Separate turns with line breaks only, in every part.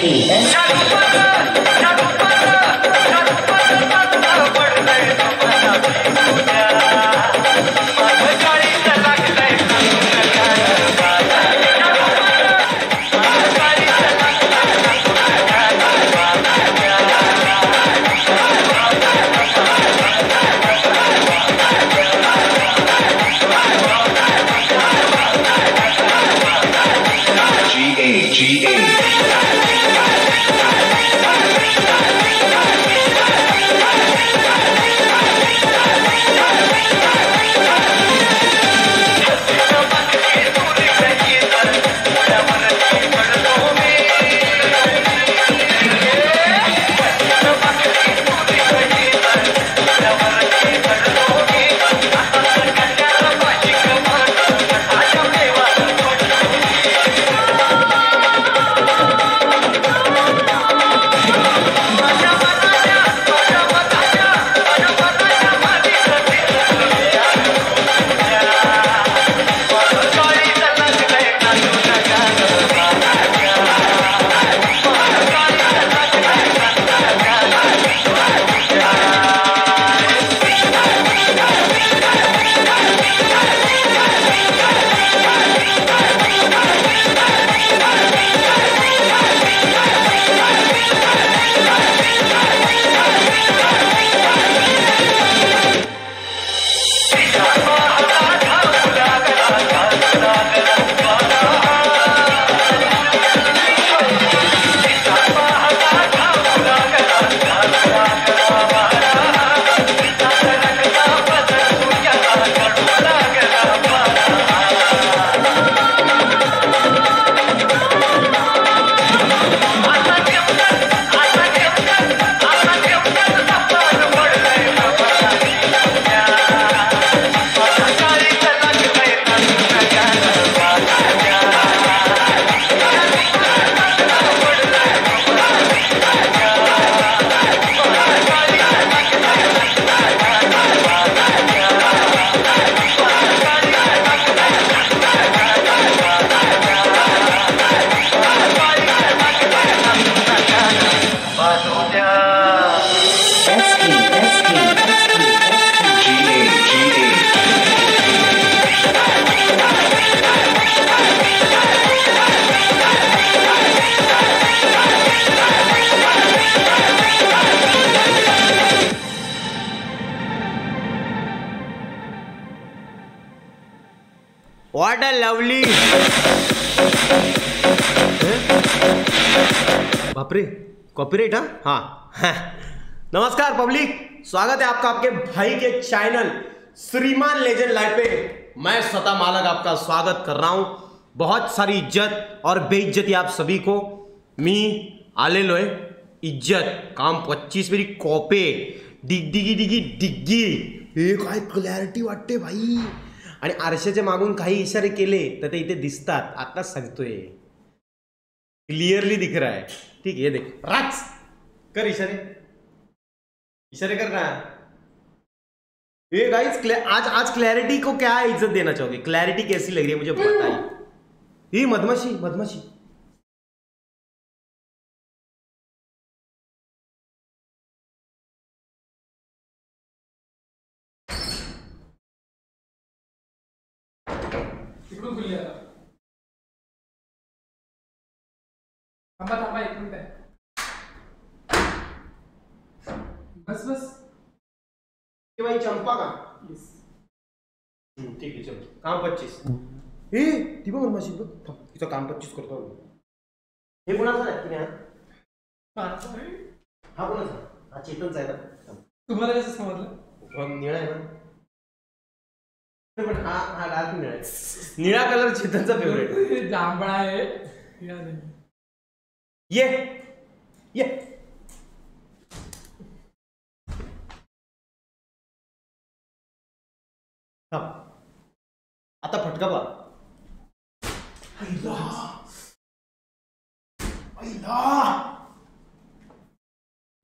你们唱歌快 आपके भाई के चैनल श्रीमान लेजेंड लाइफ पे मैं स्वतः मालक आपका स्वागत कर रहा हूं। बहुत सारी इज्जत और बेइज्जती आप सभी को। मी आलेलोय इज्जत काम पच्चीस मेरी कॉपे डिग्गी डिगी डिग्गी। हे काय क्लॅरिटी वाटते भाई? आणि आरशाच्या मागून काही इशारे केले तर ते इथे दिसतात. आता सांगतोय. क्लिअरली दिख रहा है. ठीक आहे ये देख. राच कर इशारे. इशारे कर ना. ये गाइस आज आज क्लैरिटी को क्या इज़्ज़त देना चाहोगे? क्लैरिटी कैसी लग रही है मुझे बताइए। ये मधमाशी मधमाशी
बस बस.
भाई चंपा का ठीक आहे चल। काम पच्चीस। ए ती बघ मधमाशी बघ तिचं काम पच्चीस करतो हे। कोणाचं आहे की नाही हा? कोणाचा हा चेतनचा आहे ना
तुम्हाला कसं समजलं?
निळा आहे ना? पण हा हा डार्क निळा आहे. निळा कलर चेतनचा फेवरेट
जांभळा आहे. या नाही.
ये. आता फटका बा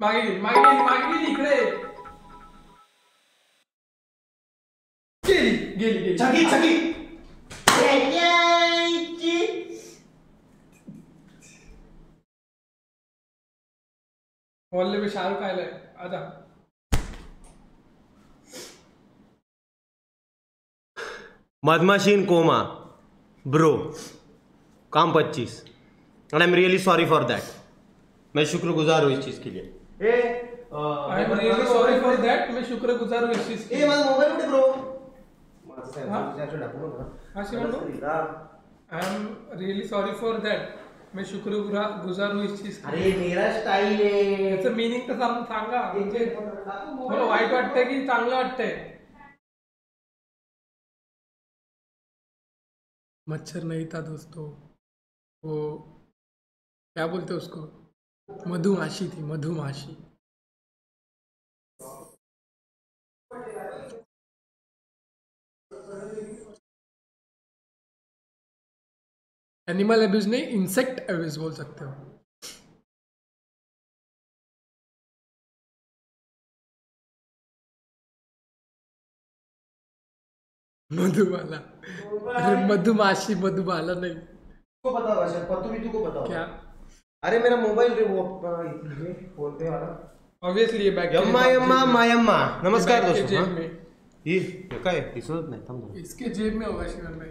मागे गेली मागे गेली मागे गेली इकडे गेली गेली गेली.
छगी छगी
हॉल पे शाहरुख आलाय आता.
मधमाशी इन कोमा। ब्रो काम पच्चीस। And I am really sorry for that मैं शुक्रगुजार हूँ इस चीज़ के लिए। ए
I am really sorry for that मैं शुक्रगुजार हूँ इस चीज़ की
ए माझा मोबाईल कुठे ब्रो?
हाँ? I am really sorry for that मैं शुक्रगुजार हूँ इस चीज़ की
अरे मेरा स्टाईल आहे
याचं मिनिंग तर सांगा म्हणजे मला वाईट वाटतंय की चांगलं वाटतंय मच्छर नहीं था दोस्तों। वो क्या बोलते उसको? मधुमाशी थी, मधुमाशी। एनिमल एब्यूज नहीं इंसेक्ट एब्यूज बोल सकते हो। मधुबाला अरे मधुमाशी मधुबाला नहीं।
तुमको पता होगा शायद पत्तू भी तुमको पता होगा।
क्या?
अरे मेरा मोबाईल रे वो ये फ़ोन पे वाला
ऑब्वियसली ये बैग
यम्मा यम्मा मायम्मा नमस्कार दोस्तों हाँ? ये हे काय दिसत नाही थांब जरा.
इसके जेब में होगा शिवन भाई।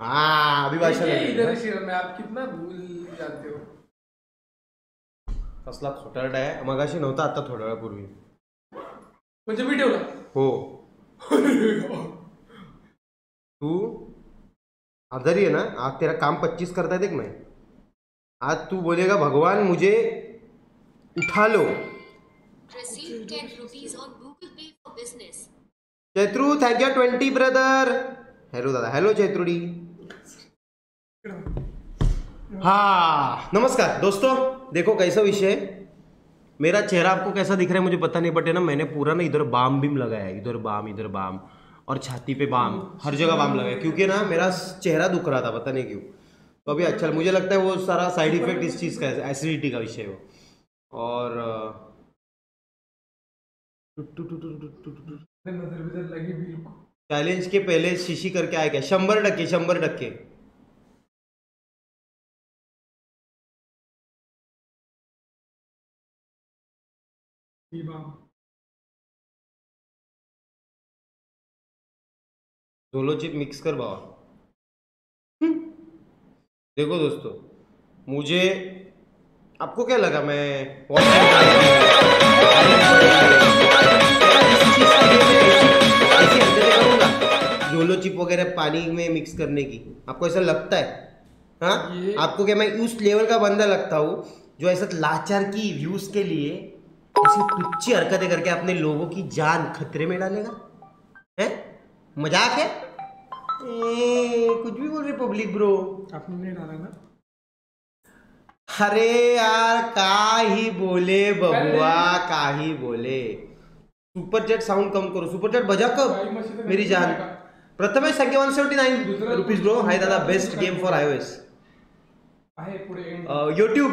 हा अभिभाषण
ये
आहे.
इधर है शिवन भाई? आप कितना भूल जाते हो।
कसला खोटारडा आहे मगाशी नव्हता आता थोड्या वेळापूर्वी।
म्हणजे मी ठेवला
हो। तू आजारी है ना? आज तेरा काम पच्चीस करता है देख मैं आज तू बोलेगा भगवान मुझे उठा लो.
Receive 10 rupees on Google Pay for business.
Chaitru thank you twenty brother hello दादा. हेलो चैत्रुडी. हाँ नमस्कार. दोस्तों देखो कैसा विषय है? मेरा चेहरा आपको कैसा दिख रहा है मुझे पता नहीं बटे ना मैंने पूरा ना इधर बाम बीम लगाया है. इधर बाम इधर बाम. और छाती पे बाम हर जगह बाम लगाया क्योंकि ना मेरा चेहरा दुख रहा था पता नहीं क्यों। तो अभी अच्छा मुझे लगता है वो सारा साइड इफ़ेक्ट इस चीज़ का है एसिडिटी का विषय है वो। और
लगी
चॅलेंज के पहले शीशी करके आए क्या? शंबर टक्के शंभर टक्के
बाम।
झोलो चिप मिक्स कर बाबा देखो दोस्तों मुझे आपको क्या लगा मैं झोलो चिप वगैरह पानी में मिक्स करने की आपको ऐसा लगता है? हाँ? आपको क्या मैं उस लेवल का बंदा लगता हूँ जो ऐसा लाचार की व्यूज़ के लिए ऐसी तुच्छी हरकतें करके अपने लोगों की जान खतरे में डालेगा? है? मज़ाक है? ए, कुछ भी बोल रहे पब्लिक ब्रो
आपने नहीं डाला ना?
अरे यार का ही बोले बबुआ का ही बोले. सुपर चैट साउंड कम करो. सुपर चैट बजा कब? मेरी जान. प्रथमेश संख्या one seventy nine rupees bro hi दादा बेस्ट गेम फॉर आईओएस
आहे
यूट्यूब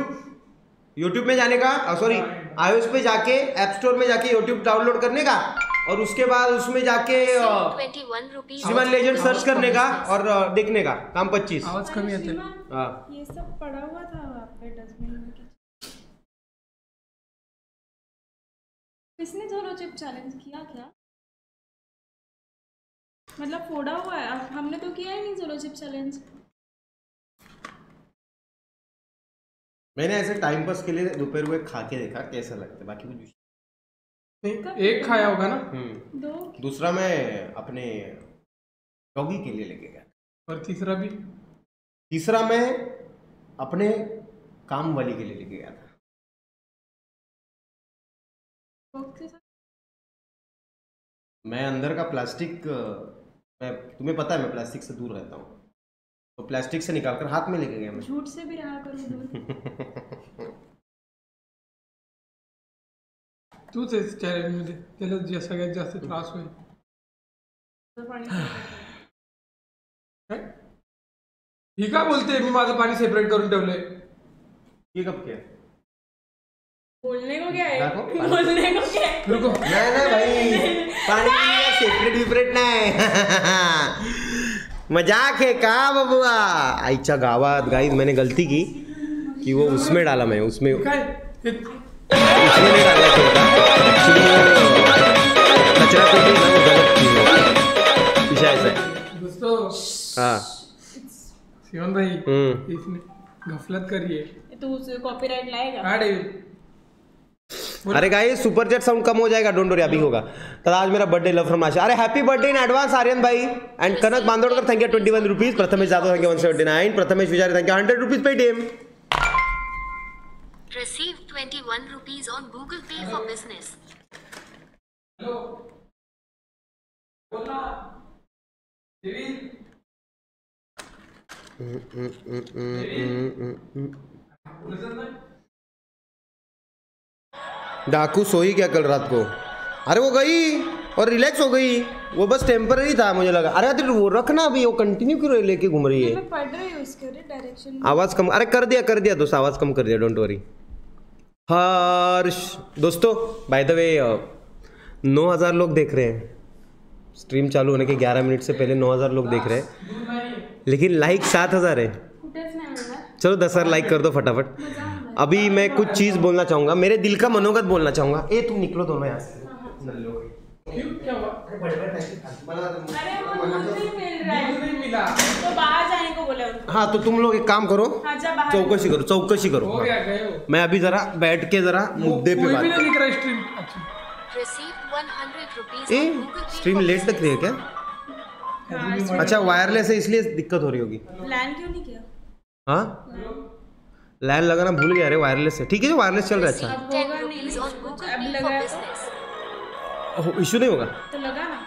यूट्यूब में जाने का सॉरी आईओएस पे जाके ऐप स्टोर में जाके यूट्यूब डाउनलोड करने का? और उसके बाद उसमें जाके
21 rupees.
श्रीमान लेजेंड सर्च करने का और देखने का काम पच्चीस।
आवाज़ कमी
श्रीमान,
हाँ।
ये सब पड़ा हुआ था आपके डस्टबिन में। किसने जोलो चिप चैलेंज किया क्या? मतलब फोड़ा हुआ है? हमने तो किया ही नहीं जोलो चिप चैलेंज
मैंने ऐसे टाइम पास के लिए दोपहर एक खा के देखा कैसा लगता है? बाकी कुछ
नहीं, एक खाया होगा ना?
हम्म।
दो।
दूसरा मैं अपने डॉगी के लिए लेके गया।
और तीसरा भी?
तीसरा मैं अपने काम वाली के लिए लेके गया था। मैं अंदर का प्लास्टिक मैं तुम्हें पता है मैं प्लास्टिक से दूर रहता हूँ। तो प्लास्टिक से निकाल कर हाथ में लेके गया मैं।
झूठ से भी रहा करो
तूच आहेस चॅलेंजमध्ये त्याला जे सगळ्यात जास्त त्रास होईल
तो
काय? ही काय बोलते मी माझं पाणी सेपरेट करून ठेवलंय
ये कब किया?
बोलने को क्या है?
पानी-
बोलने को क्या है?
रुको।
नाही नाही भाई पाणी सेपरेट विपरेट नाही मज़ाक है का बबुआ? आईच्या गावात गाईत मैंने गलती की कि वो उसमें डाला मैं उसमें।
काय हे
इसलिए नहीं डालना चाहिए था एक्चुअली वो कचरा ना वो गलत ऐसा है।
दोस्तों
हाँ
शिवन भाई
हम्म।
इसने गफलत करी है।
तू उसे कॉपीराइट लाएगा।
हाँ डेविड
अरे गाइस सुपर चैट साउंड कम हो जाएगा डोंट वरी अभी होगा। तथा आज मेरा बर्थडे लव फ्रॉम आशा अरे happy birthday in advance Aryan भाई। And Kanak Bandodkar thank you twenty one rupees Prathamesh Jadhav thank you one seventy nine Prathamesh Vichari thank you hundred rupees Paytm
Receive 21 rupees on Google Pay Hello. for business.
Hello बोलना। David
डाकू सोई क्या कल रात को? अरे वो गई और रिलैक्स हो गई। वो बस टेम्पररी था मुझे लगा। अरे यार वो रखना अभी वो कंटिन्यू क्यों लेके घूम रही है?
मैं पढ़ रही हूँ इसके डायरेक्शन
आवाज़ कम अरे कर दिया कर दिया दोस्त आवाज़ कम कर दिया डोंट वरी हर्ष। दोस्तों बाय द वे नौ हज़ार लोग देख रहे हैं। स्ट्रीम चालू होने के ग्यारह मिनट से पहले नौ हज़ार लोग देख रहे हैं। लेकिन लाइक सात हज़ार है। चलो दस हज़ार लाइक कर दो फटाफट। अभी मैं कुछ चीज़ बोलना चाहूँगा। मेरे दिल का मनोगत बोलना चाहूँगा। ए, तुम निकलो दोनों यहाँ से।
क्यों? क्या हुआ?
अरे वो दूध नहीं मिल रहा है।
दूध नहीं मिला।
तो बाहर जाने को बोला उनको।
हाँ तो तुम लोग एक काम करो।
हाँ
चौकसी करो चौकसी करो।
हो गया गए हो
मैं अभी जरा बैठ के जरा मुद्दे पे
कोई
बात
भी नहीं दिख रहा स्ट्रीम अच्छा।
Receive 100 rupees
a stream late तक रही है क्या?
हाँ,
अच्छा वायरलेस है इसलिए दिक्कत हो रही होगी।
प्लान क्यों नहीं किया?
हाँ? लाइन लगाना भूल गया अरे वायरलेस है। ठीक है जो वायरलेस चल रहा है अच्छा। इशू नहीं होगा?
तो लगा ना।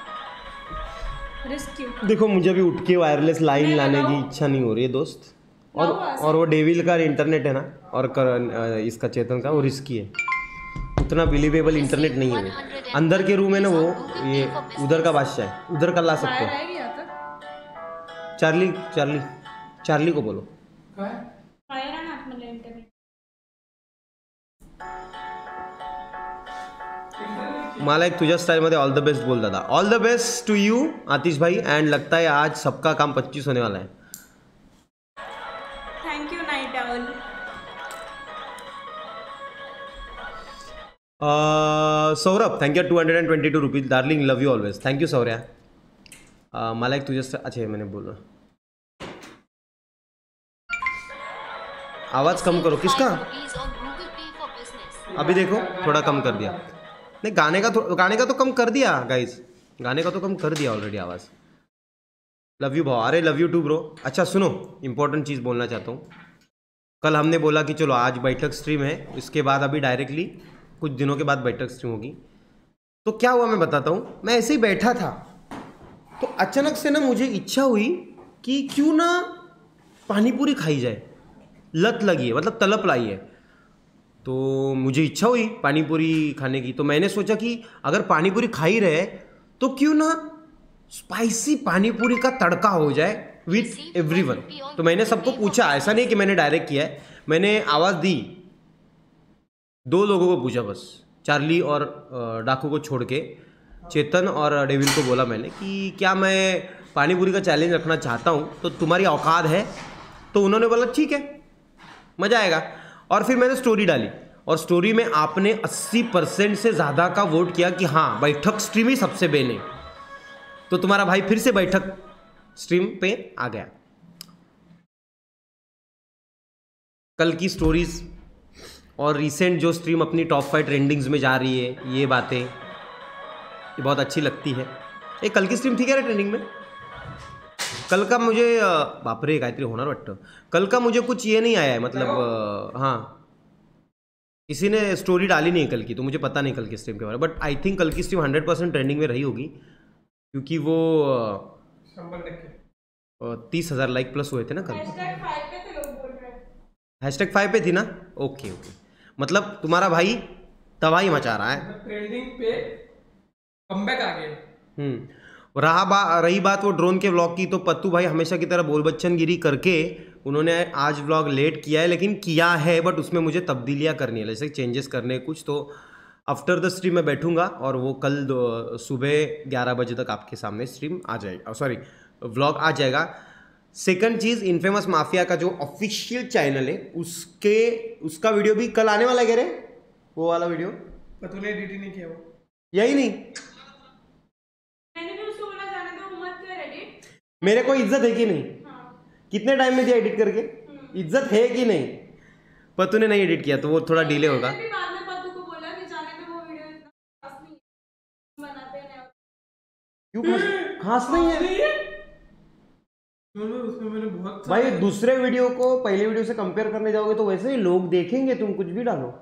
रिस्क
देखो मुझे भी उठ के वायरलेस लाइन लाने की इच्छा नहीं हो रही है दोस्त। और और वो डेविल का इंटरनेट है ना और कर, इसका चेतन का वो रिस्की है। उतना बिलीवेबल इंटरनेट नहीं है। अंदर के रूम है ना वो ये उधर का बादशाह है उधर का ला सकते हो।
आएगी यहाँ तक?
चार्ली चार्ली चार्ली को बोलो। मला एक तुझ्या स्टाईलमध्ये ऑल द बेस्ट बोल दादा. All the best to you Atish भाई एंड लगता है आज सबका काम पच्चीस होने वाला है.
Thank you owl
uh, Saurabh thank you two hundred and twenty two rupees darling love you always thank you Saurya मला एक तुझ्या स्टा- अच्छा मैंने बोला. आवाज़ कम करो. किसका?
5 rupees on Google Pay for business.
अभी देखो थोड़ा कम कर दिया. नहीं, गाने का गाने का तो कम कर दिया गाइज़ गाने का तो कम कर दिया ऑलरेडी आवाज़. लव यू भाव अरे लव यू टू ब्रो अच्छा सुनो इंपॉर्टेंट चीज़ बोलना चाहता हूँ. कल हमने बोला कि चलो, आज बैठक स्ट्रीम है, इसके बाद अभी डायरेक्टली कुछ दिनों के बाद बैठक स्ट्रीम होगी. तो क्या हुआ मैं बताता हूँ, मैं ऐसे ही बैठा था तो अचानक से ना मुझे इच्छा हुई कि क्यों ना पानीपुरी खाई जाए. लत लगी है मतलब तलप लाई है. तो मुझे इच्छा हुई पानीपुरी खाने की। तो मैंने सोचा कि अगर पानीपुरी खा ही रहे तो क्यों ना स्पाइसी पानीपुरी का तड़का हो जाए विथ एवरी वन तो मैंने सबको पूछा ऐसा नहीं कि मैंने डायरेक्ट किया है। मैंने आवाज़ दी। दो लोगों को पूछा बस चार्ली और डाकू को छोड़ के। चेतन और डेविल को बोला मैंने कि क्या मैं पानीपुरी का चैलेंज रखना चाहता हूँ तो तुम्हारी औकात है। तो उन्होंने बोला ठीक है मज़ा आएगा। और फिर मैंने स्टोरी डाली। और स्टोरी में आपने 80 परसेंट से ज़्यादा का वोट किया कि हाँ बैठक स्ट्रीम ही सबसे बेने तो तुम्हारा भाई फिर से बैठक स्ट्रीम पे आ गया। कल की स्टोरीज और रिसेंट जो स्ट्रीम अपनी टॉप फाइव ट्रेंडिंग्स में जा रही है, ये बातें, ये बहुत अच्छी लगती है। ये कल की स्ट्रीम ठीक है ट्रेंडिंग में? कल का मुझे बापरे काहीतरी होणार वाटतं. कल का मुझे कुछ ये नहीं आया है मतलब हाँ. किसी ने स्टोरी डाली नहीं कल की तो मुझे पता नहीं कल की स्ट्रीम के बारे में बट आई थिंक कल की स्ट्रीम हंड्रेड परसेंट ट्रेंडिंग में रही होगी क्योंकि वो तीस हज़ार लाइक प्लस हुए थे ना कल.
हैशटैग फाइव पे थे लोग बोल रहे हैं.
हैशटैग फाइव पे थी ना? ओके ओके मतलब तुम्हारा भाई तबाही मचा रहा है.
ट्रेंडिंग पे कमबैक आ गए
हम्म. रहा बा रही बात वो ड्रोन के व्लॉग की तो पत्तू भाई हमेशा की तरह बोल बच्चन गिरी करके उन्होंने आज व्लॉग लेट किया है लेकिन किया है बट उसमें मुझे तब्दीलियाँ करनी है जैसे चेंजेस करने कुछ तो आफ्टर द स्ट्रीम मैं बैठूँगा और वो कल सुबह ग्यारह बजे तक आपके सामने स्ट्रीम आ जाएगा सॉरी व्लॉग आ जाएगा। सेकंड चीज़ इनफेमस माफिया का जो ऑफिशियल चैनल है उसके उसका वीडियो भी कल आने वाला है कह रहे वो वाला वीडियो
तूने एडिट नहीं किया वो।
यही नहीं
मैंने भी उसको बोला जाने दो वो मत कर एडिट
मेरे को इज़्ज़त है कि नहीं? कितने टाइम में दिया एडिट करके? इज़्ज़त है कि नहीं? पतू ने नहीं एडिट किया तो वो थोड़ा डिले होगा।
मैंने भी बाद में पत्तू को बोला कि जाने दो वो वीडियो इतना खास नहीं है।
क्यों खास? खास नहीं है।
दोनों उसमें मैंने बहुत
भाई दूसरे वीडियो को पहले वीडियो से कंपेयर करने जाओगे तो वैसे ही लोग देखेंगे तुम कुछ भी डालो।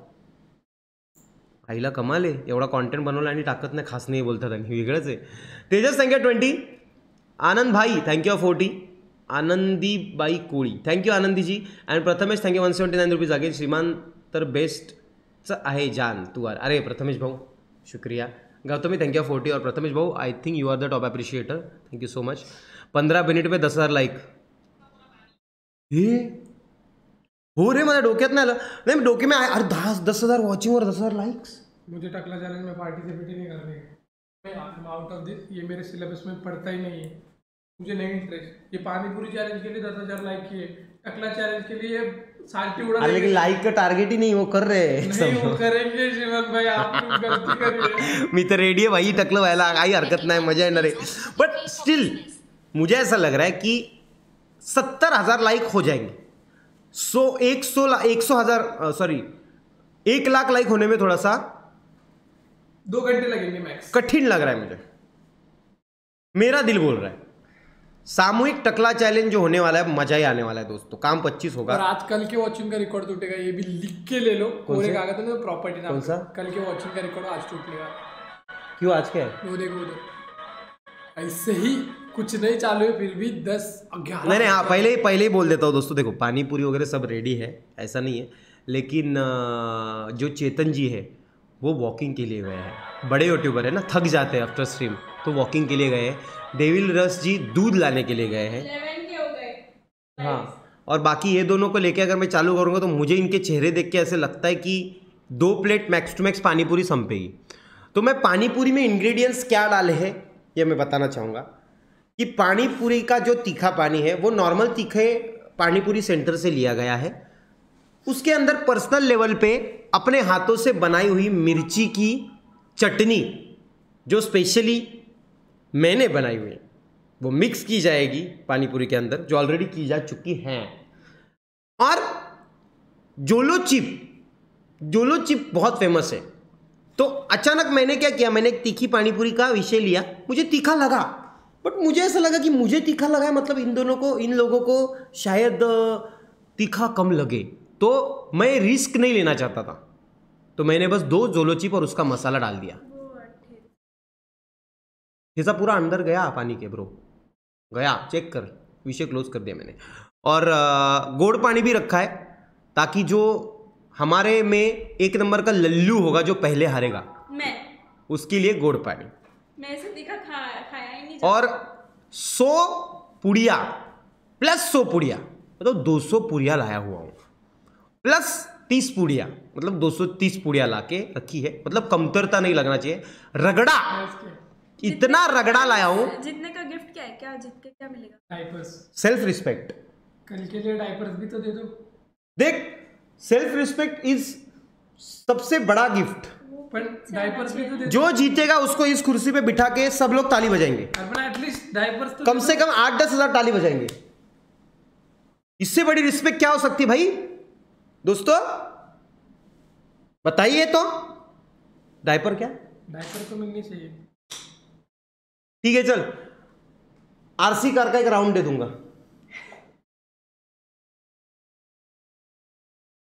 आईला कमाल आहे एवढा कॉन्टेंट बनवला आणि टाकत नाही खास नाही बोलतात आणि वेगळंच आहे. तेजस थँक्यू ट्वेंटी आनंद भाई thank you forty Anandibai Koli thank you Anandiji. आणि Prathamesh thank you one seventy nine rupees again श्रीमान तर बेस्टचं आहे जान तू आर. अरे प्रथमेश भाऊ शुक्रिया. गौतमी थँक्यू फोर्टी और प्रथमेश भाऊ I think you are the top appreciator thank you so much पंधरा मिनिट पे दस हजार लाईक हे? हो रे माझ्या डोक्यात नाही आलं. नाही डोके मी अरे दहा दस हजार वॉचिंगवर दस हजार लाईक्स
मुझे टकला जाने में पार्टिसिपेट ही नहीं करने आउट ऑफ़ दिस ये मेरे सिलेबस में पढ़ता ही नहीं है। मुझे नहीं इंटरेस्ट ये पानी पूरी चैलेंज के लिए दस हज़ार लाइक किए। टकला चैलेंज के लिए साल्टी उड़ा
लेकिन लाइक का टारगेट ही नहीं वो कर रहे हैं
नहीं वो करेंगे श्रीमंत भाई आप गलती करिए
मी तर रेडी आहे भाई टकलं व्हायला काही हरकत नाही मज़ा येणार आहे बट स्टिल मुझे ऐसा लग रहा है कि सत्तर हज़ार लाइक हो जाएँगे। सो एक सौ एक सौ हज़ार सॉरी एक लाख लाइक होने में थोड़ा सा
दो घंटे लगेंगे मैक्स
कठिन लग रहा है मुझे। मेरा दिल बोल रहा है। सामूहिक टकला चैलेंज जो होने वाला है मज़ा ही आने वाला है दोस्तों। काम 25
और
होगा
आज कल के वॉचिंग का रिकॉर्ड टूटेगा ये भी लिख के ले लो।
कौन
कोरे? कागज़ में प्रॉपर्टी नाम।
सा?
कल के वॉचिंग का रिकॉर्ड आज टूटेगा।
क्यों आज क्या है?
वो देखो उधर ऐसे ही कुछ नहीं चालू है फिर भी दस ग्यारह
नहीं नहीं हाँ पहले ही पहले ही बोल देता हूँ दोस्तों। देखो पानी पूरी वगैरह सब रेडी है ऐसा नहीं है। लेकिन जो चेतन जी है वो वॉकिंग के लिए गए हैं। बड़े यूट्यूबर है ना थक जाते हैं आफ्टर स्ट्रीम तो वॉकिंग के लिए गए हैं। डेविल रस जी दूध लाने के लिए गए हैं।
हो
हाँ और बाकी ये दोनों को लेके अगर मैं चालू करूँगा तो मुझे इनके चेहरे देख के ऐसे लगता है कि दो plate max two max panipuri संपेगी। तो मैं पानीपुरी में इंग्रेडिएंट्स क्या डाले हैं ये मैं बताना चाहूँगा। कि पानीपुरी का जो तीखा पानी है वो नॉर्मल तीखे पानीपुरी सेंटर से लिया गया है। उसके अंदर पर्सनल लेवल पे अपने हाथों से बनाई हुई मिर्ची की चटनी, जो स्पेशली मैंने बनाई हुई वो मिक्स की जाएगी पानीपुरी के अंदर, जो ऑलरेडी की जा चुकी है। और जोलो चिप जोलो चिप बहुत फ़ेमस है। तो अचानक मैंने क्या किया, मैंने एक तीखी पानीपुरी का विषय लिया, मुझे तीखा लगा। बट मुझे ऐसा लगा कि मुझे तीखा लगा मतलब इन दोनों को, इन लोगों को शायद तीखा कम लगे। तो मैं रिस्क नहीं लेना चाहता था। तो मैंने बस दो जोलो चिप और उसका मसाला डाल दिया। हिस्सा पूरा अंदर गया पानी के ब्रो गया चेक कर। विषय क्लोज कर दिया मैंने। और गोड़ पानी भी रखा है ताकि जो हमारे में एक नंबर का लल्लू होगा जो पहले हारेगा
मैं।
उसके लिए गोड़ पानी।
मैं खा खाया ही नहीं
और सौ पुड़िया प्लस सौ पुड़िया मतलब तो दो सौ पुड़िया लाया हुआ हूँ। प्लस तीस पुड़िया मतलब दो सौ तीस पुड़िया ला के रखी है। मतलब कमतरता नहीं लगना चाहिए। रगड़ा इतना रगड़ा लाया हूँ।
जितने का गिफ्ट क्या है? क्या जीत के क्या मिलेगा?
डाइपर्स
सेल्फ रिस्पेक्ट
कल के लिए डाइपर्स भी तो दे दो।
देख सेल्फ रिस्पेक्ट इज़ सबसे बड़ा गिफ्ट
डाइपर्स भी तो
जो जीतेगा उसको इस कुर्सी पे बिठा के सब लोग ताली बजाएँगे।
अपना तो
कम से कम आठ दस हज़ार ताली बजाएँगे। इससे बड़ी रिस्पेक्ट क्या हो सकती है भाई? दोस्तों बताइए तो। डायपर क्या?
डायपर तो मिलनी चाहिए।
ठीक है चल। आरसी कार का एक राउंड दे दूँगा।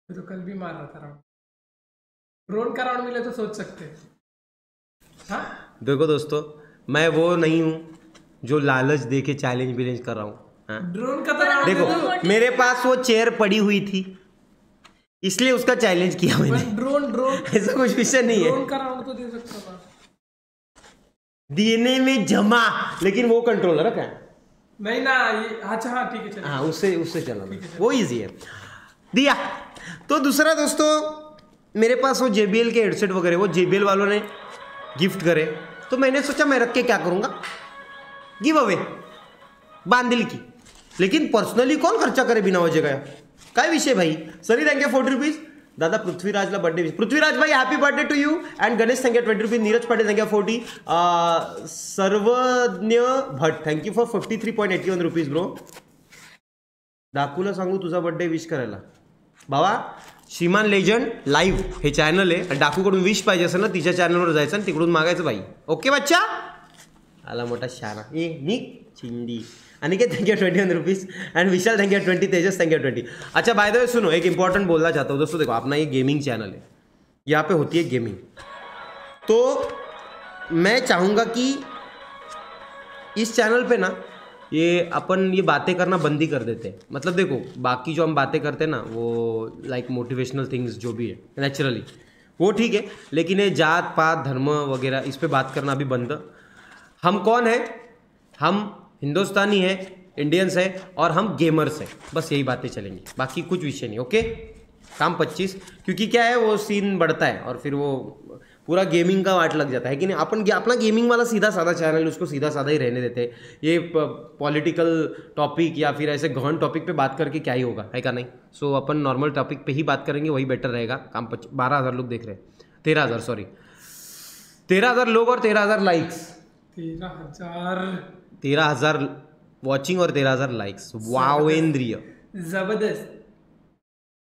तो कल भी मार रहा था राउंड। ड्रोन का राउंड मिले तो सोच सकते हैं। हाँ?
देखो दोस्तों मैं वो नहीं हूँ जो लालच दे के चैलेंज विलेंज कर रहा हूँ। हाँ?
ड्रोन का तो
देखो मेरे पास वो चेयर पड़ी हुई थी। इसलिए उसका चैलेंज किया मैंने।
ड्रोन ड्रोन
ऐसा कुछ विषय नहीं है।
तो दे सकता था।
डीएनए में जमा लेकिन वो कंट्रोलर है
नहीं ना ये अच्छा हाँ ठीक है
हाँ उससे उससे चलाना वो इजी है। दिया। तो दूसरा दोस्तों मेरे पास वो JBL के हेडसेट वगैरह वो JBL वालों ने गिफ्ट करे। तो मैंने सोचा मैं रख के क्या करूँगा? गिव अवे बांदिल की। लेकिन पर्सनली कौन खर्चा करे बिना वजह का काय विषय भाई? सरी थँक्यू फोर्टी रुपीज दादा पृथ्वीराजला बर्थडे पृथ्वीराज भाई happy birthday to you and Ganesh thank you twenty rupees Neeraj Patil thank you forty Sarvagya Bhat thank you for fifty three point eighty one rupees bro डाकूला सांगू तुझा birthday wish करायला. बाबा श्रीमान legend live हे channel आहे. आणि डाकूकडून wish पाहिजे असेल ना तिच्या चॅनलवर जायचं आणि तिकडून मागायचं बाई ओके बच्चा? आला मोठा शाना ए निक Chindi. Aniket thank you twenty one rupees and Vishal thank you twenty Tejas thank you twenty अच्छा बाय द वे सुनो, एक इंपॉर्टेंट बोलना चाहता हूँ। दोस्तों, देखो, अपना ये गेमिंग चैनल है। यहाँ पे होती है गेमिंग तो मैं चाहूँगा कि इस चैनल पे ना, ये अपन ये बातें करना बंद ही कर देते हैं। मतलब देखो, बाकी जो हम बातें करते हैं ना, वो लाइक मोटिवेशनल थिंग्स जो भी है नेचुरली वो ठीक है, लेकिन ये जात, पात, धर्म वगैरह, इस पर बात करना भी बंद। हम कौन है? हम हिंदुस्तानी है इंडियंस है और हम गेमर्स हैं। बस यही बातें चलेंगी। बाकी कुछ विषय नहीं ओके काम पच्चीस। क्योंकि क्या है वो सीन बढ़ता है और फिर वो पूरा गेमिंग का वाट लग जाता है कि नहीं अपन अपना गेमिंग वाला सीधा साधा चैनल उसको सीधा साधा ही रहने देते हैं। ये पॉलिटिकल टॉपिक या फिर ऐसे गहन टॉपिक पे बात करके क्या ही होगा है का नहीं? सो so, अपन नॉर्मल टॉपिक पे ही बात करेंगे वही बेटर रहेगा। काम बारह हज़ार लोग देख रहे हैं। तेरह हज़ार सॉरी तेरह हज़ार लोग और तेरह हज़ार लाइक्स
तेरह हज़ार।
तेरह हज़ार वॉचिंग और तेरह हज़ार लाइक्स वावेंद्रिय.
ज़बरदस्त.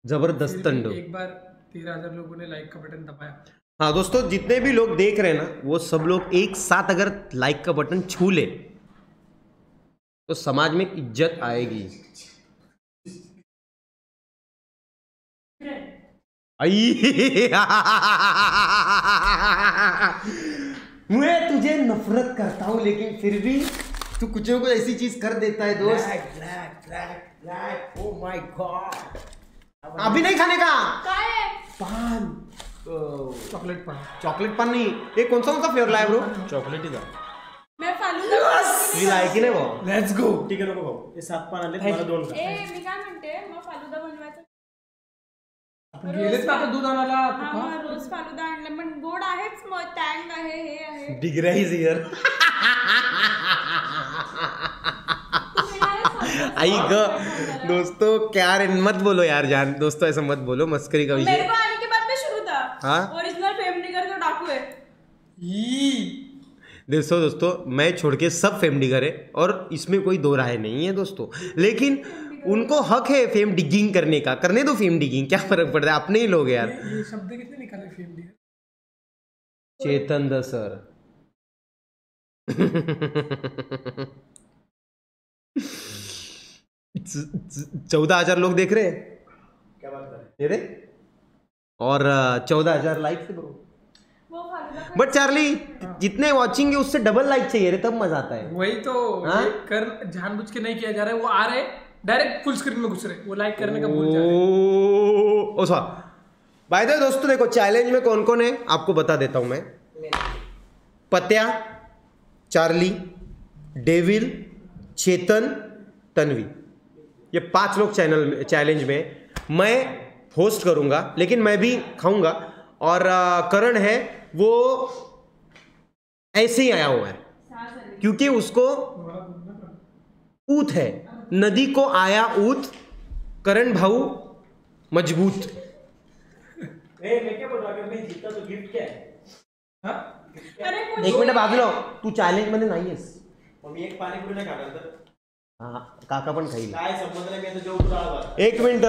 ज़बरदस्त तंडो
एक बार तेरह हज़ार लोगों ने लाइक का बटन दबाया.
हाँ दोस्तों जितने भी लोग देख रहे हैं ना वो सब लोग एक साथ अगर लाइक का बटन छू ले तो समाज में इज़्ज़त आएगी. मैं तुझे नफरत करता हूँ लेकिन फिर भी तू कुछ ना कुछ ऐसी चीज़ कर देता है दोस्त। ओ माय गॉड अभी नहीं खाने का?
काय
पान.
चॉकलेट पान।
चॉकलेट पान नहीं। ये कौन सा कौन सा फ्लेवर लाया ब्रो? चॉकलेट ही था।
मैं फालुदा
मी लायकी नाही भाऊ
लेट्स गो
ठीक आहे नको भाऊ हे सात पान आले मला दोन
नाही. ए मी काय म्हणते? मग फालुदा बनवायचा?
गेलेच ना आता दूध आणायला
हा. मग रोज फालुदा आणलं पण गोड आहेच मग टँग आहे हे आहे
डिग्रा इज़
फालुदा.
आई ग दोस्तों क्या रे मत बोलो यार जान दोस्तों ऐसा मत बोलो मस्करी का
मेरे
विषय
को आने के बाद में शुरू था
हाँ?
ओरिजिनल फेम निगर तो डाकू है
ई
दोस्तों दोस्तों मैं छोड़ के सब फेम डिगर है और इसमें कोई दो राय नहीं है दोस्तों लेकिन उनको हक है फेम डिगिंग करने का। करने दो फेम डिगिंग क्या फ़र्क पड़ता है? अपने ही लोग यार।
ये ये शब्द कितने निकाले फेम
चेतन द सर। चौदह हज़ार लोग देख रहे हैं।
क्या बात कर
ये रे और चौदह हज़ार लाइक से ब्रो बट चार्ली जितने वॉचिंग है उससे डबल लाइक चाहिए रे तब मज़ा आता है।
वही तो
हाँ?
कर जानबूझ के नहीं किया जा रहा है वो आ रहे। डायरेक्ट फुल स्क्रीन में घुस रहे वो लाइक करने का भूल जा रहे
बाय द दोस्तों देखो चैलेंज में कौन कौन है आपको बता देता हूँ मैं। पत्या चार्ली डेविल चेतन तन्वी। ये पाँच लोग चैनल चैलेंज में मैं होस्ट करूँगा लेकिन मैं भी खाऊँगा। और करण है वो ऐसे ही आया हुआ है। क्योंकि उसको ऊत है। नदी को आया ऊत करण भाऊ मज़बूत।
ए मैं क्या बोल रहा अगर मैं जीता तो गिफ्ट क्या है?
हाँ?
एक मिनिट बाजूला. तू चॅलेंज मध्ये नाहीयेस
एक पाणीपुरी नाही
हा काका पण खाईल।
काय संबंध नाही मी आता जेवढं राहणार
एक मिनिट।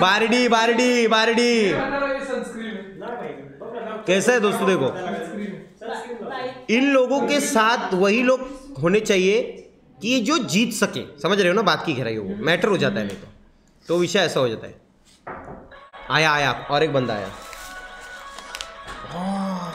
बारडी बारडी बारडी.
सनस्क्रीन
कैसा है दोस्तों देखो। इन लोगों के साथ वही लोग होने चाहिए कि जो जीत सके। समझ रहे हो ना बात की गहराई हो मैटर हो जाता है नहीं तो तो विषय ऐसा हो जाता है। आया आया और एक बंदा आया। हाँ,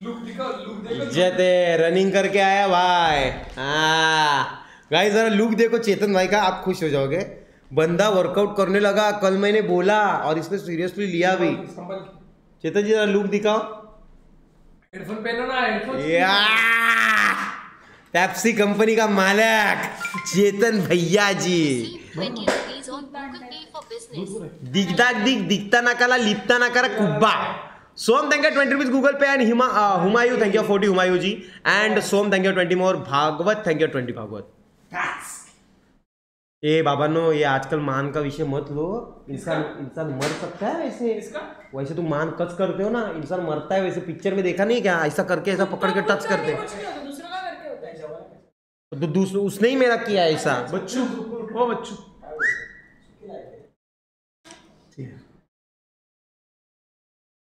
इज़्ज़त है रनिंग करके आया भाई। हाँ। गाइस जरा लुक देखो चेतन भाई का आप खुश हो जाओगे। बंदा वर्कआउट करने लगा कल मैंने बोला और इसने सीरियसली लिया भी। चेतन जी जरा लुक दिखाओ।
हेडफोन पहनो ना हेडफोन
पेप्सी कंपनी का मालिक चेतन भैया जी।
Receive 20 rupees on Google Pay for business.
दिगदा दिग दिखता नाकाला लिपता नाकारा कुब्बा। Som thank you twenty rupees Google Pay and Hima Humayun thank you forty Humayun ji. And Som thank you twenty more Bhagwat thank you twenty Bhagwat ए बाबानो ये आजकल मान का विषय मत लो। इंसान इंसान मर सकता है वैसे। वैसे तुम मान कच करते हो ना इंसान मरता है वैसे। पिक्चर में देखा नहीं क्या? ऐसा करके ऐसा पकड़ के टच करते।
होता दूसरा
तो दूसरे उसने ही मेरा किया ऐसा।
बच्चू ओ बच्चू।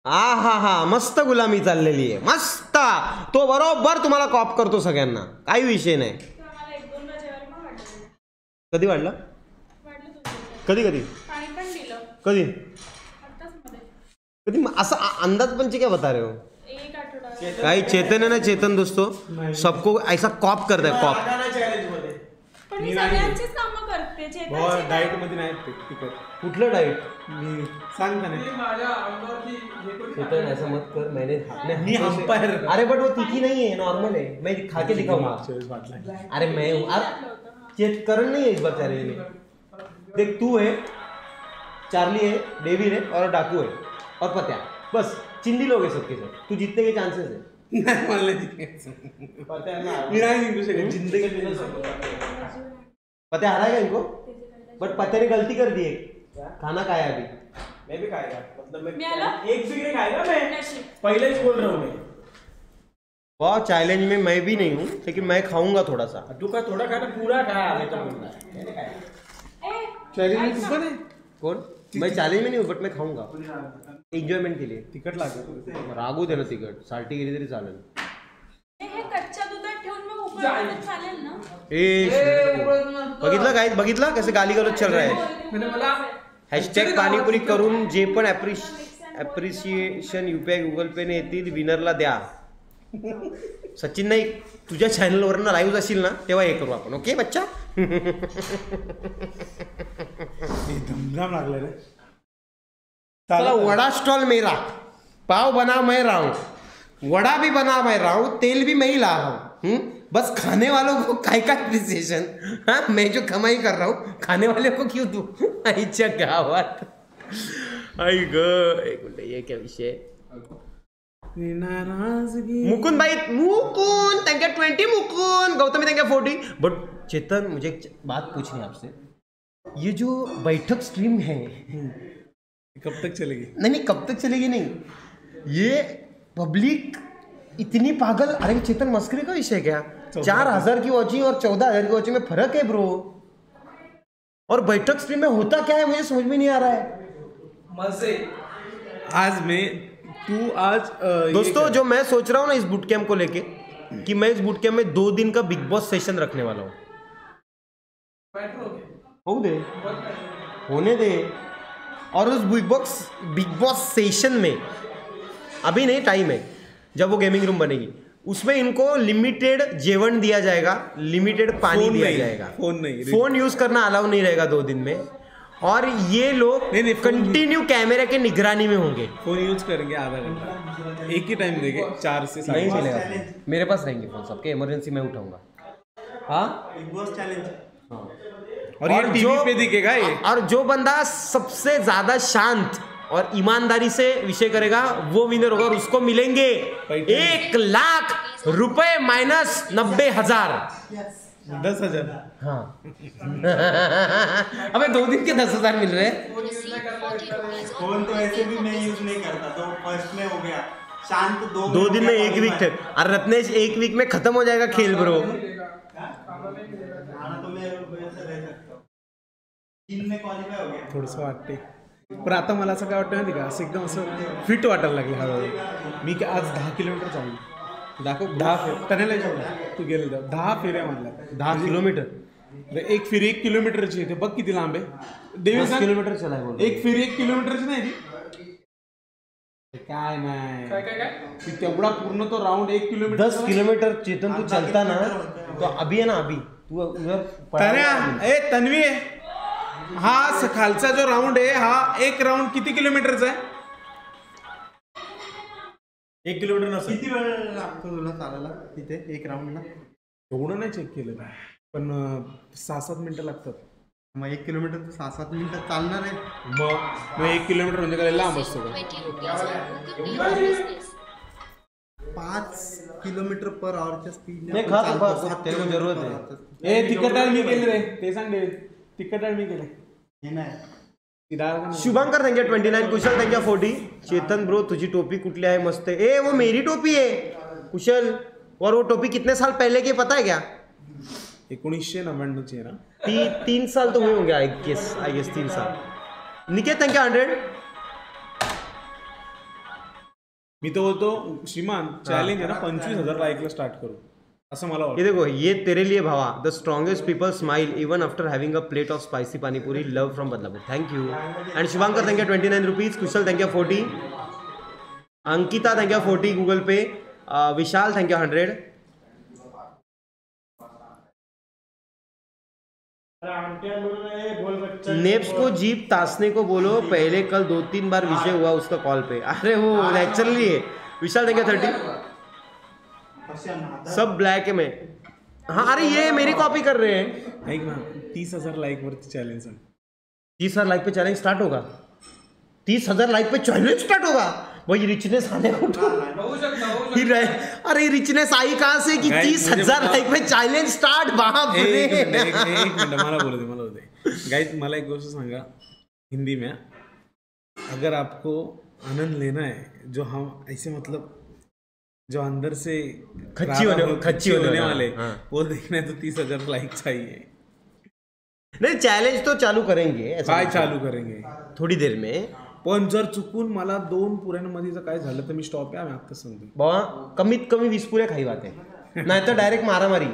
हा हा हा मस्त गुलामी चाललेली आहे. मस्त! तो बरोबर तुम्हाला कॉप करतो सगळ्यांना. काही विषय नाही
तर आम्हाला एक दोनदा जेवायला पण वाटलं
कधी वाढलं? कधी कधी?
पाणी पण दिलं.
कधी? कधी? म- अंदाज पंची क्या बता रहे हो. काही चेतन है ना चेतन दोस्तों? सबको ऐसा कॉप करता है कॉप.
हो. डाएट मध्ये नाही
कुठलं
मी नाही
चेतन ऐसा मत कर मैंने
मी अंपायर.
अरे बट वो तीखी नहीं है नॉर्मल है मैं खा के दिखाऊँगा। अरे मैं हूँ। चेत करण नहीं है इस बार चैलेंज में देख तू है चार्ली है डेविड है और डाकू है और पत्या। बस चिंदी लोग है सबके सब। तू जीतने के चांसेस है।
नाही मला नाही जिंकायचं. मी नाही जिंकू शकत ज़िंदगी जिंकू शकत.
पत्या हराएगा इनको? बट पत्या ने गलती कर दी है। खाना खाया अभी।
मैं भी खाएगा। मतलब मैं एक खाएगा मैं पहले ही बोल रहा हूँ मैं।
वाह चैलेंज में मैं भी नहीं हूँ लेकिन मैं खाऊँगा थोड़ा सा
तू का थोड़ा खाना पूरा खा मैं तो है।
चॅलेंज में तिखट आहे
कौन? मैं चैलेंज में नहीं हूँ बट मैं खाऊँगा। एन्जॉयमेंट के लिए।
तिखट लागत
रागू दे ना तिकट साल्टी गेली तरी चालेल
हे
बघितलं काय बघितलं? कसं गाली गलोच चल रहा है? हॅशटॅग पाणीपुरी करून जे पण ॲप्रिश ॲप्रिशिएशन युपीआय गुगल पेने येतील विनरला द्या. सचिन नाही तुझ्या चॅनलवरनं लाईव्ह असेल ना तेव्हा हे करू आपण. ओके बच्चा?
धमधम लागलं रे.
चला. वडा स्टॉल मेरा पाव बना मैं रहा. हूँ वड़ा भी बना मैं रहा हूँ तेल भी मैं ही ला रहा हूँ? बस खाने वालों को काय का अप्रिसिएशन हाँ मैं जो कमाई कर रहा हूँ खाने वाले को क्यों दूँ? आईच्या गावात. आई ग एक मिनिट ये क्या विषय? मुकुंद भाई Mukund thank you twenty Mukund Gautami thank you forty but Chetan मुझे एक बात पूछनी है आपसे। ये जो बैठक स्ट्रीम है
कब तक चलेगी?
नहीं नहीं कब तक चलेगी नहीं। ये पब्लिक इतनी पागल अरे चेतन मस्करी का विषय क्या? चार हज़ार की वॉचिंग और चौदह हज़ार की वॉचिंग में फ़र्क है ब्रो और बैठक स्ट्रीम में होता क्या है मुझे समझ में नहीं आ रहा है।
मज़े। आज मैं तू आज
दोस्तों जो मैं सोच रहा हूँ ना इस बुट कैम्प को लेके कि मैं इस बूट कैम्प में दो दिन का बिग बॉस सेशन रखने वाला हूँ।
हो
दे। होने दे। और उस big box big boss session में अभी नहीं टाइम है जब वो गेमिंग रूम बनेगी उसमें इनको लिमिटेड जेवन दिया जाएगा लिमिटेड पानी दिया जाएगा।
फ़ोन नहीं,
फ़ोन यूज़ करना अलाउ नहीं रहेगा दो दिन में। और ये लोग
नहीं, नहीं, फ़ोन
कंटिन्यू कैमरे के निगरानी में होंगे।
फ़ोन यूज़ करेंगे आधा घंटा। एक ही टाइम देंगे चार से साढ़े
नहीं
चार।
मिलेगा मेरे पास रहेंगे फ़ोन सबके इमरजेंसी में उठाऊँगा। हाँ?
और ये टीवी पे दिखेगा ये।
और जो बंदा सबसे ज़्यादा शांत और ईमानदारी से विषय करेगा वो विनर होगा और उसको मिलेंगे एक लाख रुपए माइनस नब्बे हज़ार।
दस हज़ार।
हाँ। अबे दो दिन के दस हज़ार मिल रहे हैं।
Receive 40 rupees on
फ़ोन तो ऐसे भी मैं यूज़ नहीं करता तो फ़र्स्ट में हो गया। शांत दो
दो दिन में एक वीक थे। और रत्नेश एक वीक में खत्म हो जाएगा खेल ब्रो
खाना तो मैं वैसे रह सकता हूँ। तीन में क्वालिफाई हो गया।
थोडंसं वाटते पण आता मला असं काय वाटतं माहिती का असं एकदम असं फिट वाटायला लागलं. हळूहळू मी काय आज दहा किलोमीटर चाललो
दाखव.
दहा फेर टनेला जाऊ तू गेले जाऊ दहा फेऱ्या मारल्या
दहा किलोमीटर?
एक फेरी एक किलोमीटरची आहे ते. बघ किती लांब आहे. देवी
दस
सांग,
किलोमीटर चला है बोल
एक फेरी एक किलोमीटरची नाही ती. काय नाही. काय काय काय? ती तेवढा पूर्ण तो राऊंड एक किलोमीटर
दस किलोमीटर चेतन तू चलता ना? तो अभी है ना अभी. तू उधर
तन्या ए तन्वी हा स- खालचा जो राऊंड आहे हा एक राऊंड किती किलोमीटरचा आहे?
एक किलोमीटर नसेल.
किती वेळ लागतो तुला चालायला? तिथे एक राऊंडला
एवढं नाही चेक केलं. मी पण सहा सात मिनिटं लागतात.
मग एक किलोमीटर तर सहा सात मिनिटात चालणार आहे.
मग मग एक किलोमीटर म्हणजे काय? लांब असतो का?
20 rupees on Google Pay for business.
पाच किलोमीटर पर आवरच्या स्पीड
नाही, खा तू, खा. तेरे को जरूरत है.
ए तिखट डाळ मी केली रे. ते सांग दे तिखट डाळ मी केले.
हे नाही.
ती डाळ का नाही?
Shubhankar thank you twenty nine Kushal thank you forty Chetan bro तुझी टोपी कुठली आहे? मस्त है ए वो मेरी टोपी है कुशल और वो टोपी कितने साल पहले की है, पता है क्या?
एकोणीसशे नव्याण्णवची आहे ना.
ती तीन साल तो हुए होंगे आई गेस आई गेस तीन साल. निकेत थँक्यू हंड्रेड
मी तो बोलतो श्रीमान चॅलेंज आहे ना पंचवीस हज़ार लाईकला स्टार्ट करू. असं मला
ये देखो ये तेरे लिए भावा the strongest people smile even after having a plate of spicy panipuri love from Badlapur. Thank you and Shubhankar thank you twenty nine rupees Kushal thank you forty Ankita thank you forty Google Pay Vishal thank you hundred neps को जीप तासने को बोलो पहले कल दो तीन बार विषय हुआ उसका कॉल पे। अरे वो नेचुरली है विशाल थैंक यू थर्टी सब ब्लैक है में। हाँ अरे ये मेरी कॉपी कर रहे हैं।
तीस हज़ार लाईक वरती चॅलेंज
तीस हज़ार लाइक पे चैलेंज स्टार्ट होगा। तीस हज़ार लाइक पे चैलेंज स्टार्ट होगा। वही रिचनेस आने को तो रहे- अरे रिचनेस आई कहाँ से कि तीस हज़ार लाइक पे चैलेंज स्टार्ट बाप
ए,
रे
मला बोलू दे मला बोलू दे। गाइस मला एक गोष्ट सांगा हिंदी में। अगर आपको आनंद लेना है जो हम ऐसे मतलब जो अंदर से
खच्ची होने- खच्ची होने वाले,
वाले
हाँ।
वो देखना है तो तीस हज़ार लाइक चाहिए।
नहीं चैलेंज तो चालू करेंगे ऐसा
चालू करेंगे।
थोड़ी देर में।
पण जर चुकून मला दोन पुऱ्यांमध्ये जर काय झालं तर मी स्टॉप आहे. आम्ही आता सांगतो
बाबा कमीत कमी वीस पुऱ्या खाई बात है नाही तर डायरेक्ट मारामारी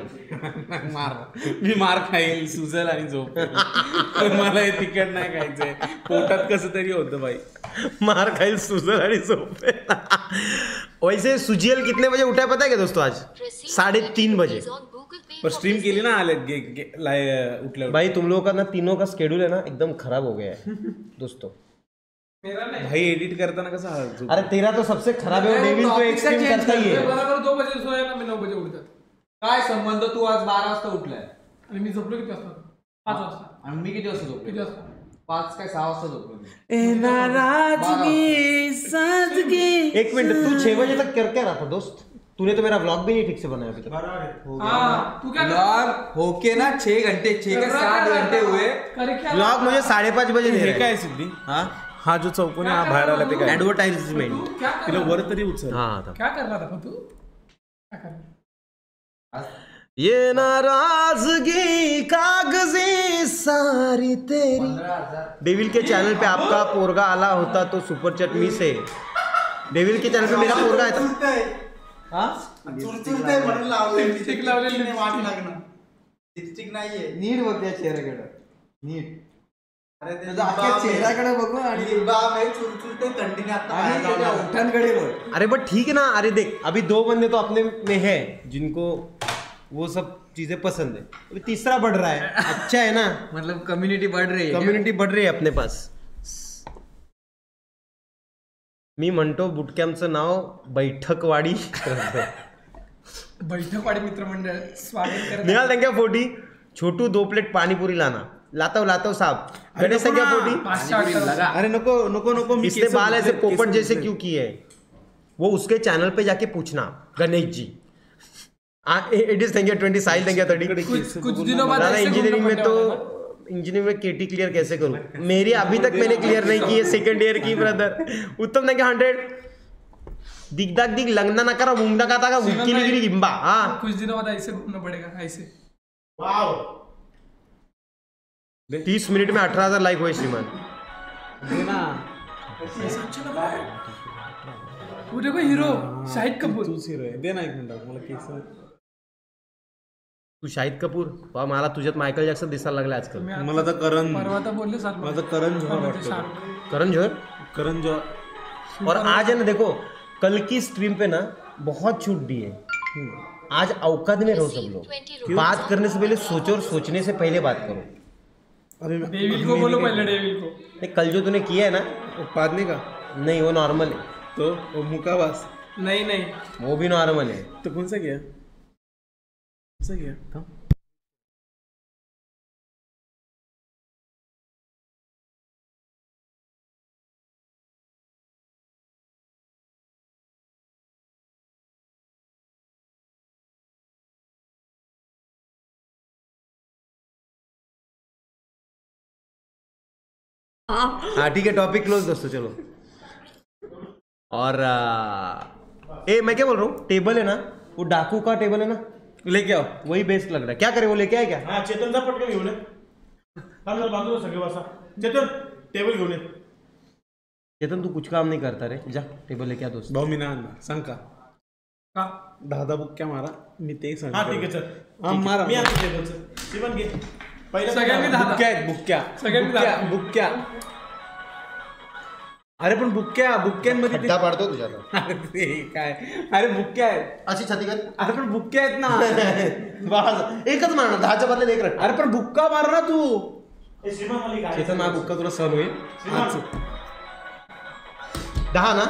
मार. मी मार खाईल सुजल आणि झोप पण मला हे तिकट नाही खायचंय. पोटात कसं तरी होतं बाई.
मार खाई सुजल आणि झोप वैसे सुजियल कितने बजे उठा है पता है क्या दोस्तों आज?
Receive
साढ़े
20
तीन बजे.
पर स्ट्रीम केली. ना आले गे, गे, लाय- उठल्यावर
भाई तुम लोगों का ना तीनों का स्केड्यूल है ना एकदम खराब हो गया है दोस्तों.
भाई एडिट करताना कसं हा- झोप-
अरे तेरा तो सबसे खराब है डेविल तो एक करता ही है।
बरोबर दो बजे सोया ना मी नऊ बजे उठतात
काय संबंध? तू आज बारा वाजता उठलाय?
आणि मी झोपलो किती वाजता? पाच वाजता.
आणि मी किती वाजता
किती वाजता?
पाच काय सहा वाजता झोपलो मी.
एक मिनट तू छह बजे तक कर क्या रहा था दोस्त? तूने तो मेरा व्लॉग भी नहीं ठीक से बनाया अभी तक।
हाँ तू क्या कर
ब्लॉग होके ना छह घंटे छह के सात घंटे हुए।
करे
व्लॉग मुझे साढ़े पाँच बजे दे
हे
रहे
काय
हैं
सिद्धी?
हाँ?
हा जो चौकोन आहे, हा बाहेर आला ते काय?
क्या कर
तिला वर तरी उचल.
हाँ था
क्या कर रहा था तू? क्या कर रहा?
ये नाराजगी कागजी सारी तेरी। डेविल के चैनल पे आपका पोरगा आला होता तो सुपर चैट मिस है डेविल के चैनल पे मेरा पोरगा है? था
नीट बघ त्या चेहऱ्याकडे. नीट. चेहऱ्याकडे बघू आणि त्याच्या. ओठांकडे बघ.
अरे बट ठीक है ना अरे देख अभी दो बंदे तो अपने में है जिनको वो सब चीज़ें पसंद है। अभी तीसरा बढ़ रहा है अच्छा है ना?
मतलब कम्युनिटी बढ़ रही है
कम्युनिटी बढ़ रही आहे अपने पास। मी म्हणतो बुटकॅम्पचं नाव बैठकवाडी
बैठकवाडी मित्रमंडळ स्वागत करत
निहाल संख्या फोर्टी छोटू दो प्लेट पानीपुरी लाना. लाता हूँ लाता हूँ साहब। गणेश संख्या फोर्टी
अरे नको नको नको
इसने बाल ऐसे पोपट जैसे क्यों किए हैं? वो उसके चैनल पे जाके पूछना Ganesh ji. It is Sankhya twenty Sahil Sankhya thirty
कुछ कुछ दिनों बाद ऐसे
इंजीनियरिंग में तो इंजीनियरिंग में केटी क्लियर कैसे करूँ? मेरी अभी तक मैंने क्लियर नहीं की है। सेकंड ईयर की ब्रदर उत्तम संख्या हंड्रेड दिख दिगदाग दिग लंगना ना करा मुंगना का था
भाई-
लिगिरी गिम्बा हाँ।
कुछ दिनों बाद ऐसे घूमना पड़ेगा ऐसे।
तीस मिनट में अठारह हज़ार लाइक हुए श्रीमान।
दे ना
ऐसा लग रहा वो देखो हीरो शाहिद कपूर।
तूच हिरो आहे दे ना एक मिनिट मला केस?
तू शाहिद कपूर? वा मला तुझ्यात मायकल जॅक्सन दिसायला लागला आजकाल।
मला तर करण
परवा तर बोलले सर
मला तर करण जोहर वाटतो.
करण जोहर?
करण जोहर.
और आज है ना देखो कल की स्ट्रीम पे ना बहुत छूट दी है। आज औकात में रहो सब लोग। बात करने से पहले सोचो और सोचने से पहले बात करो।
अरे मैं-
डेविल को बोलो पहले डेविल को।
नहीं, कल जो तूने किया है ना
पादने का?
नहीं वो नॉर्मल है।
तो वो मुकावास
नहीं नहीं।
वो भी नॉर्मल है।
तो कौन सा किया? कौन सा किया? था?
हाँ ठीक है टॉपिक क्लोज दोस्तों चलो। और आ, ए मैं क्या बोल रहा हूँ? टेबल है ना? वो डाकू का टेबल है ना?
लेके आओ
वही बेस्ट लग रहा है। क्या करे वो लेके आए क्या?
हा चेतन जा पटकन घेऊन सगळे बसा चेतन टेबल घेऊन
चेतन तू कुछ काम नहीं करता रे। जा टेबल लेके आ दोस्त।
भाऊ मी नाही आणणार. सांग का?
का?
दहा दहा बुक्क्या मारा मी ते सांग
हा ठीक आहे चल.
हा मारा.
मी आणतो टेबलचं शिवण घे. पहिलं
सगळ्यांनी दहा
बुक्क्या आहेत बुक्क्या
सगळ्यांनी
बुक्क्या
दहा.
बुक्क्या अरे पण बुक्क्या बुक्क्यांमध्ये ते-
खड्डा पाडतो
अरे ते काय? अरे बुक्क्या आहेत.
अशी छाती कर.
अरे पण बुक्क्या आहेत ना.
बस एकच मारणार दहाच्या बदल्यात एक
अरे पण बुक्का मार ना तू.
श्रीमान मला एक
चेतन माझा बुक्का तुला सहन होईल. दहा ना?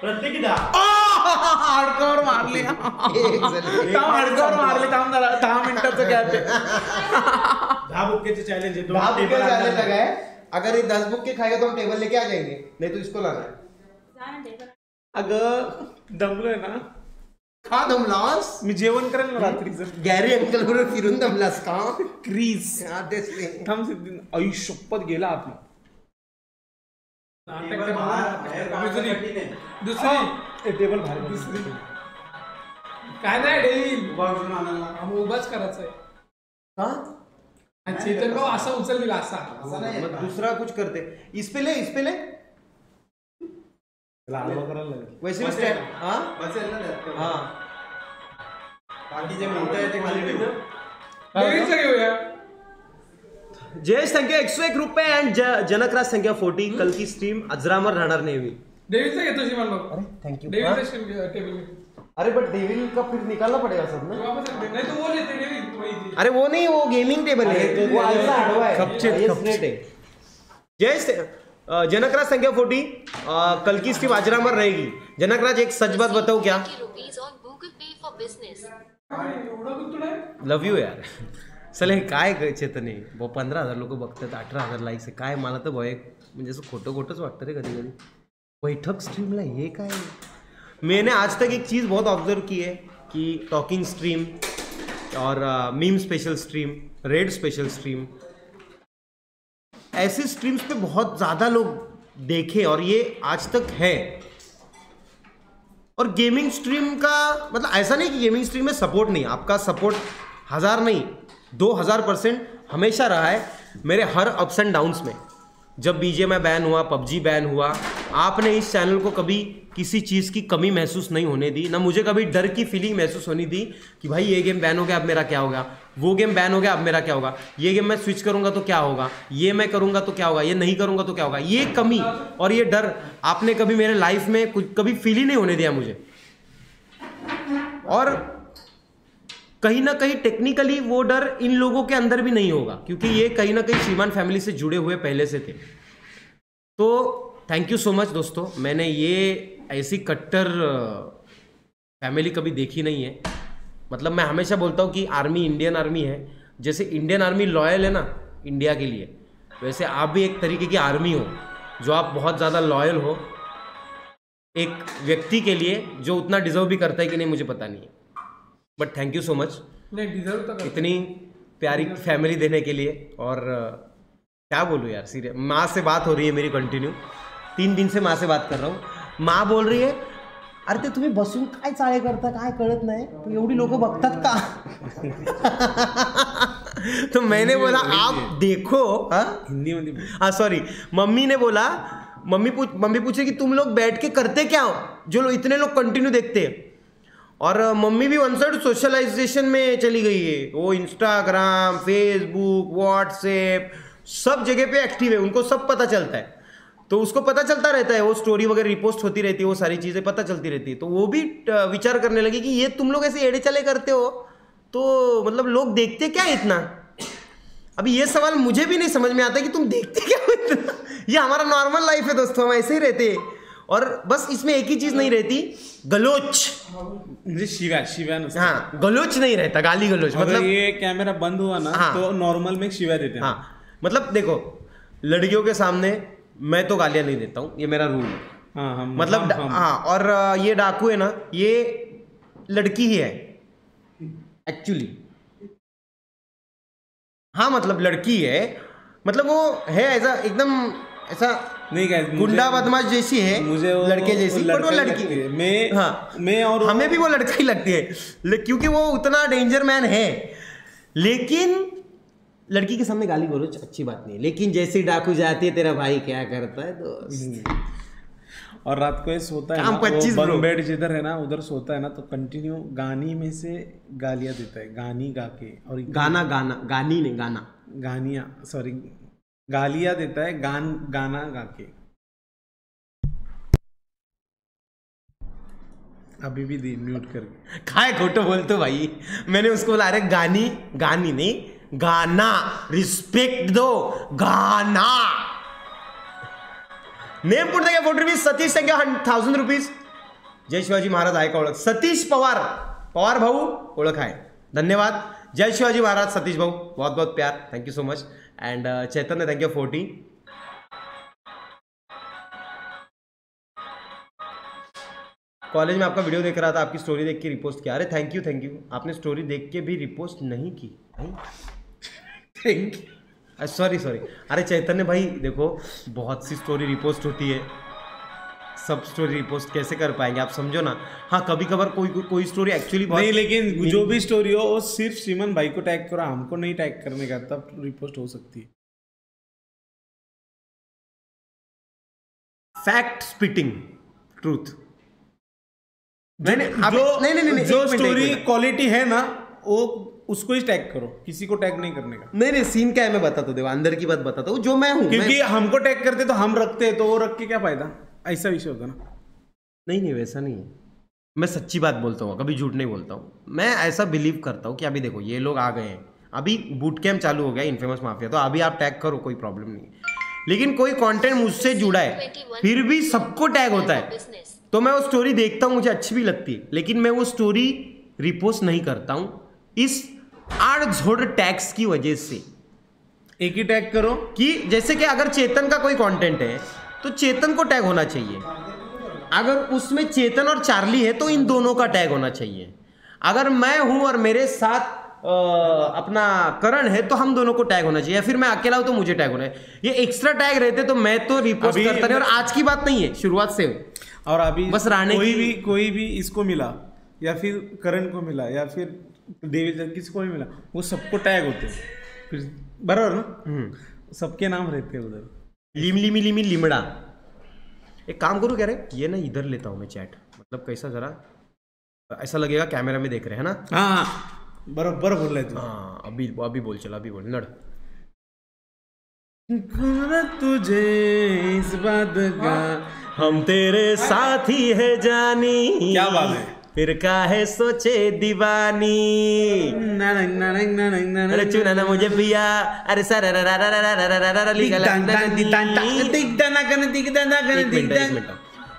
प्रत्येकी दहा.
हाडकावर मारले. थांब हाडकावर मारले. थांब जरा दहा मिनिटाचं गॅप आहे.
दहा बुक्केचे चॅलेंज आहे.
लगा है अगर ये दस बुक्के खाएगा तो हम टेबल लेके आ जाएंगे नहीं तो इसको लाना है.
ना टेबल
अगं दमलोय ना.
खा दमलास?
मी जेवण करेल ना रात्रीचं.
गॅरी अंकल बरोबर फिरून दमलास का?
क्रीज
हा, तेच नाही.
थांब सिद्धी शपथ गेला आपण
दुसरी। दुसरी।
टेबल
दुसरी। काय नाही उभाच करायचा आहे
हा?
चेतन भाऊ असा उचल दिला असा
दूसरा कुछ करते. इस पे ले इस पे ले वैसे भी
बसेल.
स्टैंड हाँ?
बसेल ना.
हाँ.
बाकी जे ते खाली
घेऊया
जयेश संख्या एकशे एक रुपये अँड जनकराज संख्या फोर्टी। कल की स्ट्रीम अजरामर राहणार नेहमी
डेलीचं घेतो श्रीमान भाऊ
अरे थँक यू
डेलीचं टेबल
अरे बट डेविल का फिर निकालना पड़ेगा सब ना?
वापस रख दे. नहीं तो वो लेते वही थी।
अरे वो नहीं वो गेमिंग टेबल है। वो ऐसा हड़वा है।
खपचे,
ये
खपचे.
स्लेट है। जय से- अ, जनकराज संख्या फोर्टी। कल की स्ट्रीम अजरामर रहेगी। जनकराज एक सच बात बताओ क्या? लव यू यार। चल, हे, काय चेतन आहे भाऊ पंधरा हज़ार लोक बघतात, अठरा हज़ार लाईक्स काय मला तर भय, म्हणजे असं खोटं खोटंच वाटतं रे कधी कधी. बैठक स्ट्रीमला हे काय? मैंने आज तक एक चीज़ बहुत ऑब्ज़र्व की है, कि टॉकिंग स्ट्रीम और meme special stream red special stream ऐसे स्ट्रीम्स पे बहुत ज़्यादा लोग देखे और ये आज तक है। और गेमिंग स्ट्रीम का मतलब ऐसा नहीं कि गेमिंग स्ट्रीम में सपोर्ट नहीं, आपका सपोर्ट हज़ार नहीं। दो हज़ार परसेंट हमेशा रहा है मेरे हर अप्स एंड डाउन्स में। जब बीजे में बैन हुआ पबजी बैन हुआ, आपने इस चैनल को कभी किसी चीज़ की कमी महसूस नहीं होने दी, ना मुझे कभी डर की फीलिंग महसूस होनी दी कि भाई ये गेम बैन हो गया, अब मेरा क्या होगा? वो गेम बैन हो गया, अब मेरा क्या होगा? ये गेम मैं स्विच करूँगा तो क्या होगा? ये मैं करूँगा तो क्या होगा? ये नहीं करूँगा तो क्या होगा? ये कमी और ये डर आपने कभी मेरे लाइफ में कुछ कभी फील ही नहीं होने दिया मुझे। और कहीं ना कहीं टेक्निकली वो डर इन लोगों के अंदर भी नहीं होगा, क्योंकि ये कहीं ना कहीं श्रीमान फैमिली से जुड़े हुए पहले से थे। तो थैंक यू सो मच दोस्तों, मैंने ये ऐसी कट्टर फैमिली कभी देखी नहीं है। मतलब मैं हमेशा बोलता हूँ कि आर्मी इंडियन आर्मी है। जैसे इंडियन आर्मी लॉयल है ना इंडिया के लिए, वैसे आप भी एक तरीके की आर्मी हो, जो आप बहुत ज़्यादा लॉयल हो एक व्यक्ति के लिए, जो उतना डिजर्व भी करता है कि नहीं मुझे पता नहीं है। But thank you so much
नहीं डिजर्व तो
इतनी प्यारी फैमिली देने के लिए और क्या बोलूँ यार सीरियस माँ से बात हो रही है मेरी कंटिन्यू तीन दिन से माँ से बात कर रहा हूँ। माँ बोल रही है अरे ते तुम्ही बसून काय चाळे करता काय कळत नाही? एवढी लोक बघतात का? तो मैंने बोला आप देखो हाँ?
हिंदी में
हाँ सॉरी मम्मी ने बोला मम्मी पूछ मम्मी पूछे कि तुम लोग बैठ के करते क्या हो? जो लोग इतने लोग कंटिन्यू देखते हैं। और मम्मी भी वन साइड सोशलाइजेशन में चली गई है। वो इंस्टाग्राम फेसबुक व्हाट्सएप सब जगह पे एक्टिव है। उनको सब पता चलता है। तो उसको पता चलता रहता है। वो स्टोरी वगैरह रिपोस्ट होती रहती है, वो सारी चीज़ें पता चलती रहती है। तो वो भी विचार करने लगी कि ये तुम लोग ऐसे एड़े चले करते हो। तो मतलब लोग देखते क्या इतना? अभी ये सवाल मुझे भी नहीं समझ में आता कि तुम देखते क्या इतना? ये हमारा नॉर्मल लाइफ है दोस्तों, हम ऐसे ही रहते हैं। और बस इसमें एक ही चीज़ नहीं रहती गलोच।
शिव्या शिव्या
हाँ गलोच नहीं रहता गाली गलोच मतलब
ये कैमरा बंद हुआ ना
हाँ।
तो नॉर्मल में शिव्या देते हैं।
हाँ मतलब देखो लड़कियों के सामने मैं तो गालियाँ नहीं देता हूँ ये मेरा रूल है।
हाँ हम
मतलब
हम- हम-
हाँ और ये डाकू है ना ये लड़की ही है। एक्चुअली हाँ मतलब लड़की है मतलब वो है ऐसा एकदम ऐसा
नहीं guys,
गुंडा बदमाश जैसी है
मुझे वो
लड़के जैसी बट वो
लड़का ही। मैं
हाँ।
मैं और
हमें भी वो लड़का ही लगती है। क्योंकि वो उतना डेंजर मैन है। लेकिन लड़की के सामने गाली बोलो अच्छी बात नहीं लेकिन जैसे डाकू जाती है तेरा भाई क्या करता है तो
और रात को ये सोता है ना, वो
25
बंद
bro।
बेड जिधर है ना उधर सोता है ना तो कंटिन्यू गानी में से गालियाँ देता है। गानी गा के और
गाना गाना गानी नहीं गाना।
गानिया सॉरी गालियाँ देता है, गान, गाना गा के अभी भी दी, म्यूट करके।
खाए खोटो बोलते हो भाई। मैंने उसको बोला, अरे गानी गानी नहीं, गाना रिस्पेक्ट दो, गाना। नेम पुढे घ्या फोर्टी रुपीज़ सतीश संख्या थाउजंड रुपीज़ जय शिवाजी महाराज आहे का ओळख। सतीश पवार पवार भाऊ, ओळख आहे धन्यवाद। जय शिवाजी महाराज, सतीश भाऊ बहुत बहुत प्यार। Thank you so much and Chaitanya thank you forty college में आपका वीडियो देख रहा था आपकी स्टोरी देख के रिपोस्ट किया। अरे थैंक यू थैंक यू आपने स्टोरी देख के भी रिपोस्ट नहीं की। थैंक यू सॉरी सॉरी अरे चैतन्य भाई देखो बहुत सी स्टोरी रिपोस्ट होती है। सब स्टोरी रिपोस्ट कैसे कर पाएँगे आप समझो ना। हाँ कभी कभार कोई कोई, कोई स्टोरी एक्चुअली
नहीं लेकिन जो भी स्टोरी हो वो सिर्फ़ श्रीमन भाई को टैग करो हमको नहीं टैग करने का तब रिपोस्ट हो सकती है।
फैक्ट स्पिटिंग ट्रूथ मैंने
जो
नहीं नहीं नहीं नहीं,
जो स्टोरी क्वालिटी है ना वो उसको ही टैग करो किसी को टैग नहीं करने का।
नहीं नहीं सीन क्या है मैं बताता हूँ देखो अंदर की बात बताता हूँ जो मैं हूँ
क्योंकि
मैं-
हमको टैग करते तो हम रखते हैं तो वो रख के क्या फ़ायदा? ऐसा विषय होता ना।
नहीं नहीं वैसा नहीं है। मैं सच्ची बात बोलता हूँ कभी झूठ नहीं बोलता हूँ। मैं ऐसा बिलीव करता हूँ कि अभी देखो ये लोग आ गए हैं। अभी बूट कैम्प चालू हो गया इन्फेमस माफिया तो अभी आप टैग करो कोई प्रॉब्लम नहीं है। लेकिन कोई कंटेंट मुझसे जुड़ा है फिर भी सबको टैग होता है। तो मैं वो स्टोरी देखता हूँ मुझे अच्छी भी लगती है। लेकिन मैं वो स्टोरी रिपोस्ट नहीं करता हूँ इस आड़ झोड़ टैग्स की वजह से।
एक ही टैग करो।
कि जैसे कि अगर चेतन का कोई कंटेंट है तो चेतन को टैग होना चाहिए। अगर उसमें चेतन और चार्ली है तो इन दोनों का टैग होना चाहिए। अगर मैं हूँ और मेरे साथ अ, अपना करण है तो हम दोनों को टैग होना चाहिए। या फिर मैं अकेला हूँ तो मुझे टैग होना है ये एक्स्ट्रा टैग रहते तो मैं तो
रिपोर्ट
करता नहीं और आज की बात नहीं है शुरुआत से।
और अभी
बस रहने
कोई भी कोई भी इसको मिला या फिर करण को मिला या फिर देवी किसी को भी मिला वो सबको टैग होते हैं। फिर बराबर ना? सबके नाम रहते हैं उधर।
लिम लिमी लिमी लिमड़ा। एक काम करूँ क्या रे? ये ना इधर लेता हूँ मैं चैट मतलब कैसा जरा? ऐसा लगेगा कैमरा में देख रहे हैं ना?
हाँ हाँ। बरोबर बोल रहे तू।
हाँ अभी अभी बोल चला अभी बोल नड़।
तुझे इस बात का
हम तेरे साथी है जानी।
क्या बात है?
फिर काहे सोचे दीवानी? अरे चुना ना मुझे पिया। अरे sir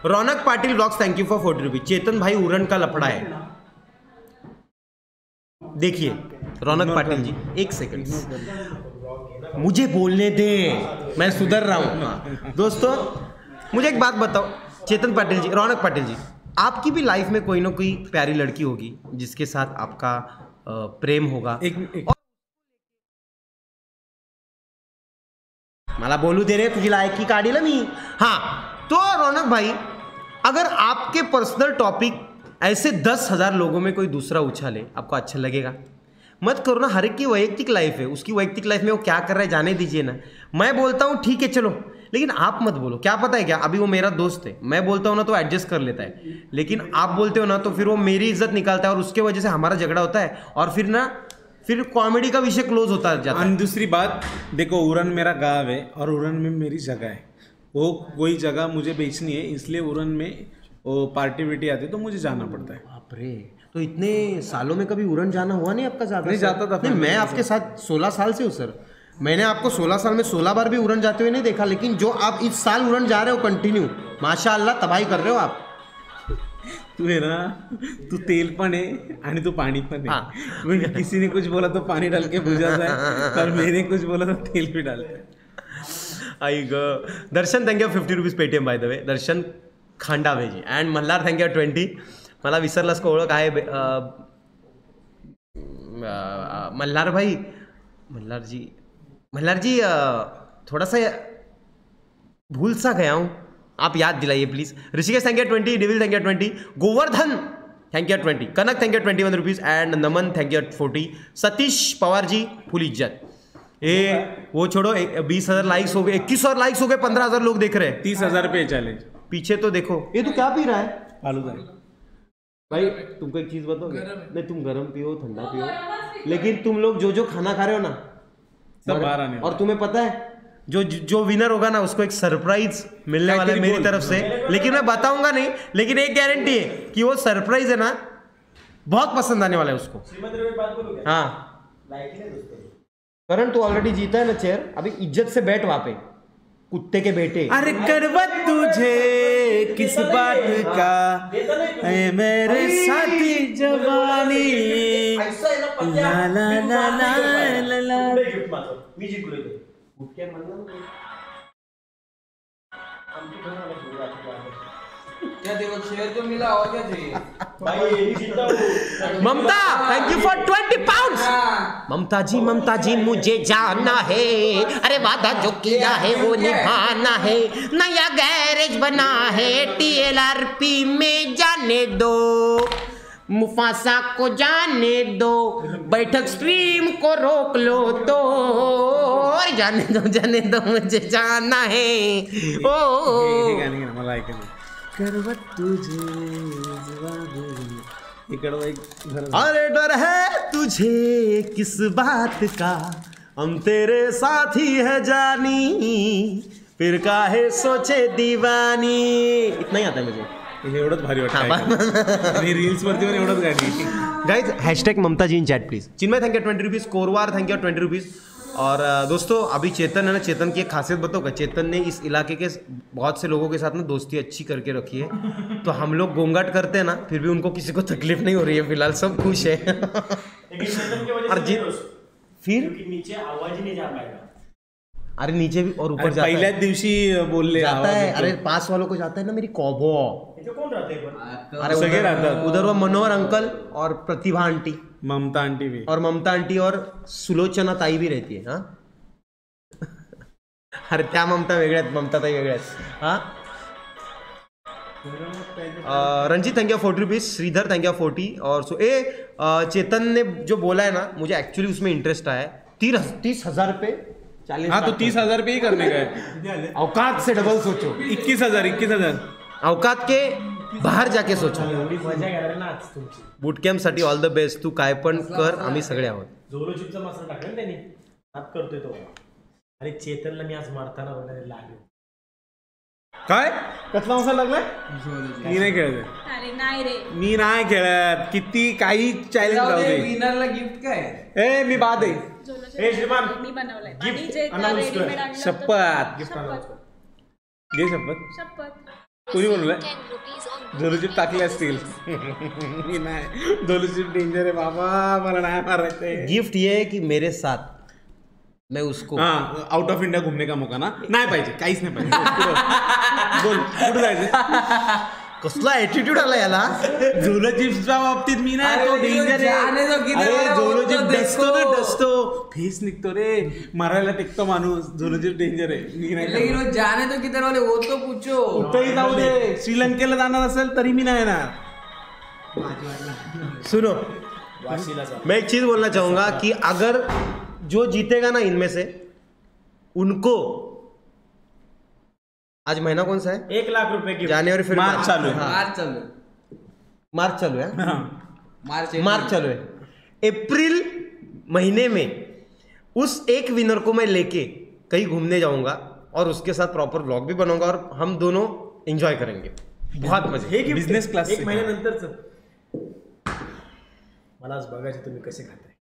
Raunak Patil vlogs thank you for forty rupees Chetan भाई उरण का लफड़ा है। देखिए रौनक पाटिल जी एक सेकंड मुझे बोलने दे। मैं सुधर रहा हूँ। हाँ। दोस्तों मुझे एक बात बताओ। चेतन पाटिल जी रौनक पाटिल जी आपकी भी लाइफ में कोई ना कोई प्यारी लड़की होगी जिसके साथ आपका प्रेम होगा।
एक, एक
मला बोलू दे रे तुझी लायकी काढील मी हाँ तो रौनक भाई अगर आपके पर्सनल टॉपिक ऐसे दस हज़ार लोगों में कोई दूसरा उछाले आपको अच्छा लगेगा? मत करो ना हर एक की वैयक्तिक लाइफ है उसकी वैयक्तिक लाइफ में वो क्या कर रहा है जाने दीजिए ना। मैं बोलता हूँ ठीक है चलो। लेकिन आप मत बोलो। क्या पता है क्या? अभी वो मेरा दोस्त है। मैं बोलता हूँ ना तो एडजस्ट कर लेता है। लेकिन आप बोलते हो ना तो फिर वो मेरी इज़्ज़त निकालता है और उसके वजह से हमारा झगड़ा होता है और फिर ना फिर कॉमेडी का विषय क्लोज होता जाता है।
दूसरी बात देखो उरन मेरा गाँव है और उरन में मेरी जगह है। वो कोई जगह मुझे बेचनी है इसलिए उरन में वो पार्टी विटी आती है तो मुझे जाना पड़ता है।
बाप रे। तो इतने सालों में कभी उरन जाना हुआ नहीं आपका ज़्यादा?
नहीं, जाता था
नहीं मैं आपके साथ 16 साल से हूँ सर। मैंने आपको 16 साल में 16 बार भी उड़न जाते हुए नहीं देखा लेकिन जो आप इस साल उड़न जा रहे हो कंटिन्यू माशाल्लाह तबाही कर रहे हो आप।
तू है ना तू तेल पण है आणि तू पानी पण
हाँ.
है। किसी ने कुछ बोला तो पानी डाल के बुझाता है और मैंने कुछ बोला तो तेल भी डालता है
आई ग। Darshan thank you fifty rupees Paytm by the way Darshan Khandaveji and Malhar thank you twenty मला विसरलास का ओळख आहे? मल्हार भाई मल्हारजी मल्हार जी थोड़ा सा भूल सा गया हूँ। आप याद दिलाइए please. Rishikesh thank you twenty Devil thank you twenty Govardhan thank you twenty Kanak thank you twenty one rupees and Naman thank you forty Satish Pawar ji full इज़्ज़त। ए वो छोड़ो बीस हज़ार लाइक्स हो गए इक्कीस हज़ार लाइक्स हो गए पंद्रह हज़ार लोग देख रहे हैं।
तीस हज़ार रुपये चैलेंज
पीछे तो देखो। ये तो क्या पी रहा है?
फालूदा
भाई तुमको एक चीज़
है।
नहीं तुम गर्म पियो ठंडा पियो। लेकिन तुम लोग जो जो खाना खा रहे हो ना
सब बाहर आने
और तुम्हें पता है जो जो विनर होगा ना उसको एक सरप्राइज़ मिलने वाला है मेरी तरफ़ से। लेकिन मैं बताऊँगा नहीं लेकिन एक गारंटी है कि वो सरप्राइज़ है ना बहुत पसंद आने वाला है उसको। हाँ। करण तू ऑलरेडी जीता है ना चेयर अभी इज़्ज़त से बैठ वहाँ पे। कुत्ते के बेटे।
अरे करवत तुझे किस बात का? है मेरे साथी जवानी। ला ला ला ला ला ला।
मी
क्या देखो शेयर तो मिला और क्या चाहिए?
भाई, मी ज़िंदा हूँ. Mamata thank you for twenty pound Mamata ji Mamata ji मुझे जाना है। अरे वादा जो किया है वो निभाना है। नया गैरेज बना है टीएलआरपी में जाने दो। मुफासा को जाने दो। बैठक स्ट्रीम को रोक लो तो। जाने दो जाने दो मुझे जाना है। ओ।
हे गाणं घे ना, मला ऐकायचं करवत तुझे एक
अरे डर है तुझे किस बात का? हम तेरे साथी है जानी। फिर काहे सोचे दीवानी? इतना ही आता है मुझे।
एवढंच भारी
हाँ,
वाटतं रील्स वरती पण एवढंच गाणी
guys hashtag Mamata ji in chat please Chinmay thank you twenty rupees Korwar thank you twenty rupees और दोस्तों अभी चेतन है ना चेतन की एक खासियत बताओ चेतन ने इस इलाके के बहुत से लोगों के साथ ना दोस्ती अच्छी करके रखी है। तो हम लोग गोंगाट करते हैं ना फिर भी उनको किसी को तकलीफ़ नहीं हो रही है फ़िलहाल सब खुश है। और जी फिर?
नीचे आवाज़ ही नहीं जा पाएगा।
अरे नीचे भी और ऊपर जाता
पहिल्याच
है
दिवशी बोलले
जाता है। अरे पास वालों को जाता है ना मेरी कॉबो।
कोण राहते पण
अरे उधर वो मनोहर अंकल और प्रतिभा आंटी।
ममता आंटी भी।
और ममता आंटी और सुलोचना ताई भी रहती है हाँ? अरे त्या ममता वेगळ्या आहेत ममता ताई वेगळ्या आहेत हाँ Ranjeet thank you forty rupees Shridhar thank you forty और सो ए चेतन ने जो बोला है ना मुझे एक्चुअली उसमें इंटरेस्ट आया तीस तीस हज़ार रुपये चालीस
हाँ तो तीस हज़ार पे ही करने का है।
औकात से डबल सोचो।
इक्कीस हज़ार इक्कीस हज़ार।
अवकात के बाहेर जाके सोचो.
मजा घेणार ना आज तुमची.
बूट कॅम्पसाठी ऑल द बेस्ट तू काय पण कर आम्ही सगळे आहोत.
झोलो चिपचा मसाला टाकला ना त्याने. हात करतोय तो. आणि चेतनला मी आज मारताना वगैरे लागलो.
काय? कसला मसाला लागलाय मी नाही खेळत.
अरे नाही रे.
मी नाही खेळत. किती काही चॅलेंज जाऊ दे
विनरला गिफ्ट काय?
ए मी बाद आहे.
ए श्रीमान
मी बनवलंय.
Gift
आणि जे
announce कर.
रेडीमेड आणलं होतं-
शपथ.
शपथ.
घे शपथ.
शपथ.
कोणी म्हणलं
10 rupees on
झोलूचिप टाकले असतील मी नाही झोलूचिप डेंजर आहे बाबा मला नाही मारायचं
गिफ्ट ये है कि मेरे साथ मैं उसको
हाँ आउट ऑफ़ इंडिया घूमने का मौका ना नाही पाहिजे काहीच नाही पाहिजे बोल कुठं जायचं
कसला ऍटिट्यूड आला याला?
झोलो चिप्सच्या बाबतीत मी नाही
अरे
तो डेंजर झोलो डसतो ना. डसतो. फेस निघतो रे. मारायला टेकतो माणूस. झोलो चिप डेंजर आहे. मी नाही
लेकिन
करणार.
वो जाने तो किधर वाले वो तो पूछो.
कुठेही जाऊ दे. श्रीलंकेला जाणार असेल तरी मी नाही येणार.
सुनो. मैं एक चीज बोलना चाहूंगा कि अगर जो जीतेगा ना इनमें से उनको आज महीना कौन सा है?
एक लाख रुपए की
जानेवारी फिर
मार्च चालू है।
हाँ,
मार्च चालू
मार्च चालू है
मार्च
मार्च चालू है। अप्रैल महीने में उस एक विनर को मैं लेके कहीं घूमने जाऊँगा और उसके साथ प्रॉपर ब्लॉग भी बनाऊँगा और हम दोनों एंजॉय करेंगे। बहुत मज़े।
हे
Business class
एक
चे.
महिन्यानंतरच मला आज बघायचे तुम्ही कसे खाताय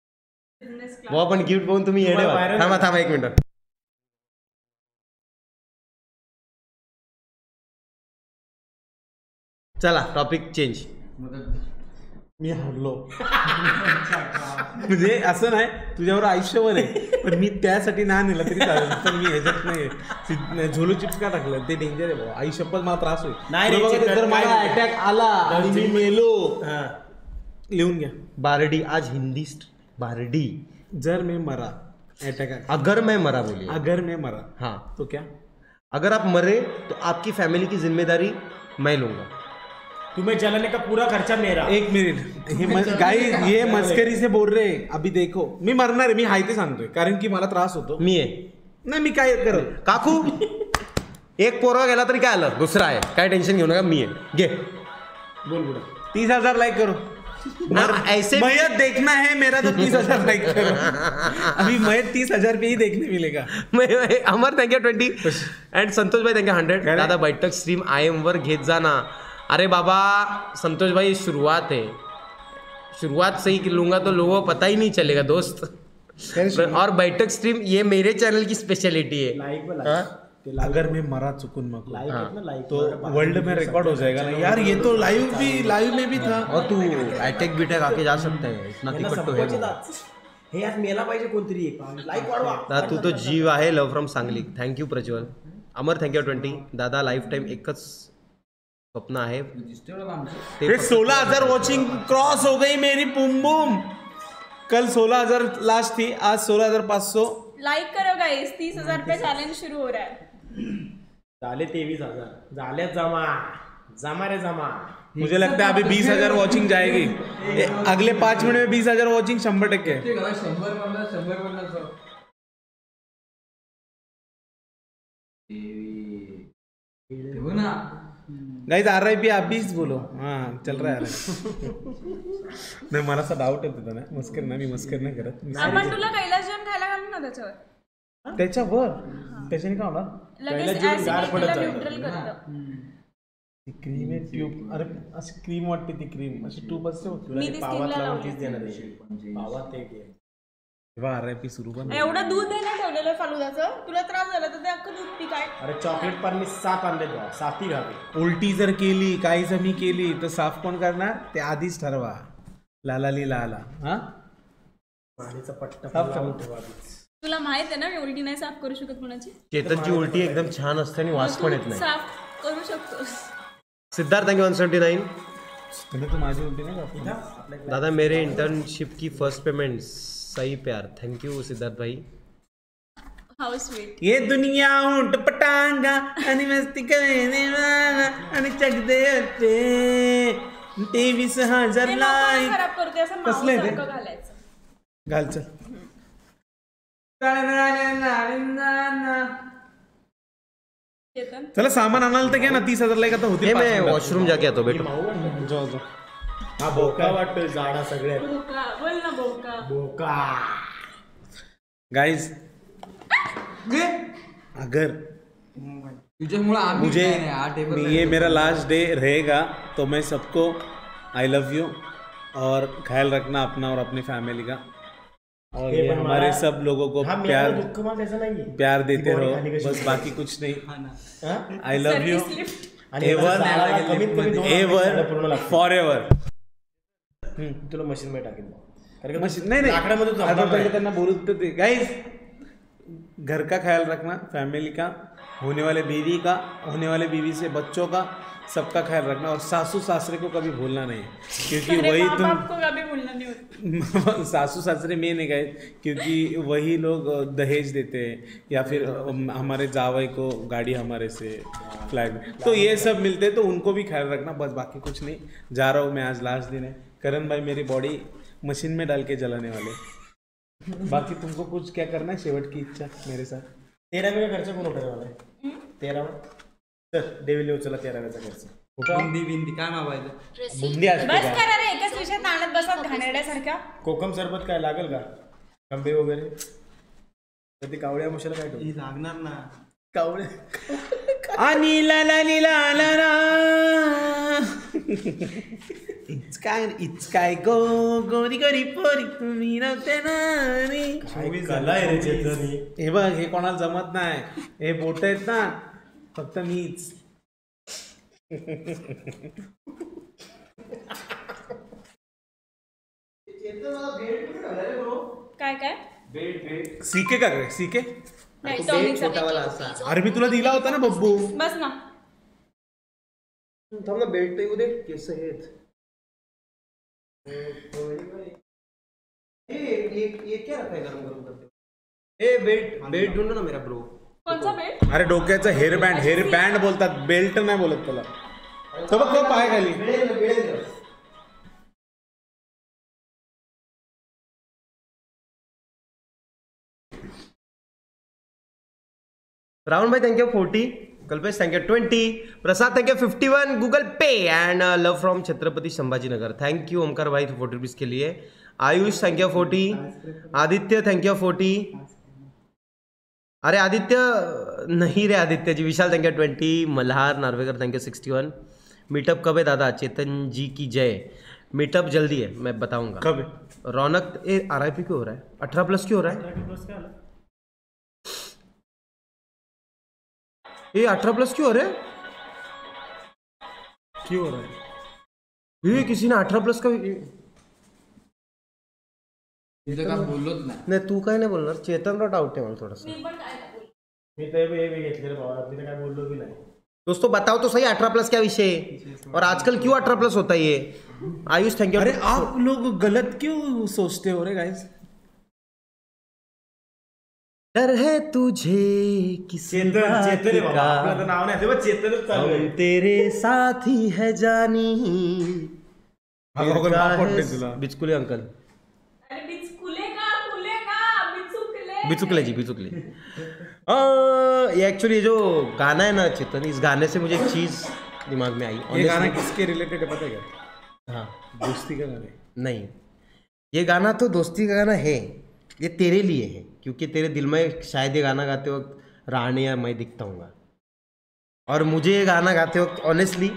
वो आपण गिफ्ट बघून तुम्ही येणे थांबा थांबा एक मिनिट चला टॉपिक चेंज
मी हरलो. म्हणजे असं नाही तुझ्यावर आयुष्यभर आहे. पण मी त्यासाठी नाही नेलं तरी चालेल. पण मी ह्याच्यात नाही झोलो चिप्स का टाकलं? ते डेंजर आहे भाऊ आयुष्यभर मला त्रास होईल
नाही
जर मला. अटॅक आला आणि मी मेलो
हा.
लिहून घ्या.
बारडी आज हिंदी बारडी.
जर मी मरा अटैक
अगर मैं मरा बोलिए.
अगर मैं मरा.
हाँ.
तो क्या?
अगर आप मरे तो आपकी फैमिली की जिम्मेदारी मैं लूंगा.
तुम्हें जलाने का पूरा खर्चा मेरा?
एक मिनिट. हे गाई ये मस्करी से बोल रहे अभी देखो. मी मरणार आहे मी हाय ते सांगतोय. कारण की मला त्रास होतो.
मी आहे.
नाही मी काय करत
काकू एक पोरगा गेला तरी काय आलं? दुसरा आहे. काय टेन्शन घेऊ नका मी आहे. घे.
बोल बुरा तीस हजार लाइक करो.
ना, ऐसे
मैयत देखना है मेरा तो तीस हजार लाइक करो. अभी मैयत तीस हजार पे ही देखने मिलेगा.
Amar thank you twenty and Santosh भाई थँक्यू हंड्रेड? दादा बैठक स्ट्रीम आय एम वर घेत जा ना अरे बाबा संतोष भाई शुरुआत है। शुरुआत से ही लूँगा तो लोगों को पता ही नहीं चलेगा दोस्त। और बैठक स्ट्रीम ये मेरे चैनल की स्पेशलिटी है।
लाइक
हाँ?
अगर मैं मरा चुकुन मको
लाइक
तो वर्ल्ड में रिकॉर्ड हो जाएगा ना। यार ये तो लाइव भी लाइव में भी था।
और तू अटॅक बिटॅक आके जा सकता है। इतना तिकट तो है।
हे यात मेला पाहिजे कोणतरी एक लाईक वाढवा
दादा तू तो जीव आहे love from Sangli. Thank you Prajwal. Amar thank you twenty दादा लाईफ टाईम एकच आहे ते
सोलह हज़ार वॉचिंग क्रॉस हो गई मेरी बुम बुम कल सोलह हज़ार लास्ट थी आज सोलह हज़ार पाँच सौ
लाइक करो गाइस तीस हज़ार पे चैलेंज शुरू हो रहा है
झाले तेवीस हज़ार झाले जमा जमा रे जमा
मुझे लगता है अभी बीस हज़ार वॉचिंग जाएगी ए, अगले पाँच मिनट में बीस हज़ार वॉचिंग शंभर टक्के है. गाइस आर आई पी आप भी बोलो. हाँ चल रहा है नाही मला असा डाऊट येत होता ना. मस्कर ना मी मस्कर नाही करत. मी
आपण तुला कैलास जेवण खायला घालू ना त्याच्यावर.
त्याच्यावर? त्याच्याने काय होणार?
लगेच करतं.
ती क्रीम आहे ट्यूब अरे अशी क्रीम वाटते ती क्रीम अशी ट्यूब असते बघ.
मी ती स्किनला लावली
देणार आहे. पावात एक आहे.
तेव्हा आर आय पी सुरू पण
एवढं दूध आहे ना ठेवलेलं फालुदाचं? तुला त्रास झाला तर ते अख्खं दूध पी काय?
अरे चॉकलेट पण मी सात आणले बा
उलटी जर केली काही जमी केली तर साफ कोण करणार? ते आधीच ठरवा. लालाली लाला. हा?
पाणीचा पट्टा
साफ
पण लावून
करून.
ठेवा आधीच.
तुला माहीत आहे ना मी उलटी नाही साफ करू शकत कोणाची?
चेतनची उलटी एकदम छान असते आणि वास पण येत नाही.
साफ करू शकतोस.
Siddharth thank you one seventy nine
माझी उलटी नाही
दादा मेरे इंटर्नशिप की फर्स्ट पेमेंट सही प्यार। थैंक यू सिद्धार्थ भाई।
ये दुनिया ऊँट पटांगा आणि मस्ती करणे वाला आणि चढते होते तेवीस हज़ार लाईक कसलं ते? घाल चल. चला सामान आणाल तर घ्या ना तीस हज़ार लाईक आता होते
वॉशरूम जाके आता हूँ बेटो
जाऊ जाऊ.
हा भोका वाटतोय जाडा सगळ्यात.
बोका बोल ना बोका.
भोका
गाइस अगर मुझे ये मेरा लास्ट डे रहेगा तो मैं सबको आई लव यू और ख्याल रखना अपना और अपनी फैमिली का। और ये हमारे सब लोगों को
हा
प्यार
मला
प्यार देते रहो बस बाकी कुछ नहीं। I love you ever ever forever
तुला मशीन टाकेल कारण की
नहीं नहीं.
लाकडामध्ये जमणार
आता पहले. त्यांना बोलत थे गाइस घर का ख्याल रखना? फैमिली का? होने वाले बीवी का? होने वाले बीवी से बच्चों का? सबका ख्याल रखना. और सासू सासरे को कभी भूलना नहीं। क्योंकि वही तुम
को कभी भूलना नहीं होता।
सासू सासरे में नहीं गए क्योंकि वही लोग दहेज देते हैं या फिर हमारे जावई को गाड़ी हमारे से फ्लैग तो ये सब मिलते हैं तो उनको भी ख्याल रखना बस बाकी कुछ नहीं। जा रहा हूँ मैं आज लास्ट दिन है। करण भाई मेरी बॉडी मशीन में डाल के जलाने वाले। बाकी तुमको कुछ क्या करना है? शेवट की इच्छा मेरे साथ।
तेराव्या खर्च कोण उठायला मला तेरावा चल देवीला उचला तेराव्याचा खर्च।
बिंदी बिंदी काय मावायचं
बुंदी असते
बस
का
करा रे एकाच विषयात आणत बसत घाणेरड्यासारख्या
कोकम सरबत काय लागेल का? आंबे वगैरे? तर ते कावळ्या मुशाला काय ठेवू?
लागणार ना.
कावळे.
आणि ला ला ली ला ला ला इट्स काय इट्स काय गो गोरी गोरी पोरी तुम्ही नव्हते ना
ही.
हे बघ हे कोणाला जमत नाही. हे बोट आहेत ना फक्त मीच
काय काय?
सीके का सीके अरे मी तुला दिला होता ना बब्बू.
बस ना.
थांब ना बेल्ट येऊ दे केस आहेत. ये ये ये क्या रखा है गरम गरम करते ए बेल्ट बेल्ट ढूंढो ना मेरा ब्रो
कौन सा बेल्ट
अरे डोक्याचं हेअर बँड हेअर बँड बोलतात. बेल्ट नाही बोलत त्याला तो बघ तो पाय खाली.
राहुल भाई thank you forty Kalpesh thank you twenty Prasad thank you fifty one Google Pay and love from Chhatrapati Sambhaji Nagar thank you Omkar भाई फोर्टी रुपीज़ के लिए. Ayush thank you forty Aditya thank you forty अरे आदित्य नहीं रे Aditya ji. Vishal thank you twenty Malhar Narvekar thank you sixty one meetup कब है दादा? चेतन जी की जय. मीटअप जल्दी है मैं बताऊँगा.
कब
रौनक ए आर आई पी क्यों हो रहा है? अठारह प्लस क्यों हो रहा है। ये अठारह प्लस क्यों हो रहा है?
क्यों हो रहा है?
ये किसी ने अठारह प्लस का
तुझं नाही
नाही तू काय नाही बोलणार चेतनला डाऊट आहे मला थोडासा
मी
तर हे बी घेतलेलं बाबा मी तर काय बोललो बी नाही।
दोस्तों बताओ तो सही अठारह प्लस क्या विषय है? और आजकल क्यों अठारह प्लस होता है ये? आयुष थैंक यू
अरे आप लोग गलत क्यों सोचते हो रे गाइस
डर है तुझे किस
चेतन चेतन आहे आपलं
का।
नाव नाही तेव्हा चेतनच चालू आहे
तेरे साथ ही है जानी
पडलंय तुला.
बिचकुले अंकल।
बिचकुले का कुले का बिचुकले।
बिचुकले जी बिचुकले। ये एक्चुअली जो गाना है ना चेतन इस गाने से मुझे एक चीज़ दिमाग में आई।
ये गाना
Honestly-
किसके रिलेटेड है पता है क्या?
हाँ।
दोस्ती का गाना है।
नहीं। ये गाना तो दोस्ती का गाना है ये तेरे लिए है। क्योंकि तेरे दिल में शायद ये गाना गाते वक्त रानी या मैं दिखता हूँ और मुझे ये गाना गाते वक्त ऑनेस्टली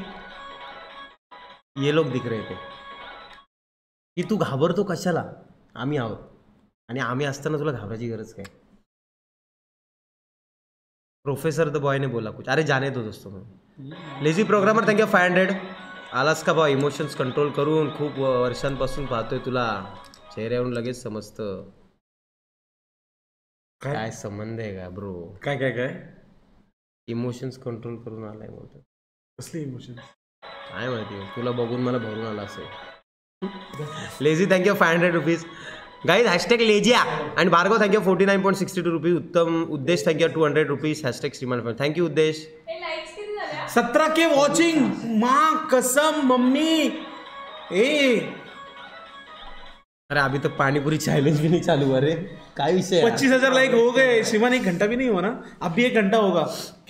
ये लोग दिख रहे थे। की तू घाबरतो कशाला? आम्ही आहोत. आणि आम्ही असताना तुला घाबरायची गरज काय? प्रोफेसर द बॉयने बोला कुछ. अरे जाने दो दोस्तों lazy programmer thank you five hundred आलास का भाऊ इमोशन्स कंट्रोल करून खूप वर्षांपासून पाहतोय तुला. चेहऱ्यावरून लगेच समजतं.
काय?
काय संबंध आहे का ब्रो
काय काय काय?
इमोशन्स कंट्रोल करून आलाय बोलतो
कसले इमोशन
काय माहिती तुला बघून मला भरून आला असेल. Lazy thank you five hundred rupees guys hashtag लेजिया आणि Bhargav thank you forty nine point sixty two rupees उत्तम Uddesh thank you two hundred rupees hashtag Shriman thank you Uddesh
hey likes किती झाल्या
सत्रह के वॉचिंग माँ कसम mummy. ए.
अरे अभी तो पानीपुरी चैलेंज भी नहीं चालू हुआ रे. काय विषय है?
पच्चीस हजार लाइक हो गए। शिवान एक घंटा भी नहीं हुआ ना? अब भी एक घंटा होगा।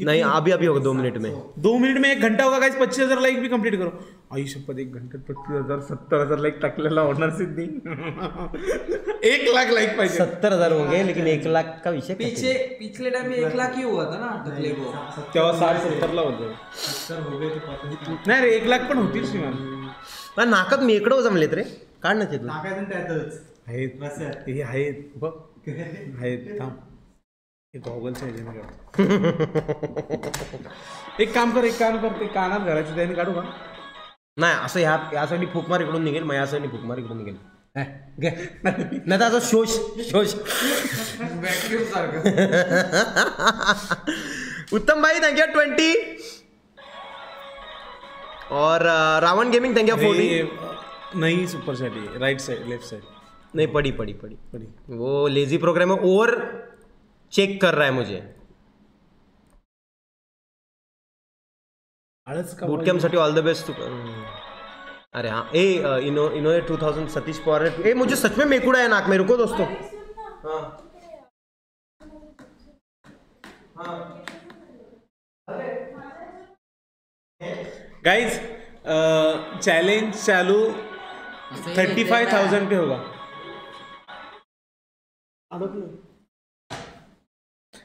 नहीं अभी अभी होगा दो मिनट में।
दो मिनट में एक घंटा होगा गाइस पच्चीस हजार लाइक भी कंप्लीट करो। आई शपथ एक घंटे पच्चीस हजार सत्तर हजार लाइक टाकलेला होणार सिद्धी। एक लाख लाइक पाहिजे।
सत्तर हजार हो गए लेकिन एक लाख का विषय?
पीछे पिछले टाइम में एक लाख ही हुआ था ना टकले को
तेव्हा साठ सत्तरला होतं। नाही रे एक लाख पण होतील श्रीमान
पण नाकात मेकडं जमलेत रे. काढ ना तिथून
टाकायचं त्यातच.
आहेत. हे आहेत. बघ. काढ एक काम कर एक काम कर ते कानात घालायचं त्याने काढू का
नाही असं ह्या यासाठी फुकमार इकडून निघेल मग यासाठी फुकमार इकडून निघेल। नाही तर असं शोष शोष।
व्हॅक्युम सारखं
उत्तम भाई थँक्यू ट्वेंटी और Ravan gaming thank you forty
नहीं super side right side left side
नहीं पढ़ी पड़ी पड़ी
पढ़ी।
वो लेजी प्रोग्राम है और चेक कर रहा है मुझे। ऑल द बेस्ट अरे हाँ ए इनो इन्होंने टू थाउज़ेंड सतीश पवार ने ए मुझे सच में मेकुड़ा है नाक में रुको दोस्तों। हाँ।
गाइस चैलेंज चालू थर्टी फाइव थाउज़ेंड पे होगा।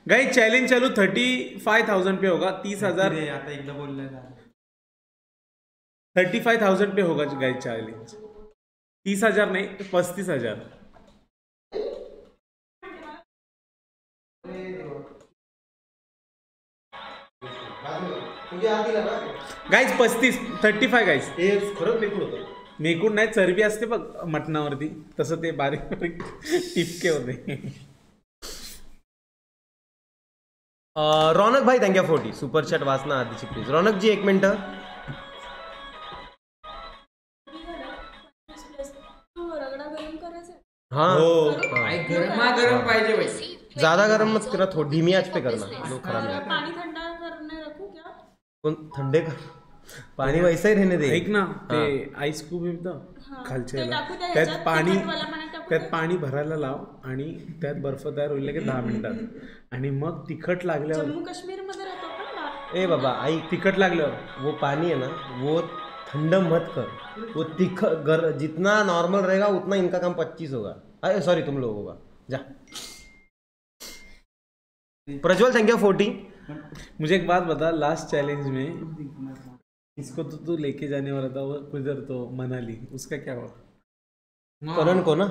गाइस चैलेंज चालू थर्टी फाइव थाउज़ेंड पे होगा तीस हज़ार।
एकदा
थर्टी फाइव थाउज़ेंड पे होगा गाइस चैलेंज तीस हज़ार नहीं पस्तीस हज़ार। गाइस पस्तीस थर्टी फाय गाइस
हे खरंच होतं।
मेकून नाही चरबी असते बघ मटणावरती. तसं ते बारीक बारीक टिपके होते.
अ, रौनक भाई थँक्यू फोर्टी सुपर चॅट वाचना आधीची प्लीज रौनक जी एक मिनटं.
तू रगडा गरम करायचा
हां.
हो.
आई गरमा गरम पाहिजे
ज्यादा गर्म मत करना थोड़ी धीमी आंच पे करना जो खराब
और
नहीं.
पानी ठंडा करने रखूं क्या?
कोण? थंडे कर. पाणी वैसे रहने दे.
ऐक ना ते आईस क्यूब येतं
त्या
त्यात पाणी
पाणी
त्यात? पाणी भरायला लाव आणि त्यात बर्फ तयार होईल की दहा मिनिटात. आणि मग तिखट लागल्यावर
जम्मू काश्मीरमध्ये राहतो आपण ना
ए बाबा आई
तिखट लागल्यावर.
वो पानी है ना वो ठंड मत कर. वो तीख गर जितना नॉर्मल रहेगा उतना इनका काम पच्चीस होगा. अरे सॉरी तुम लोगों का. जा. प्रज्वल थैंक यू फोर्टी
मुझे एक बात बता लास्ट चैलेंज में इसको तो तू लेके जाने वाला था वो कुदर तो मनाली उसका क्या हुआ?
करण को ना?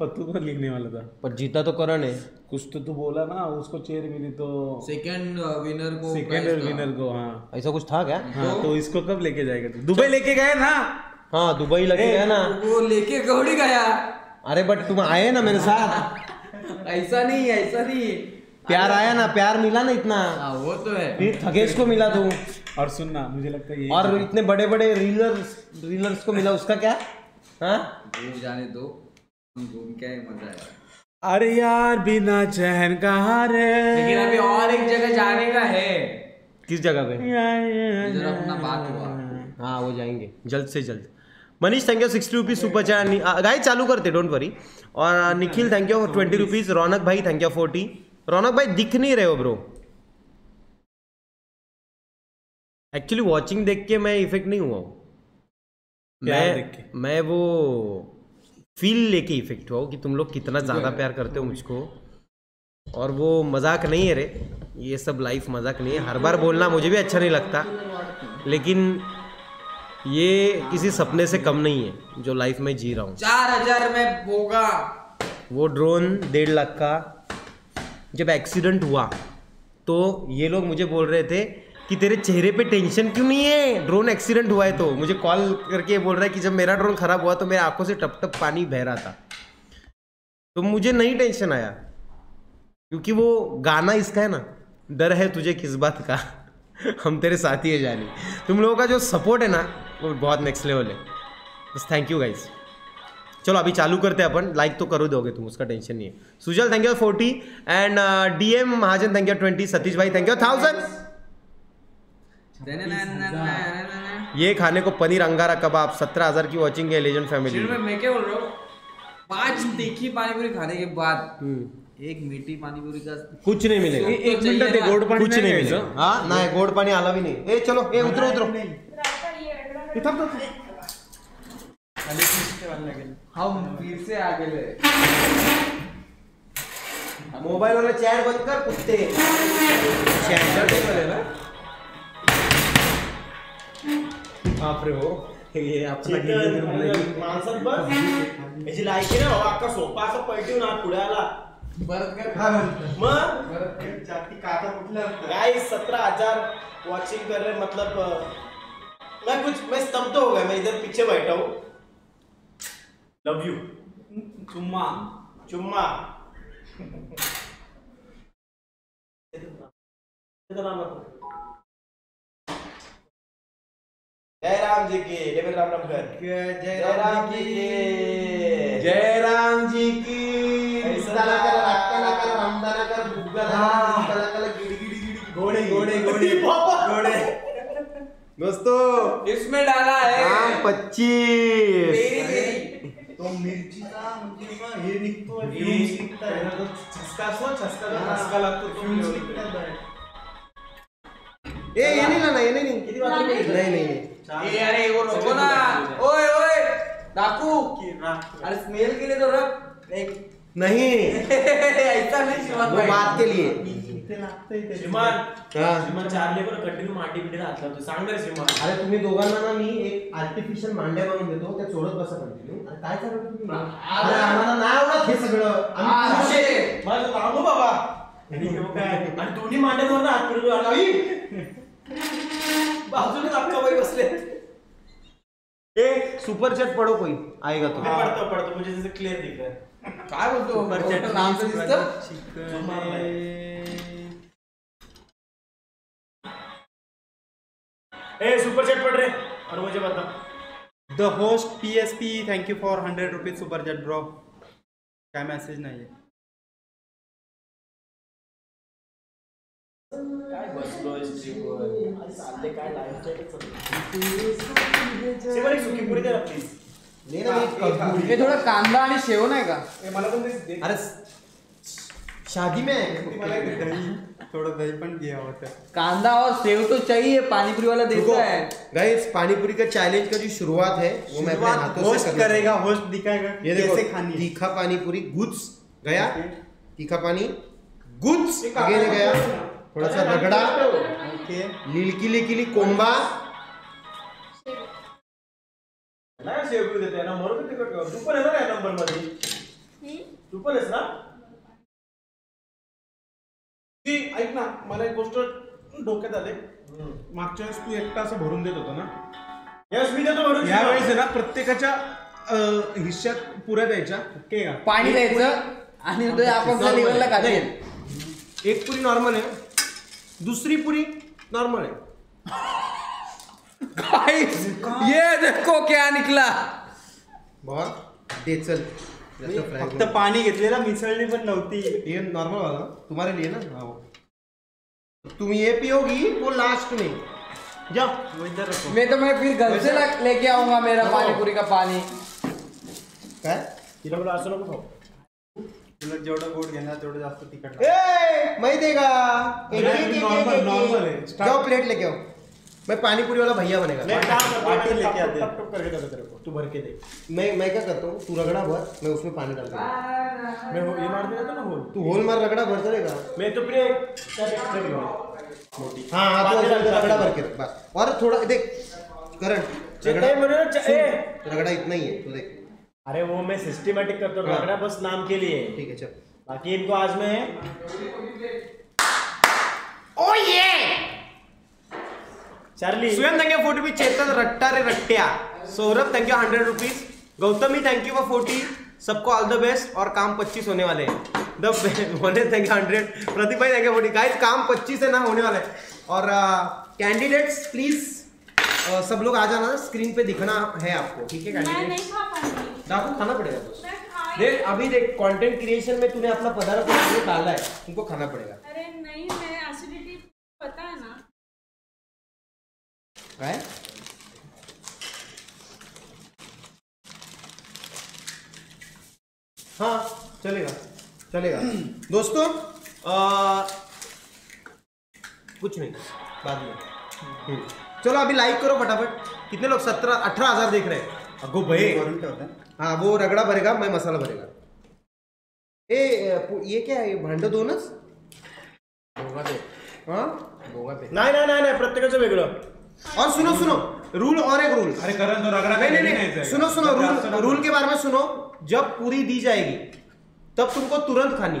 पत्तू को लेने वाला था।
पर जीता तो करण है।
कुछ तो तू बोला ना उसको चेयर मिली तो
सेकंड विनर को
सेकेंड। विनर को हाँ।
ऐसा कुछ था क्या?
हाँ तो इसको कब लेके जाएगा तू? दुबई लेके गए ना?
हाँ दुबई लगे गया ना।
वो लेके गौड़ी गया।
अरे बट तुम आए ना मेरे साथ।
ऐसा नहीं ऐसा नहीं
प्यार आया ना प्यार मिला ना इतना।
हाँ वो तो है।
फिर थगेश को मिला तू।
और सुनना मुझे लगता है ये
और इतने बड़े बड़े रीलर्स रीलर्स को मिला उसका क्या? हाँ?
जाने दो। घूम के मज़ा आया।
अरे यार बिना चैन का रे
लेकिन अभी और एक जगह जाने का है।
किस जगह पे?
इधर अपना बात हुआ।
हाँ वो जाएँगे जल्द से जल्द। Manish thank you sixty rupees super chat guys चालू करते डोंट वरी और Nikhil thank you twenty rupees Raunak भाई थैंक यू फोर्टी रौनक भाई दिख नहीं रहे हो ब्रो एक्चुअली वॉचिंग देख के मैं इफ़ेक्ट नहीं हुआ हूँ। मैं मैं वो फील लेके इफ़ेक्ट हुआ हूँ कि तुम लोग कितना ज़्यादा प्यार करते हो मुझको। और वो मज़ाक नहीं है रे। ये सब लाइफ मज़ाक नहीं है। हर बार बोलना मुझे भी अच्छा नहीं लगता। लेकिन ये किसी सपने से कम नहीं है जो लाइफ में जी रहा हूँ।
चार हज़ार में होगा
वो ड्रोन डेढ़ लाख का जब एक्सीडेंट हुआ तो ये लोग मुझे बोल रहे थे कि तेरे चेहरे पे टेंशन क्यों नहीं है? ड्रोन एक्सीडेंट हुआ है तो। मुझे कॉल करके बोल रहा है कि जब मेरा ड्रोन खराब हुआ तो मेरे आँखों से टप टप पानी बह रहा था। तो मुझे नहीं टेंशन आया, क्योंकि वो गाना इसका है ना, डर है तुझे किस बात का? हम तेरे साथी है जानी। तुम लोगों का जो सपोर्ट है ना, वो बहुत नेक्स्ट लेवल है। बस थैंक यू गाइस चलो अभी चालू करते हैं अपन। लाइक तो करो दोगे तुम, उसका टेंशन नहीं है। Sujal thank you forty and DM Mahajan thank you twenty Satish भाई थैंक यू थाउज़ेंड ये खाने को पनीर अंगारा कबाब सत्रह हज़ार की वॉचिंग है लेजेंड फैमिली
मैं मैं क्या बोल रहा हूँ? पाँच तीखी पानी पूरी खाने के बाद एक मीठी पानी पूरी का
कुछ नहीं मिलेगा।
एक मिनिट ते गोड पाणी
कुछ नहीं मिलेगा। हाँ ना गोड पानी आला भी नहीं। ए चलो ए उतरो उतरो।
हम फिर से आ गए।
मोबाइल वाला चैट बंद कर कुत्ते। बाप रे हो. हे आपला माणसात बस. याची लायकी ना बाबा अख्खा सोपा असं पलटून हा पुढे आला
परत कर
मग?
जाती काका कुठलं
गाइस सत्रह हजार वॉचिंग कर रहे मतलब अ, मैं कुछ मैं स्तब्ध हो गया मैं इधर पीछे बैठा हूँ. लव यू चुम्मा. चुम्मा. जय राम जी की जय राम राम कर।
जय
जय राम जी की।
जय राम जी की।
कर, कर, रामदाना कर, कर, कर, गिडी, गिडी, गिडी.
घोडे घोडे घोडे. घोडे।
दोस्तों
इसमें डाला है।
राम पच्चीस।
तेरी तेरी
तो मिरचीचा म्हणजे ना हे निघतोय fumes निघताय. Fumes निघताय.
ए ये नहीं लाना ये नहीं नहीं। किती वाजले? नहीं नहीं नहीं।
ए अरे वो रोको ना। ओए ओए डाकू। अरे स्मेल के लिए तो रख। एक
नहीं।
ऐसा नहीं शिवान
वो
भाई।
बात के लिए।
ते.
हाँ.
चारले पण कंटिन्यू मांडी घातला होता सांग श्रीमान
अरे तुम्ही दोघांना ना मी एक आर्टिफिशियल मांड्या बनवून देतो त्या सोडत बसा कंटिन्यू अरे काय चालू आहे तुम्ही? अरे आम्हाला नाही आवडत हे सगळं. आम्ही पुरुष आहे.
माझं थांबू बाबा. आणि ह्यो काय? आणि दोन्ही मांड्यांवर हात आई! बाजूने अक्का बाई बसले
ए सुपर चॅट पडो कोई. आएगा तो.
पडतो पडतो म्हणजे जसं क्लिअर दिख रहा है.
काय बोलतो? मोठं नाम दिसतं?
ए सुपर चैट पढ़ रहे और मुझे बता.
The host P S P thank you for hundred rupees super chat bro काय मेसेज नाही
काय बसलोय चालले काय सुकी पुरी द्या प्लीज़.
हे थोडं कांदा आणि शेव नाही का?
मला पण दे
अरे शादी में है
दही थोडं दही पण घ्या होतं.
कांदा और सेव तो चाहिए पानीपुरी वाला देता है।
गाइस पानीपुरी का चैलेंज का जो शुरुआत है वो मैं अपने हाथों से
होस्ट
करेगा
होस्ट दिखाएगा
ये देखो
कैसे खानी
तीखा पानीपुरी गुड्स गया? तीखा पानी गुड्स आगे ले गया। थोड़ा सा रगड़ा.
ओके.
लिलकी लिकिली कोंबा.
नाही सेव करू देते. ना म्हणून तिकट कर तू पण येणार आहे नंबरमध्ये तू पण आहेस ना?
ती ऐक ना मला एक गोष्ट डोक्यात आले. मागच्या वेळेस तू एकटा असं भरून देत होता ना?
यस मी देतो भरून.
या वेळेस आहे ना प्रत्येकाच्या अं, हिश्श्यात पुऱ्या द्यायच्या. ओके. का
पाणी द्यायचं आणि
Normal.
लेवलला
एक पूरी नॉर्मल है दूसरी पूरी नॉर्मल है।
Guys, ये देखो क्या निकला।
बहुत। दे चल। जैसा fry
फक्त पाणी घेतलेला मिसळली पण नव्हती
ये नॉर्मल वाला तुम्हारे लिए ना? हाँ वो। तुम ये पियोगी वो लास्ट में। जाओ
वो इधर रखो।
मैं तो मैं फिर घर से लेके आऊँगा मेरा पानी पूरी का पानी।
काय?
तिला बोला असं नको खाऊ
तुला जेवढं गोड घेणार तेवढं जास्त तिखट
ए मैं देगा एक, एक, एक, एक,
Normal,
एक, एक,
normal है।
एक।
Start-
जाओ प्लेट लेके आओ मैं पानीपुरी वाला भैया बनेगा
मैं काम करता
वाटी
हूँ,
लेके आते।
टप- टप करके तेरे को तू भर के दे
मैं मैं क्या करता हूँ तू रगड़ा भर मैं उसमें पानी डाल दूँगा
मैं हो- ये मार देता ना होल
तू होल मार रगड़ा भर चलेगा
मैं तो मोठी
हाँ हाँ तो रगड़ा भर के रख बस और थोड़ा देख करण. सुन, रगड़ा इतना ही है तू देख
अरे वो मैं सिस्टमेटिक करता हूँ
हाँ।
बस नाम के लिए।
ठीक है चल।
बाकी इनको आज मैं
ओ ये!
Charlie.
Swayam thank you forty rupees Chetan रट्टा रे रट्टिया। Saurabh thank you hundred rupees Gautami thank you for forty सबको ऑल द बेस्ट और काम पच्चीस होने वाले हैं। द होने थैंक यू हंड्रेड प्रदीप भाई थैंक यू फोर्टी गाइस काम पच्चीस है ना होने वाला। है और कैंडिडेट्स प्लीज़ सब लोग आ जाना स्क्रीन पे दिखना है आपको ठीक है
मैं नहीं खा पाऊँगी।
आपको खाना पड़ेगा तो देख अभी देख कंटेंट क्रिएशन में तूने अपना पदार्थ उसमें डाला है तुमको खाना पड़ेगा।
अरे नहीं मैं एसिडिटी पता है ना।
काय हाँ चलेगा चलेगा। दोस्तों आ, कुछ नहीं बाद में। हम्म। चलो अभी लाइक करो फटाफट। कितने लोग? सत्रह अठारह हज़ार देख रहे हैं। अगो
ठेवता
हाँ। वो रगड़ा भरेगा मैं मसाला भरेगा। ए ये क्या है? भांड दोनच हाँ?
नाही नाही नाही नाही प्रत्येकाचं वेगळं
और सुनो सुनो रूल और एक रूल
अरे करण तो रगड़ा
नहीं नहीं नहीं सुनो सुनो रूल रूल के बारे में सुनो। जब पूरी दी जाएगी तब तुमको तुरंत खानी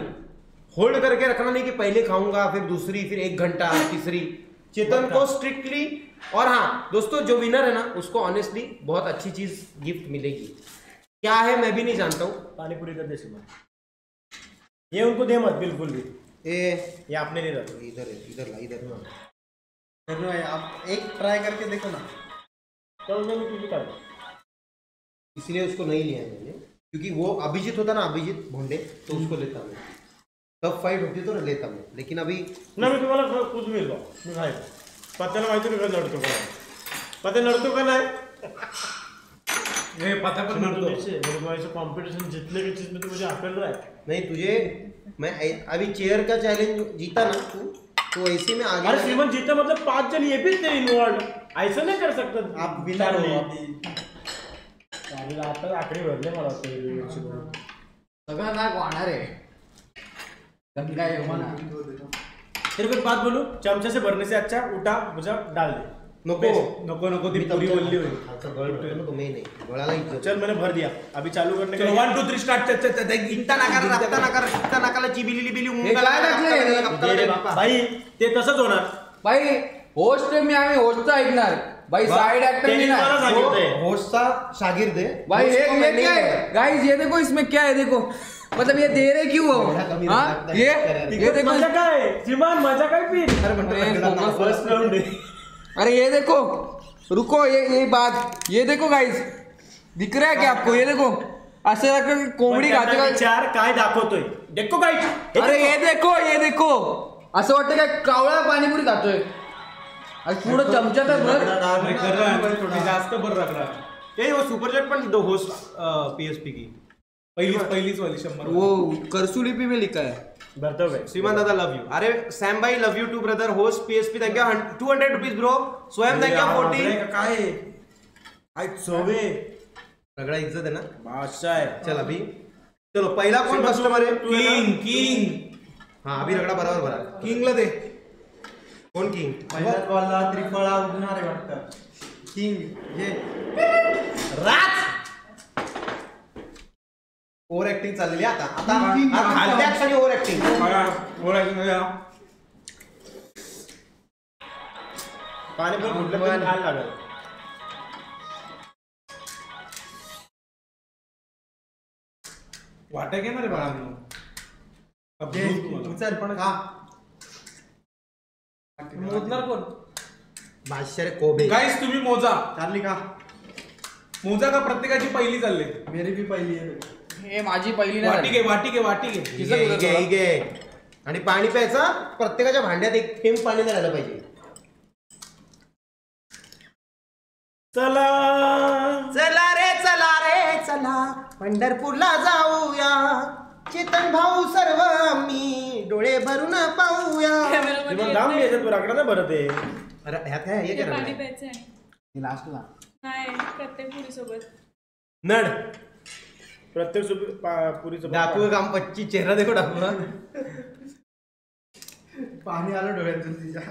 होल्ड करके रखना नहीं कि पहले खाऊँगा फिर दूसरी फिर एक घंटा तीसरी। चेतन को स्ट्रिक्टली और हाँ दोस्तों जो विनर है ना उसको ऑनेस्टली बहुत अच्छी चीज़ गिफ्ट मिलेगी। क्या है मैं भी नहीं जानता हूँ।
पानीपुरी कर दे सुबह। ये उनको दे मत बिल्कुल भी।
ए।
ये आपने नहीं रखा।
इधर है इधर ला इधर
आहे, आप एक ट्राय करके देखो ना।
तो
इसलिए उसको नहीं लिया मैंने क्योंकि वो अभिजीत होता ना अभिजीत भोंडे तो उसको लेता मैं। तब फाइट होती तो ना लेता मैं लेकिन अभी
ना मैं तुम्हारा कुछ मिल रहा पत्त्याला माहिती नाही का लढतो का? नाही. पत्या लढतो. का नाही को तो मुझे रहा है
नहीं तुझे मैं अभी चेयर का चैलेंज जीता ना तू तो ऐसे में आगे
अरे श्रीमंत जीता मतलब पांच जन ये भी थे इन्वॉल्व ऐसा नहीं कर सकता
आप विनर हो
आता आकडे भरले मला.
सगळं नाक वाहणार आहे. गंगा यमुना
फिर कुछ बात बोलू? चमचे से भरने से अच्छा उठा मुझे डाल दे।
नको।
नको नको ती पुरी ओल्ली होईल
तो इज़्ज़त
चल मैंने भर दिया। अभी चालू करने
चलो
का
वन टू थ्री स्टार्ट
इत्ता नाकार रक्ता नाकार रक्ता नाकाला चिबिली लिबिली
हे
बापा. भाई ते तसंच होणार।
भाई होस्ट मी आम्ही होस्टचं ऐकणार. भाई साइड एक्टर नहीं ना.
सांगितलंय.
होस्टचा शागिर्द है
भाई ये
नहीं
क्या है गाइस ये देखो इसमें क्या है देखो. मतलब ये दे रहे क्यों हो? हाँ? ये? ये देखो।
मज़ा काय श्रीमान मज़ा
focus
नाक.
फ़र्स्ट राउंड
अरे ये देखो रुको ये ये बात ये देखो गाइस दिख रहा है क्या आपको? ये देखो असं रख कोंबडी खाते का
विचार काय दाखवतोय? देखो काय
अरे ये देखो ये देखो। असं वाटतं काय कावळा पाणीपुरी खातोय। आज पुढं
ते जास्त बरं रगडा
ये वो सुपरजेट पण होस्ट पीएसपी की.
पहिलीच पहिलीच वाली शंभर
वो करसुलिपी में लिखा है।
श्रीमान दादा लव यू अरे सॅम भाई love you too brother host PSP thank you two hundred rupees bro Swayam thank you forty
काय आहे? काय चवे
सगळा इज़्ज़त आहे ना?
बादशाह आहे
चल अभी। चलो पहिला कोण कस्टमर आहे
किंग किंग
हा अभी रगडा बरोबर बरा
किंगला दे।
कोण किंग
बॉलला त्रिफळा उडणार आहे वाटतं किंग हे
राज! ओव्हर ऍक्टिंग चाललेली आता. आता क्षणी ओव्हर ऍक्टिंग
पाणीपुरी कुठलं पण खायला लागल.
वाटा घेणार रे बाळा
उचल पण खा
मोजणार कोण?
बादशाह रे कोबे.
गाईस तुम्ही मोजा.
चालली का?
मोजा का प्रत्येकाची पहिली चालले?
मेरी बी पहिली आहे.
हे माझी पहिली
वाटी घे वाटी घे वाटी घे.
इगे इगे आणि पाणी प्यायचं प्रत्येकाच्या भांड्यात एक थेंब पाणी नाही राहिलं पाहिजे.
चला.
चला रे चला रे चला. पंढरपूरला जाऊया. चेतन भाऊ सर्व आम्ही डोळे भरून पाहूया.
मग दाम घ्यायचं तू रगडा
अरे ह्यात काय हे करा
पाणी
लास्टला
नाही प्रत्येक पुरी सोबत
नड.
प्रत्येक सुप- पा- पुरीचं
डाकू काम पच्ची चेहरा देखो डाकू ना.
पाणी आलं डोळ्यातून तिच्या.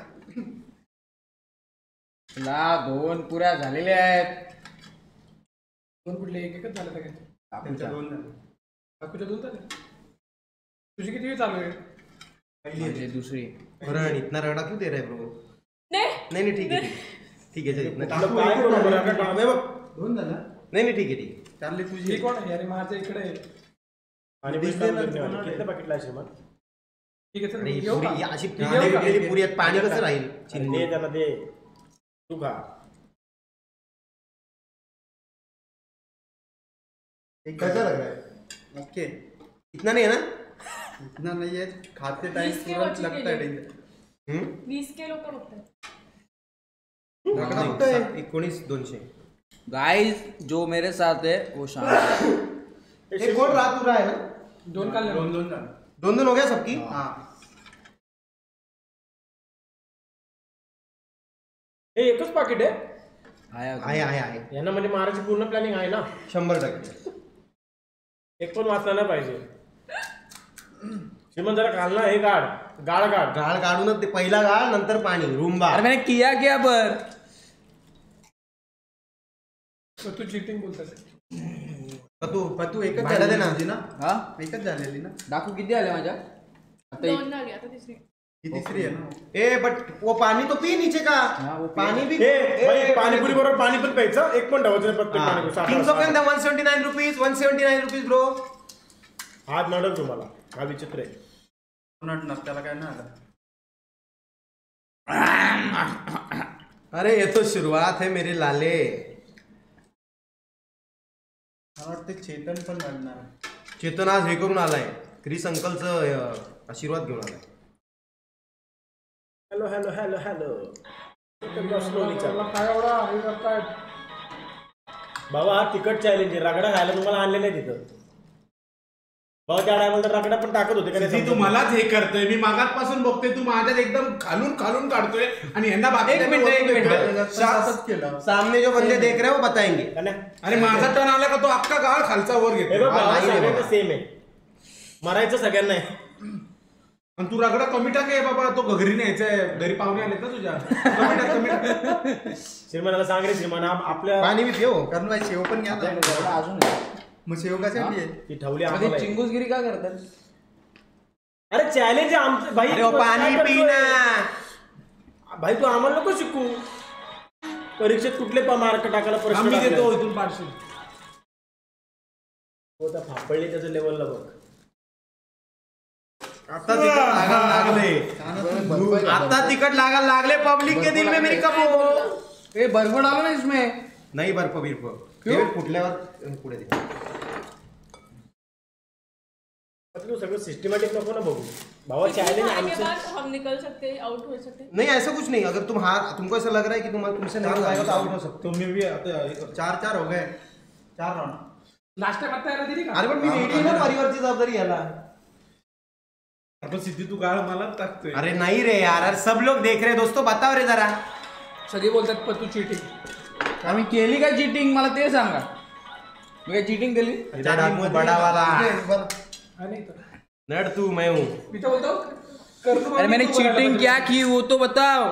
ला दोन पुऱ्या झालेल्या आहेत.
दोन कुठले एक एकच झाले सगळे
त्यांच्या दोन झाले.
दोन झाले तुझी किती वेळ चालू आहे?
म्हणजे दुसरी
बरं इतना रगडा क्यों दे रहा है प्रभु
नाही
नहीं नहीं ठीक है ठीक है ठीक है चल इतना
तुला काय करू? बरं, रगडा टाकू. बघ.
नहीं नहीं ठीक है ठीक है
चालली
हे
तुझी
कोण आहे? अरे माझ्या इकडे आहे.
आणि
दिसते ना
किती
तुम्हाला.
पाकिटला आहे श्रीमान
ठीक आहे चल
अरे ही
घेऊ
पुरी
का?
ही अशी
घेऊ
कांदे
का?
विकलेली पुरी आहेत पाणी कसं राहील?
दे
चिंनी
त्याला दे. तू खा.
कैसा लग रहा है
ओके.
इतना नहीं है ना?
इतना नहीं है खाते टाइम
इसके
तुरंत
वजह
लगता
के
है
लिए।
डेंजर.
हम्म?
वीस के लोक बघतात
रगड़ा
नहीं,
होता है
सा- एकोणीस दोनशे.
गाइस जो मेरे साथ है वो शांत
एक कोण रात उरा है ना?
दोन काल
दोन दोन.
दोन दोन हो गया सबकी?
हाँ।
हे। एकच पाकिट आहे
आया
आहे आहे आहे
यांना म्हणजे मारायची पूर्ण प्लॅनिंग आहे ना।
शंभर टक्के।
एक पण वाचला नाही पाहिजे श्रीमंत जरा घाल ना हे गाड गाळ गाड
गाळ काढूनच ते पहिला गाळ नंतर पाणी रुंबा
अरे मैंने किया क्या पर?
तू चिटिंग
तू
तू एकच झालेली
ना.
तुझी ना?
हा?
एकच झालेली ना?
डाकू किती आले माझ्या? आता एक.
दोन झाली आता तिसरी.
ही तिसरी आहे ना?
ए बट वो पानी तो पी नीचे का?
हाँ, वो पी.
पानी भी
हे भाई, पाणीपुरी बरोबर पाणी पण प्यायचं एक पण ठेवायचं नाही प्रत्येक पाणीपुरी साखर-
किंग्स ऑफ़
साखर.
One seventy nine rupees one seventy nine rupees bro
हात नडल तुम्हाला हा विचित्र आहे.
नटणार त्याला काय ना आलं.
अरे ये तो शुरुआत है मेरे लाले.
मला वाटतं चेतन पण लढणार
चेतन आज हे करून आलाय. क्रिस अंकलचं अं, आशीर्वाद घेऊन आलाय.
Hello hello hello hello.
मला काय एवढा हे करतायत
बाबा हा तिकट चॅलेंज आहे. रगडा खायला तुम्हाला आणले नाही तिथं. बाबा त्या टायमाला रगडा पण टाकत होते का नाही
ती मलाच हे करतोय. मी मागातपासून बघतोय तू माझ्यात एकदम खालून खालून काढतोय आणि यांना बाकी
एक मिनिट, एक मिनिट.
केलं.
सामने जो बंदे देख रहे हो वो बताएंगे?
अरे माझा टर्न आला का तो अख्खा गाळ खालचा वर घेतो.
सेम आहे. मरायचं सगळ्यांना आहे.
आणि तू रगडा कमी टाक आहे बाबा तो घरी न्यायचाय. घरी पाहुणे आलेत ना तुझ्या. कमी टाक कमी टाक.
श्रीमानाला सांग रे श्रीमान आप- आपल्या
पाणी भी पिओ
कारण बाई शेव पण घ्या
अजून आहे.
मग शेव कशासाठी आहे
ती ठेवली आम्हाला
ते चिंगूसगिरी का करतात
अरे चॅलेंज आहे आमचं भाई
अरे वो
तू काय करतोय?
पी ना
भाई तू आम्हाला नको शिकू परीक्षेत कुठले मार्क टाकायला प्रश्न
आम्ही देतो
टाकले?
इथून पार्सल।
तो आता फापडली त्याच्या लेवलला बघ
आता तिकट लागायला लागले। आता तिकट लागायला लागले पब्लिक के दिल में मेरी कब हो।
ए बर्फ़ डालो ना इसमें।
नाही बर्फ़ बिर्फ। हे फुटल्यावर पुढे दे
आता सगळं सिस्टमॅटिक नको ना बघू भावा
कितने
चॅलेंज
खाने के
आमचं
बाद हम निकल सकते आउट हो सकते
नहीं ऐसा कुछ नहीं। अगर तुम हार तुमको ऐसा लग रहा है कि तुम तुमसे नहीं हो तो आउट हो सकते
तुम्ही भी चार चार हो गए। चार राउंड
लास्ट टाइम आता यायला दिली का?
अरे पण मी रेडी आहे ना परिवारची जबाबदारी
आपण सिद्धी तू गाळ मला टाकतोय
अरे नहीं रे यार अरे सब लोग देख रहे हैं। दोस्तों बताओ रे जरा।
सगळे बोलतात पतू चिटिंग
आम्ही केली का चिटिंग मला ते सांगा. मी काय चिटिंग केली?
डाकू बड़ा वाला
नाही तर
नड तू मैं हूँ.
अरे मैंने चीटिंग. क्या की वो तो बताओ.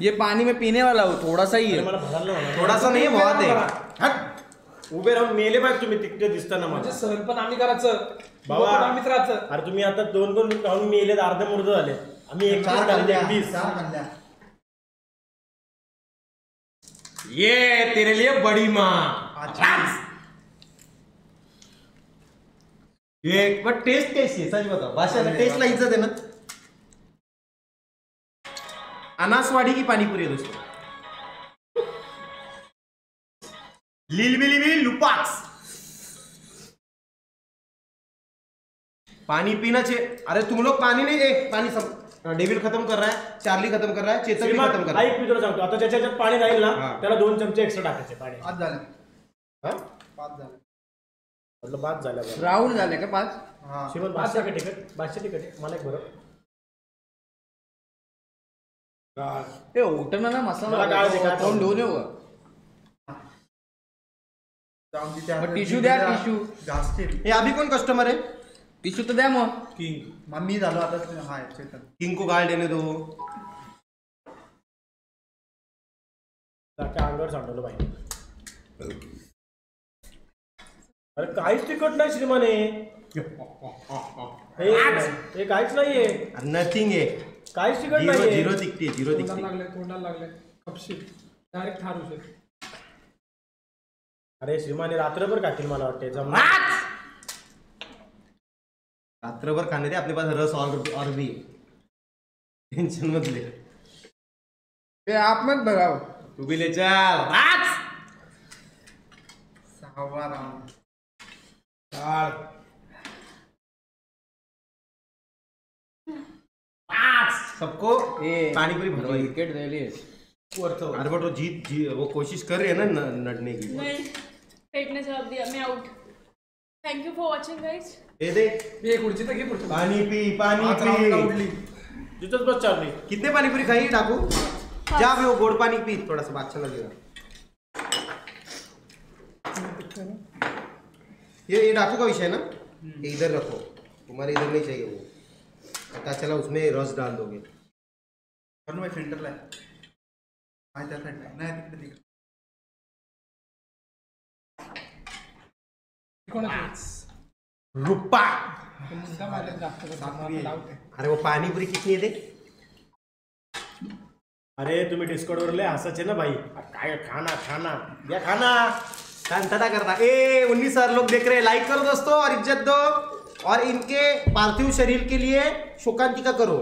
ये पानी में पीने वाला हो थोड़ा सा ही. है
मला भरायला होणार
थोड़ा सा नहीं बहुत है हट.
उभे राहून मेले पाहिजे तुम्ही तिकडे दिसताना
म्हणजे
मला
सहन पण आम्ही करायचं.
बाबा.
बाबा आम्हीच राहायचं.
अरे तुम्ही आता दोन दोन राहून मेले अर्धे मुर्द झाले. आम्ही एक
चार
झाले
खाल्ल्या
वीस
चार खाल्ल्या.
ये तेरे लिए बड़ी माँ।
अच्छा।
ये बट टेस्ट कैसी है सच बताओ भाषा का टेस्ट ला इज्जत है ना? अनासवाड़ी की पानीपुरी है दोस्तों. लिलबिली लुपाक्स. पानी पीना चाहिए अरे तुम लोग पानी नहीं दे पानी सब डेविल खत्म कर रहा है चार्ली खत्म कर रहा है चेतन भी
श्रीमान,
खत्म कर रहा है
ऐक मी तुला सांगतो आता ज्याच्या ज्याच्यात पाणी राहील ना
हा.
त्याला दोन चमचे एक्स्ट्रा टाकायचे पाणी
पाच झाले
हा?
पाच झाले
म्हटलं बाद झाल्या बरं.
राहुल झाले का पाच
हा
श्रीमान बादशाह का तिकट बादशाह तिकट आहे. मला एक बरं
ए उठना ना मसाला
मला काय
खाऊन घेऊन येऊ का?
जाऊन तिथे
मग
आता
tissue द्या, tissue.
जास्त
ये अभी कौन कस्टमर है
टिश्यू तर द्या मग.
किंग. मम्मी झालो आता हाय चेतन
किंग को गाल देने दो
त्या अंगावर सांडवलं पाहिजे अरे काहीच तिकट नाही श्रीमान. हे काहीच नाहीये.
नथिंग है
काहीच तिकट
जीरो
नाहीये.
जीरो दिखती जीरो
तोंडाला
दिखती है
लागले तोंडाला लागले कपशील डायरेक्ट ठार होशील
अरे श्रीमान रात्रभर खातील मला वाटते जमणार
रात्रभर खाने दे अपने पास रस और और भी टेंशन मत ले।
ते आप मत बघाव
तू भी ले चल। राज
सहावा राऊंड
सबको
ए
पानीपुरी भरवाई।
विकेट दिली
अरे बट वो जीत जी वो कोशिश कर रही है ना न- नटने की।
नहीं पेट ने जवाब दिया। मैं out thank you for watching guys
दे। दे
हे खुर्ची घे
पानी पी पानी पी।
उडली
तिथंच बस चालली
कितने पानीपुरी खाई डाकू? जा भी वो गोड़ पानी पी थोड़ा सा अच्छा लगेगा ये ये डाकू का विषय है ना? ये इधर रखो। तुम्हारे इधर नहीं चाहिए वो। पता चला उसमें रस डाल दोगे।
सेंटरला आहे नाही तिकडे
रुपा. अरे वो पानीपुरी कितनी है देख।
अरे तुम्ही डिस्कॉर्ड वर लय हसाचे ना भाई। काय खाना खाना। या खाना।
शांतता करता ए उन्नीस हज़ार लोग देख रहे हैं। लाइक करो दोस्तों और इज़्ज़त दो। और इनके पार्थिव शरीर के लिए शोकांतिका करो।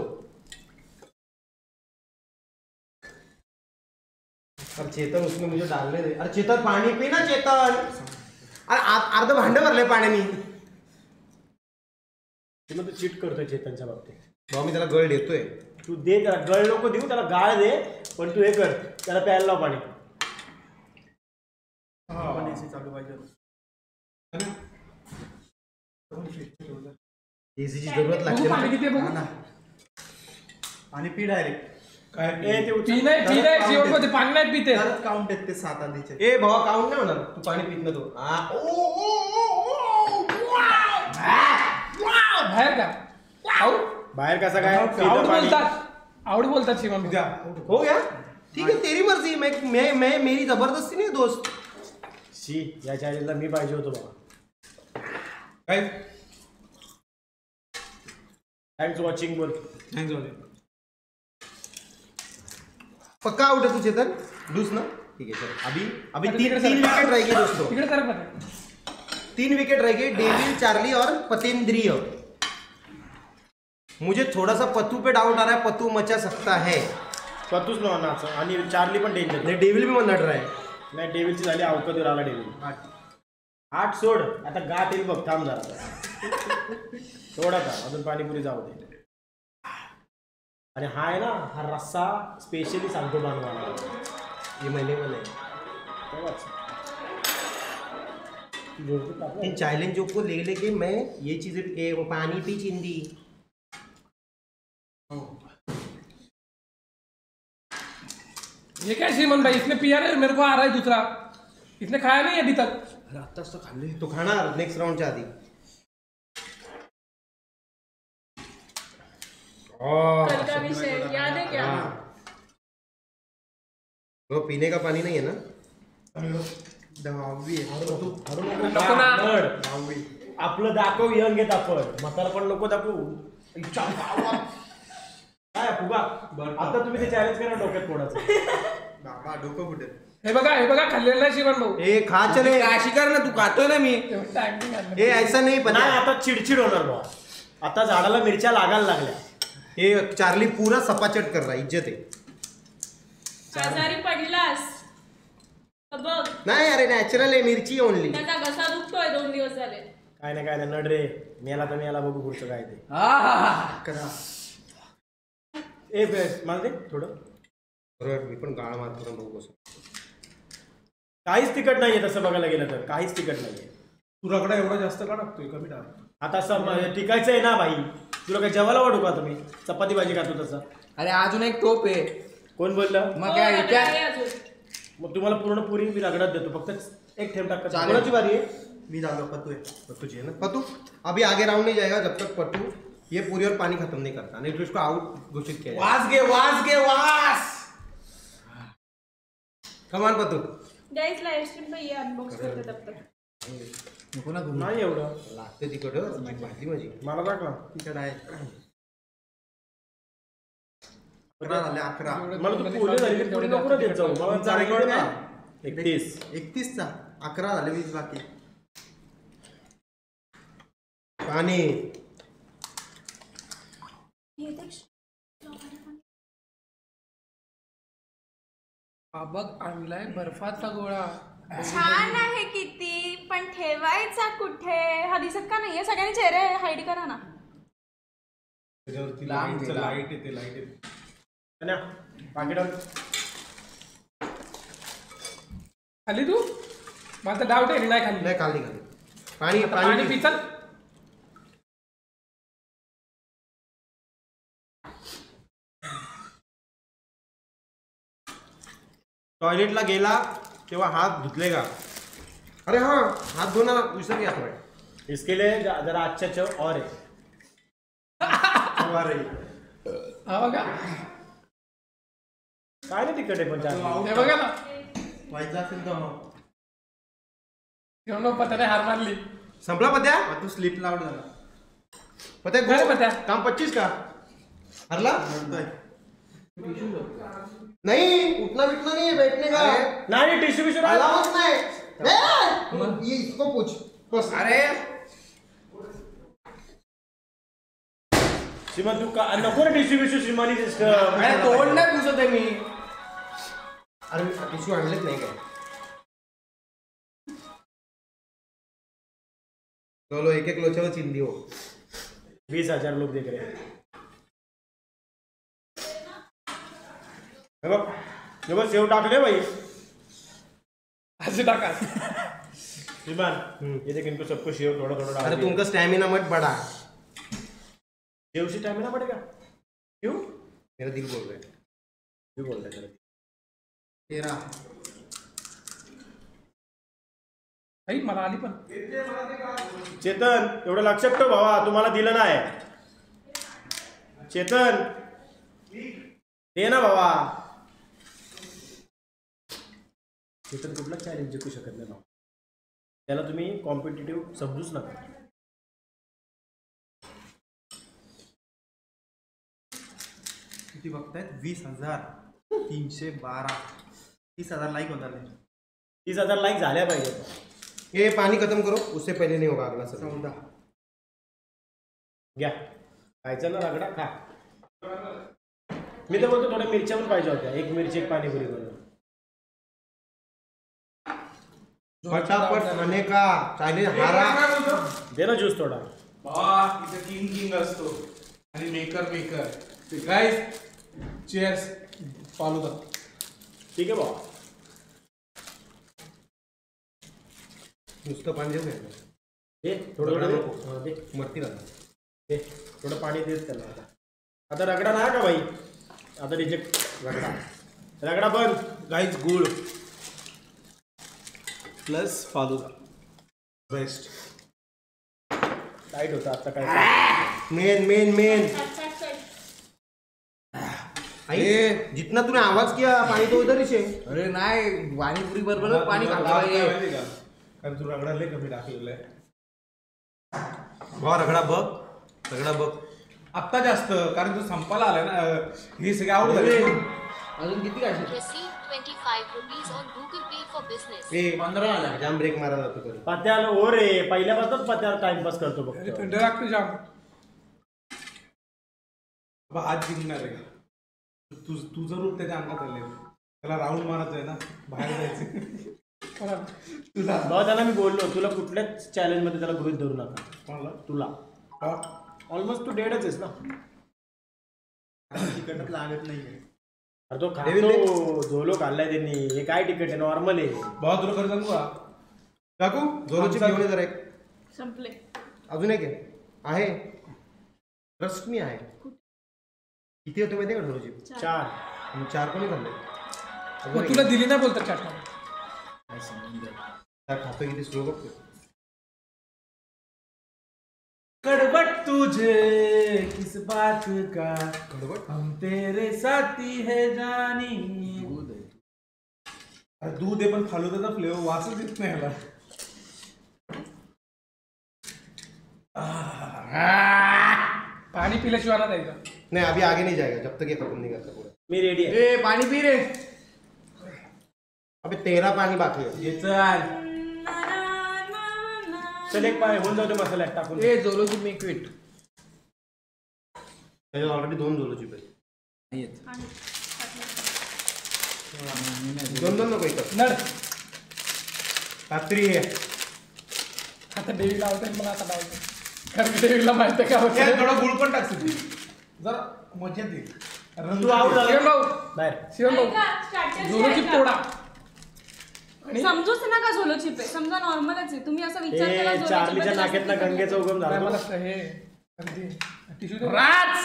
और चेतन उसमें मुझे डालने दे। अरे चेतन पाणी पी ना चेतन। अरे अर्ध भांड भरले पाण्याने
तुम्ही तू चीट करतोय चेतनच्या बाबतीत.
भाऊ मी त्याला गळ देतोय.
तू दे त्याला गळ नको देऊ त्याला गाळ दे पण तू हे कर त्याला प्यायला लाव पाणी.
चालू पाहिजे.
एसीची जरूरत लागते ना.
पाणी किती
हा ना. आणि पी डायरेक्ट
काय
ए ते उचल.
शेवटमध्ये पाणी नाही पिते.
काउंट आहेत ते सात आधीचे
ए भावा काउंट नाही होणार. तू पाणी पित ना तू हा. ओ, ओ, ओ, ओ, वाव.
बाहेर का. आऊट
बाहेर कसा काय?
आऊट
पितं पाणी.
बोलतात शिवम
हो गया? ठीक है तेरी मर्ज़ी. मैं मैं मैं मेरी ज़बरदस्ती नहीं दोस्त.
शी या चॅलेंजला मी पाहिजे होतो बाबा.
काय
थँक्स वॉचिंग बोल
थँक्स
पक्का आउट है तू चेतन लूज ना? ठीक है चल. अभी अभी तीन तीन
सर.
विकेट रहेगी दोस्तों.
तिकडे तर पण
तीन विकेट रहेगी डेविल चार्ली और पतेंद्रिय. मुझे थोड़ा सा पत्तू पे डाउट आ रहा है पत्तू मचा सकता है।
पतूच नाच आणि चार्ली पण डेंजर
नहीं डेविल भी मन लड़ रहा है
नाही डेव्हिलची झाली अवकत आला डेव्हिल आठ. सोड. आता गाठ येईल बघ थांब जरा. सोड आता. अजून पाणीपुरी जाऊ दे. आणि हा आहे ना हा रस्सा स्पेशली सांगतो बनवायला ये महिने में
इन चैलेंजों को ले लेके मैं ये चीजें पानी पी चिंदी.
ये क्या श्रीमन भाई? इसने पिया नहीं मेरे को आ रहा है दूसरा। इसने खाया नहीं अभी तक।
आत्ताच तर खाल्ले तो खाणार नेक्स्ट राऊंडच्या आधी।
कल का विषय याद है क्या?
हाँ। वो पीने का पानी नहीं है ना?
ना।
आपलं दाखव यंग घेत आपण म्हातारा पण नको दाखवू. काय फुगा? आता तुम्ही ते चॅलेंज करा डोक्यात कोणाचं.
बाबा डोकं फुटेल
हे बघा हे बघा खाल्लेलं नाही श्रीमन भाऊ.
ए खा चले
काशी कर ना तू खातोय ना मी.
आहे.
ए ऐसा नहीं
नाही आता चिडचिड होणार बा आता झाडाला मिरच्या लागायला लागल्या.
ये चार्ली पूरा सपाचट कर रहा है इज्जत आहे.
आजारी पडलास. तर बघ.
नाही अरे नॅचरल आहे मिरची ओनली
त्याचा घसा दुखतोय दोन दिवस झाले.
काय नाही काय नाही नड रे. मेला तर मेला बघू पुढचं काय ते.
हा हा हा.
करा.
ए बे, मला दे थोडं.
बरोबर मी पण गाळ मारतो कसं
काहीच तिकट नाहीये तसं बघायला गेलं तर. काहीच तिकट नाहीये.
तुराकडे एवढा जास्त का टाकतोय कमी टाक.
आता असं टिकायचं आहे ना भाई. तुला काय जेवायला वाढू का तुम्ही? चपाती भाजी खातो तसं.
अरे अजून एक टोप आहे.
कोण बोललं?
मग
हो,
काय
आहे.
मग तुम्हाला पूर्ण पुरी मी रगडत देतो. फक्त एक थेंब टाका.
कोणाची बारी आहे?
मी झालो पतू आहे.
पत्तू जी है ना? पत्तू अभी आगे राउंड नहीं जाएगा जब तक पट्टू ये पूरी और पानी खत्म नहीं करता नहीं तो इसको आउट घोषित किया जाएगा
वास घे वास घे वास!
Come on Pattu.
Guys live stream पे ये अनबॉक्स करते तब तक।
नको ना.
नाही एवढं.
लागते तिकट भाजी माझी.
मला टाक ना
तिकड आहे. अकरा झाले अकरा?
मला तू पोळी झाली पुरी नको ना देत जाऊ? मला चार ना? एकतीस.
एकतीसचा अकरा झाले वीस बाकी.
देख
हा बघ आणलाय बर्फाचा गोळा.
छान आहे किती पण ठेवायचा कुठे? हा दिसत का नाहीये? सगळ्यांनी चेहरे हाईड करा ना.
त्याच्यावरती
लांब.
लाइट येते लाइट येते
आणि
खाली तू? तर डाऊट आहे नाही खाली
नहीं खाली खाली
आता
पानी
पाणी पिचल?
टॉयलेटला गेला तेव्हा हात धुतले का अरे हाँ हात धोना विसर गया था मैं
इसके लिए जरा अच्छा अच्छा और
बघा.
काय नाही तिकट पण
हे बघा ना.
व्हायचं असेल तर मग.
घेऊन पत्याने हार मारली.
संपला पत्या?
तू स्लिप लावड झाला
पत्या
पत्या.
काम पच्चीस का? हरला? नहीं उठना बिठना नहीं है बैठने का।
नाही टिश्यू बिश्यू राहिला
अलाउड नहीं ये इसको पूछ। बस।
अरे।
श्रीमान तू का नको रे टिश्यू बिश्यू श्रीमानी
अरे तोंड नाही पुसत आहे मी
अरे टिश्यू आणलेच नाही काय लो लो एक एक लोच्यावर चिंदी हो।
बीस हज़ार लोग देख रहे हैं। हे बघ हे बघ सेव टाकले भाई।
असे टाका
श्रीमान ये देख इनको सबको सेव थोड़ा थोड़ा डाल
अरे। तुमका स्टॅमिना मत बड़ा
सेव से स्टैमिना बढ़ेगा? क्यों?
मेरा दिल बोल रहा है।
क्यों बोल रहे हैं
तेरा?
आई मला आली पण
चेतन एवढं लक्षात ठेव भावा तुम्हाला दिलं नाही चेतन. दे ना भावा. चेतन कुठला चॅलेंज जिंकू शकत नाही त्याला तुम्ही कॉम्पिटेटिव्ह समजूच नका.
किती बघतायत? वीस हजार तीनशे बारा. तीस हजार लाईक होत आले
तीस हजार लाईक झाल्या पाहिजे
ये पानी खत्म करो उससे पहले नहीं होगा अगला सब
चौदा.
घ्या. खायचं ना रगडा खा. मी तर बोलतो थोड्या मिरच्या पण पाहिजे होत्या. एक मिरची एक पाणीपुरी बनवून.
फटाफट खाने का चायनीज हारा।
दे ना ज्यूस थोडा।
बाबा इथे किंग किंग असतो आणि maker maker guys chairs falooda
ठीक आहे भाऊ
नुसतं पाणी देऊ
दे। थोडं थोडं दे.
नको.
हा, दे।
मरती राहतात
दे थोडं पाणी देत त्याला आता आता रगडा नाही का भाई। आता रिजेक्ट रगडा। रगडा बंद।
गाईज गुळ प्लस फालुदा बेस्ट
टाईट होता आता काय?
मेन मेन मेन आई जितना तूने आवाज किया पानी तो उधर ही से
अरे नाही पाणीपुरी बरोबर पाणी
कारण तू रगडा लय कमी टाकलेलं आहे
रगडा बघ. रगडा बघ.
आत्ता जास्त कारण तू संपायला आलाय ना हे सगळे आवड झाले.
अजून किती काय
25 rupees on Google Pay for business.
ए पंधरा आला. जाम ब्रेक कधी?
पत्याला हो रे पहिल्यापासूनच पत्यावर टाइमपास करतो
अरे
फक्त
थंड लागतं जाम
बाबा हात जिंकणार आहे का? तू तुझं रूप त्याच्या अंगात आले त्याला राऊंड मारायचं आहे ना बाहेर जायचं.
भाऊ त्याला मी बोललो तुला कुठल्याच चॅलेंजमध्ये त्याला गृहित धरू नका.
कोणाला?
तुला? ऑलमोस्ट तू डेडच आहेस ना.
तिकडनं लागत नाहीये.
अरे तो खातो झोलो खाल्लाय त्यांनी. हे काय तिकीट आहे? नॉर्मल आहे.
भावा तुला खरं सांगू का?
काकू घेऊन ये जरा एक.
संपले.
अजून एक आहे. आहे. ट्रस्ट मी आहे. किती होते माहिती आहे का ढोरोची
चार.
मी चार कोणी खाल्ले? अजून
मग
एक
तुला. दिली नाही बोलतात चाट
त्या खातो किती? स्लो बघतो
कड़वट तुझे किस बात का?
कडवट?
हम तेरे साथी है जानी। अरे दूध पण फालुदाचा फ्लेवर वासच येत नाही याला
पाणी पिल्याशिवाय ना जायचं
नहीं अभी आगे नहीं जाएगा जब तक ये खत्म नहीं करता पूरा।
मी रेडी आहे
ए पाणी पी रे
अबे तेरा पानी बाकी है।
ये चल।
चल एक पाय होऊन जाऊ दे मसाल्यात टाकून
ए जोलोची मी क्विट
त्याच्यात ऑलरेडी दोन जोलोची पाहिजे दोन दोन नको एकच
नड
रात्री आहे
आता डेव्हिड लावतोय मला आता लावतो कारण की डेव्हिडला माहिती आहे का होतं.
थोडा गुळ पण टाकते ती जरा मज्जात येईल रंग
तू आऊट
शिवम
झाला
भाऊ
बाहेर
शिवम भाऊ
ऐका, starters काय
जोलोची
का?
तोडा आणि
समजूच नका झोलो चिप आहे समजा नॉर्मलच आहे. तुम्ही असा विचार केला झोलो
चार्लीच्या
जास्त
गंगेचा उगम झाला.
मला हे टिश्यू दे.
राज!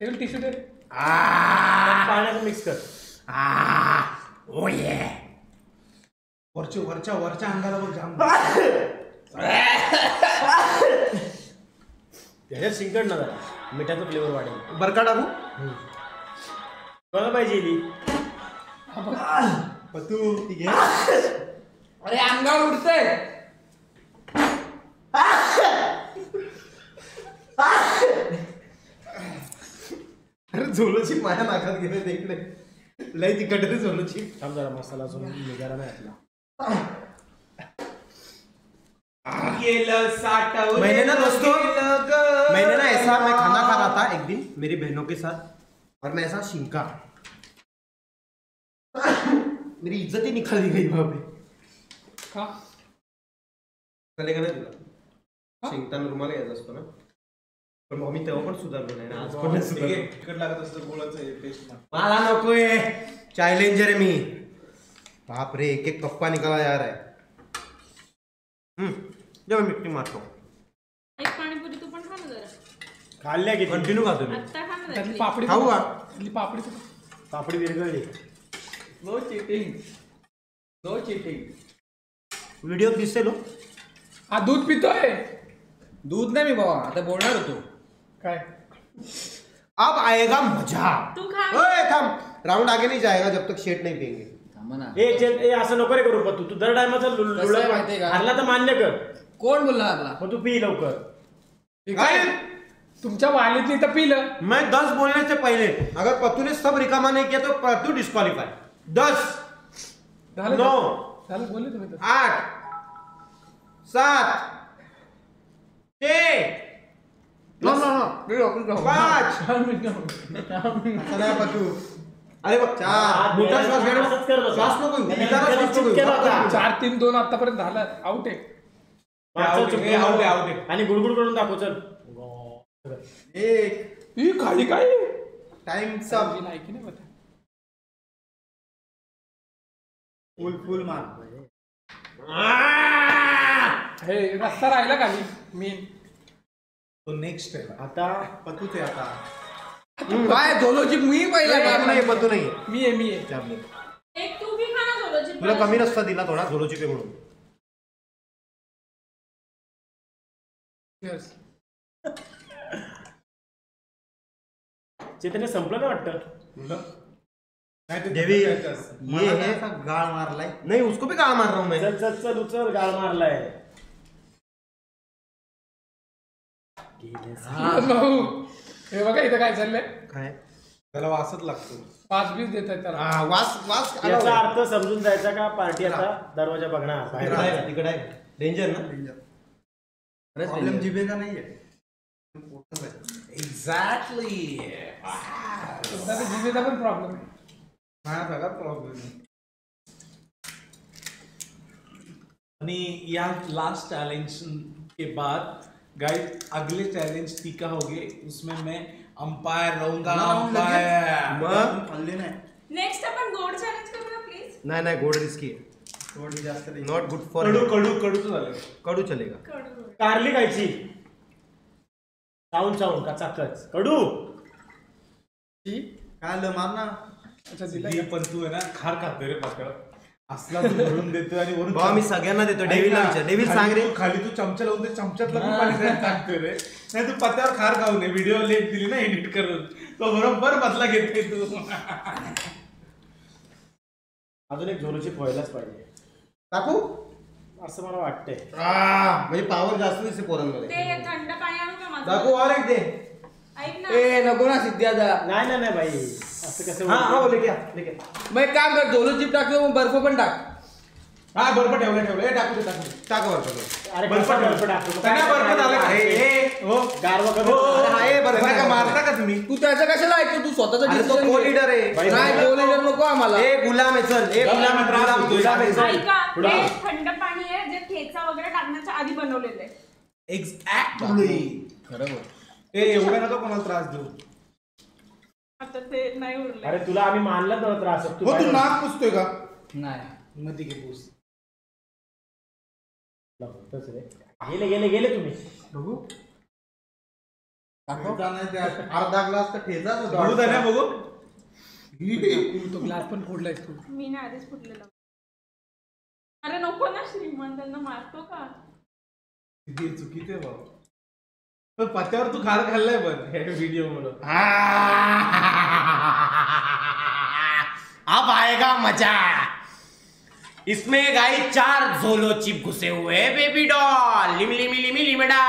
डेव्हिड टिश्यू दे.
पाण्याचं मिक्स कर.
वरच्या वरच्या वरच्या अंगाला बघ जाम.
त्याच्यात शिंकड ना जरा. मिठाचा फ्लेवर वाढेल.
बरका टाकू?
कोणाला पाहिजे इली?
तू ती घे
अरे अंगावर उडतंय
अरे झोलोची माया नाकात गेले ते इकडे लय तिकट रे झोलोची
थांब जरा मसाला अजून निघाला नाही आपला.
मैंने ना दोस्तों मैंने ना ऐसा मैं खाना खा रहा था एक दिन मेरी बहनों के साथ. और मैं ऐसा शिंका मेरी इज़्ज़त ही निकाल दी गई वहाँ पे।
का?
चलेगा नाही तुला शिंकताना रुमाल घ्यायचा असतो ना? पण मग मी तेव्हा पण सुधारलो नाही ना आज पण सुधारलो.
आहे, लागत असतं गुळाचं टेस्ट
मला नकोय चॅलेंजर आहे मी। बाप रे एक एक कप्पा निकाला जा रहा है। हम्म जेव्हा मिट्टी मारतो
एक पाणीपुरी तू पण खा ना जरा
खाल्ल्या किती?
कंटिन्यू खातो मी.
आत्ता खा ना
त्यातली. पापडी
खाऊ का?
त्यातली पापडी कुठं?
पापडी विरघळली
no cheating no cheating
video दिसते लो.
हा दूध पितोय.
दूध नाही मी बाबा आता बोलणार होतो.
काय?
अब आएगा मज़ा.
तू खा.
ओए थांब. राउंड आगे नहीं जाएगा जब तक शेट नहीं पियेंगे.
थांबा ना.
ए चल ए असं नको रे करू पण तू तू दर टायमाचा
माहितीये का?
हारला तर मान्य कर.
कोण बोलला आपला
मग तू पी लवकर.
काय तुमच्या वालीतली तर पिलं
मैं दस बोलने से पहले अगर पतू ने सब रिकामा नहीं किया तो पतू डिस्कालीफाई दस
झालं
नौ
झालं बोलले तुम्ही तर.
आठ सात छः
जाऊ.
पाँच. चला पतू अरे बघ
चार.
मोठा श्वास घ्या ना.
असंच कर बघ.
श्वास नको घेऊ.
त्याने
विचारा
विचार
श्वास नको
केला
घेऊ.
होता.
चार तीन दोन आतापर्यंत झालं आउट आहे
out, out, out.
आणि गुडगुड करून दाखव चल
एक.
ही खाली काय?
टाइम सब
मी लायकी नाही बता
फुल फुल मार.
हे रस्ता राहिला खाली मेन
तो नेक्स्ट आहे.
आता
पतूच आहे आता.
काय झोलोची मी पहिला
पतू
काय
नाही पतू नाही.
मी आहे मी आहे.
एक तू बी खा ना झोलोची
तुला कमी रस्ता दिला थोडा झोलोची पे म्हणून.
Cheers.
चैतन्य संपलं ना वाटतं?
नाही ते
देवी
ये
है
मारलाय?
नहीं उसको भी गाड़ मार रहा हूँ मैं.
चल चल चल उचल गाळ मारलाय.
भाऊ हे बघा इथं काय चाललंय.
काय?
त्याला वासच लागतो
पाच बीस देत आहेत त्याला.
हा, वास वास आला
याचा. अर्थ समजून जायचा का? पार्टी आता दरवाजा बघणार बाहेर
तिकडे आहे? तिकडे आहे. डेंजर ना?
प्रॉब्लेम. जिभेचा नाहीये. पोटाचा आहे.
प्रॉब्लेम
प्रॉब्लेम आणि या लास्ट चैलेंज के बाद गाइस अगले चैलेंज टीका होगे उसमें मैं अंपायर रहूँगा अंपायर
नेक्स्ट आपण गोड चॅलेंज प्लीज़
नाही नाही गोड रिस्की
जास्त नाही.
नॉट गुड फॉर
कडू कडू
कडू चलेगा।
कडू गोड
कारली खायची चावून? चावून कचाकच कडू!
ही
काय आलं? मार ना.
अच्छा दिला
ही पण तू आहे ना खार खातो रे पकड असला तू भरून देतो आणि वरून
भावा मी सगळ्यांना देतो डेव्हिलला विचार. डेव्हिल
खाली
सांग रे.
तू- खाली तू चमचा लावून ते चमच्यातलं पण पाणी टाकतोय रे. नाही तू पत्त्यावर खार खाऊ नये व्हिडिओ लेट दिली ना एडिट करून. तो बरोबर बदला घेते तू.
अजून एक झोलूची व्हायलाच पाहिजे.
टाकू?
असं मला वाटतंय.
म्हणजे पावर जास्त दिसते पोरांमध्ये.
ते थंड
टाकू और एक दे.
ऐक ना.
ए नको ना सिद्धी आता
नाही नाही नाही बाई. असं कसं
हाँ हाँ? लेके लेके.
मग एक काम कर झोलो चिप टाकतो मग बर्फ पण टाक.
हा बरोबर ठेवलं ठेवलं. ए, टाकू दे टाकू दे.
टाक वर टाक
अरे
बर्फ
बर्फ
टाक.
बर्फ
बर्फ झालं का?
ए,
हो.
गारवा कमी.
हो,
हा, बर्फ
का
बर्फ
मारता का तुम्ही?
तू त्याचं कशाला ऐकतो? तू स्वतःचा
अरे तो
decision घे.
आहे.
बाई,
नाही नको आम्हाला.
ए गुलाम आहे चल. ए
गुलाम आहे, त्रास
गुलाम
होतोय.
गुलाम आहे चल.
ऐका
पुढं.
हे थंड पाणी आहे जे ठेचा वगैरे टाकण्याच्या आधी बनवलेलं आहे.
एक्झॅक्टली
खरं बोल.
ए एवढं नका कोणाला त्रास देऊ.
आता ते नाही उरलं
अरे तुला आम्ही मानला नव्हता त्रास
हो तू
काय
नाक पुसतोय का?
नाही
मध्ये घे पूस.
रे. गेले गेले गेले तुम्ही.
बघू.
ठेचा नाही त्या अर्धा ग्लास तर ठेचाच होता.
बघू धन्या बघू.
तू तो ग्लास पण फोडलाय तू.
मी नाही आधीच फुटलेलं अरे नको ना श्रीमंत त्यांना मारतो का?
किती चुकीचे आहे भाऊ. पण पत्त्यावर तू खार खाल्लाय पण हे व्हिडिओ म्हणून.
अब आएगा मज़ा. इसमें गाई चार जोलो चिप घुसे हुए बेबी डॉल लिमी लिमी लिमी लिमिडा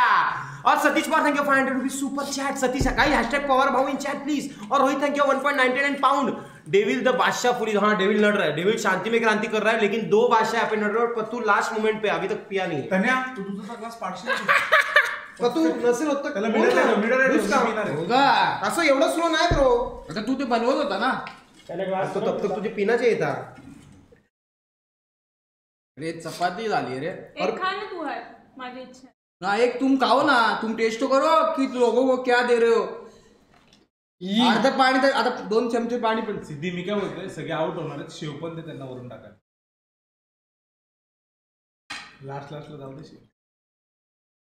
और Satish Pawar thank you five hundred rupees super chat Satish guys hashtag Pawar भाऊ इन चैट प्लीज़ और Rohit thank you one point ninety nine pound Devil the बादशाह पूरी हाँ डेविल लड़ रहा है. डेविल शांति में क्रांति कर रहा है लेकिन दो बादशाह यहाँ पे लड़ रहे हैं और पत्तू लास्ट मोमेंट पे अभी तक पिया नहीं है.
धन्या तू तुझा ग्लास पाडशील
पत्तू नसेल होत
त्याला मिळत आहे मिळत आहे
नुसतं.
पिणार आहे.
होगा.
असं एवढं स्लो नाही ब्रो
आता तू ते बनवत होता ना.
त्याने glass
तो तब तक तुझे पीना चाहिए था
अरे चपाती झाली रे.
एक खा ना तू है माझी इच्छा. आहे.
ना एक तुम खाओ ना तुम टेस्ट तो करो कि लोगों को क्या दे रहे हो. अर्धा पाणी तर आता दोन चमचे पाणी पण.
सिद्धी मी काय बोलतोय सगळे आउट होणार आहेत शेव पण ते त्यांना वरून टाका. लास्ट लास्टला जाऊ दे शेव.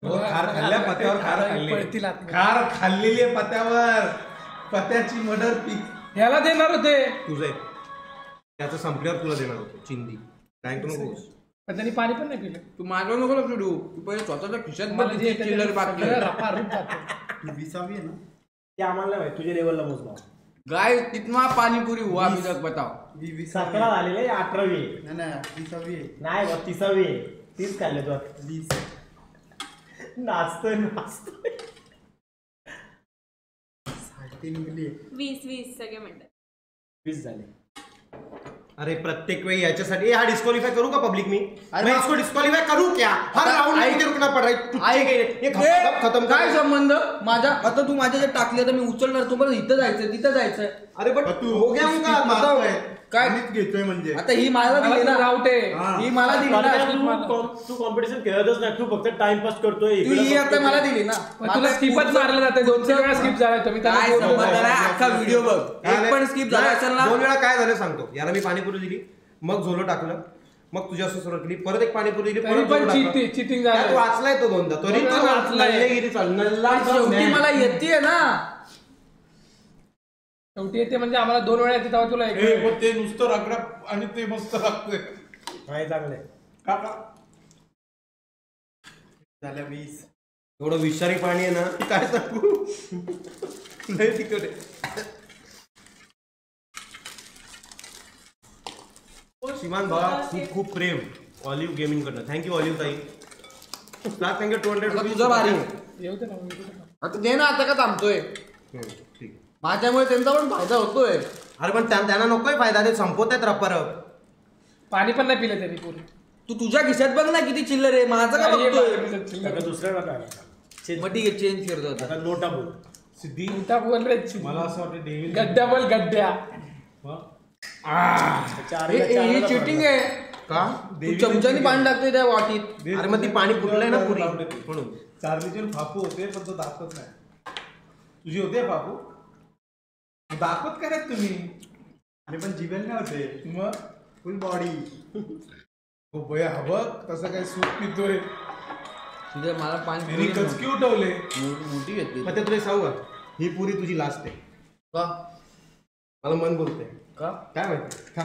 खार खाल्ल्या पत्त्यावर खार
पळतील
खाल्ली. खार खाल्लेली आहे पत्त्यावर. पत्त्याची मर्डर पीक
ह्याला देणार होते.
तुझं त्याचं संपल्यावर तुला देणार होतो. चिंदी. थँक नकोस
पण त्यांनी पाणी पण नाही पिलं.
तू माझं नको लक्ष देऊ तू पहिले स्वतःच्या खिशात किती चिल्लर बाकी.
ही विसावी आहे ना?
ते आम्हाला नाही माहीत, तुझ्या लेवलला मोजला
गाय कितना पानीपुरी हुआ अभी तक बताओ
ही
सतरा झालेले अठरावी.
नाही आहे.
नाही तिसावी. तीच खाल्ले तू आता.
वीस.
नाचतोय नाचतोय.
साडेतीन निघली.
वीस वीस सगळे म्हणतात.
वीस झाले.
अरे प्रत्येक वेळी याच्यासाठी ए, हा डिस्क्वालिफाय करू का पब्लिक मी?
अरे
मैं इसको डिस्क्वालिफाय करू क्या? हर
आता
राउंड
ऐक-
मुझे रुकना पड़ रहा है। तुझे
ऐक-
ये
ए,
खतम खत्म
काय
कर.
संबंध? माझा आता तू माझ्या जर टाकले तर मी उचलणार. तू परत इथं जायचंय तिथं जायचंय.
अरे बट
तू
हो गया आता.
मारतोय.
काय?
मीच घेतोय म्हणजे.
आता ही मला दिली ना
राऊट आहे
हा.
ही मला दिली ना
तू कॉम- तू कॉम्पिटिशन खेळतच नाही. तू फक्त टाइमपास करतोय.
तू
इकडं
ही आता. मला दिली ना.
पण तुला स्किपच मारलं जातं दोन तीन वेळा स्किप झाला तुम्ही
काय संबंध
नाही.
अख्खा व्हिडिओ बघ. एक पण स्किप झाला
नाही,
असेल ना.
दोन वेळा काय झालं सांगतो. याला मी पाणीपुरी दिली. मग झोलो टाकलं. मग तुझ्या सुरुवात केली परत एक पाणीपुरी दिली.
तरी
परत
पण
झोलो टाकलं.
cheating- cheating
त्यात
झालं.
वाचलाय तो दोनदा तरी तो
वाचलाय.
नल्लेगिरी चाल नल्ला
शेवटी मला येते ना.
शेवटी येते म्हणजे आम्हाला दोन वेळा येते तेव्हा तुला एक
ए,
वेळ.
मग ते नुसतं रगडा आणि ते मस्त लागतंय.
नाही चांगलंय.
काका झाल्या वीस.
एवढं विषारी पाणी आहे ना काय सांगू? लय तिखट आहे. श्रीमान भावा खूप खूप प्रेम ऑलिव्ह गेमिंग कडनं थँक्यू ऑलिव्ह ताई. थँक्यू टू हंड्रेड
तुझं भारी. आहे.
येऊ दे ना येऊ दे ना.
आता दे ना आता का थांबतोय? माझ्यामुळे त्यांचा पण फायदा होतोय.
अरे पण त्या- त्यांना नकोय फायदा ते संपवत आहेत रप्पर
पाणी पण नाही पिलं त्यांनी पूर्ण
तू तुझ्या खिशात बघ ना किती चिल्लर आहे माझं का बघतोय.
आता दुसऱ्या काय
मग ठीक आहे चेंज करतो आता
आता नोटा बोल.
सिद्धी
रे.
मला असं वाटतं डेव्हिल
गड्ड्या बोल गड्ड्या.
चार
हे- हे- ही चिटिंग आहे.
का?
तू चमच्याने पाणी टाकतोय त्या वाटीत.
अरे मग ती पाणी फुटलंय ना पुरी? म्हणून.
चार्लीचे फापू होते पण तो दाखवत नाही. तुझी होते फापू दाखवत काय तुम्ही.
आणि पण जिबेल नाही होते.
मग?
फुल बॉडी
हो बया बघ तसं काय सूप पितोय.
तुझ्या मला पाणी
त्यांनी कचकी उठवले.
मोठी मोठी घेतली
मग ते तुला सांगू का? ही पुरी तुझी लास्ट आहे.
का?
मला मन बोलते
का?
काय माहिती?
खा.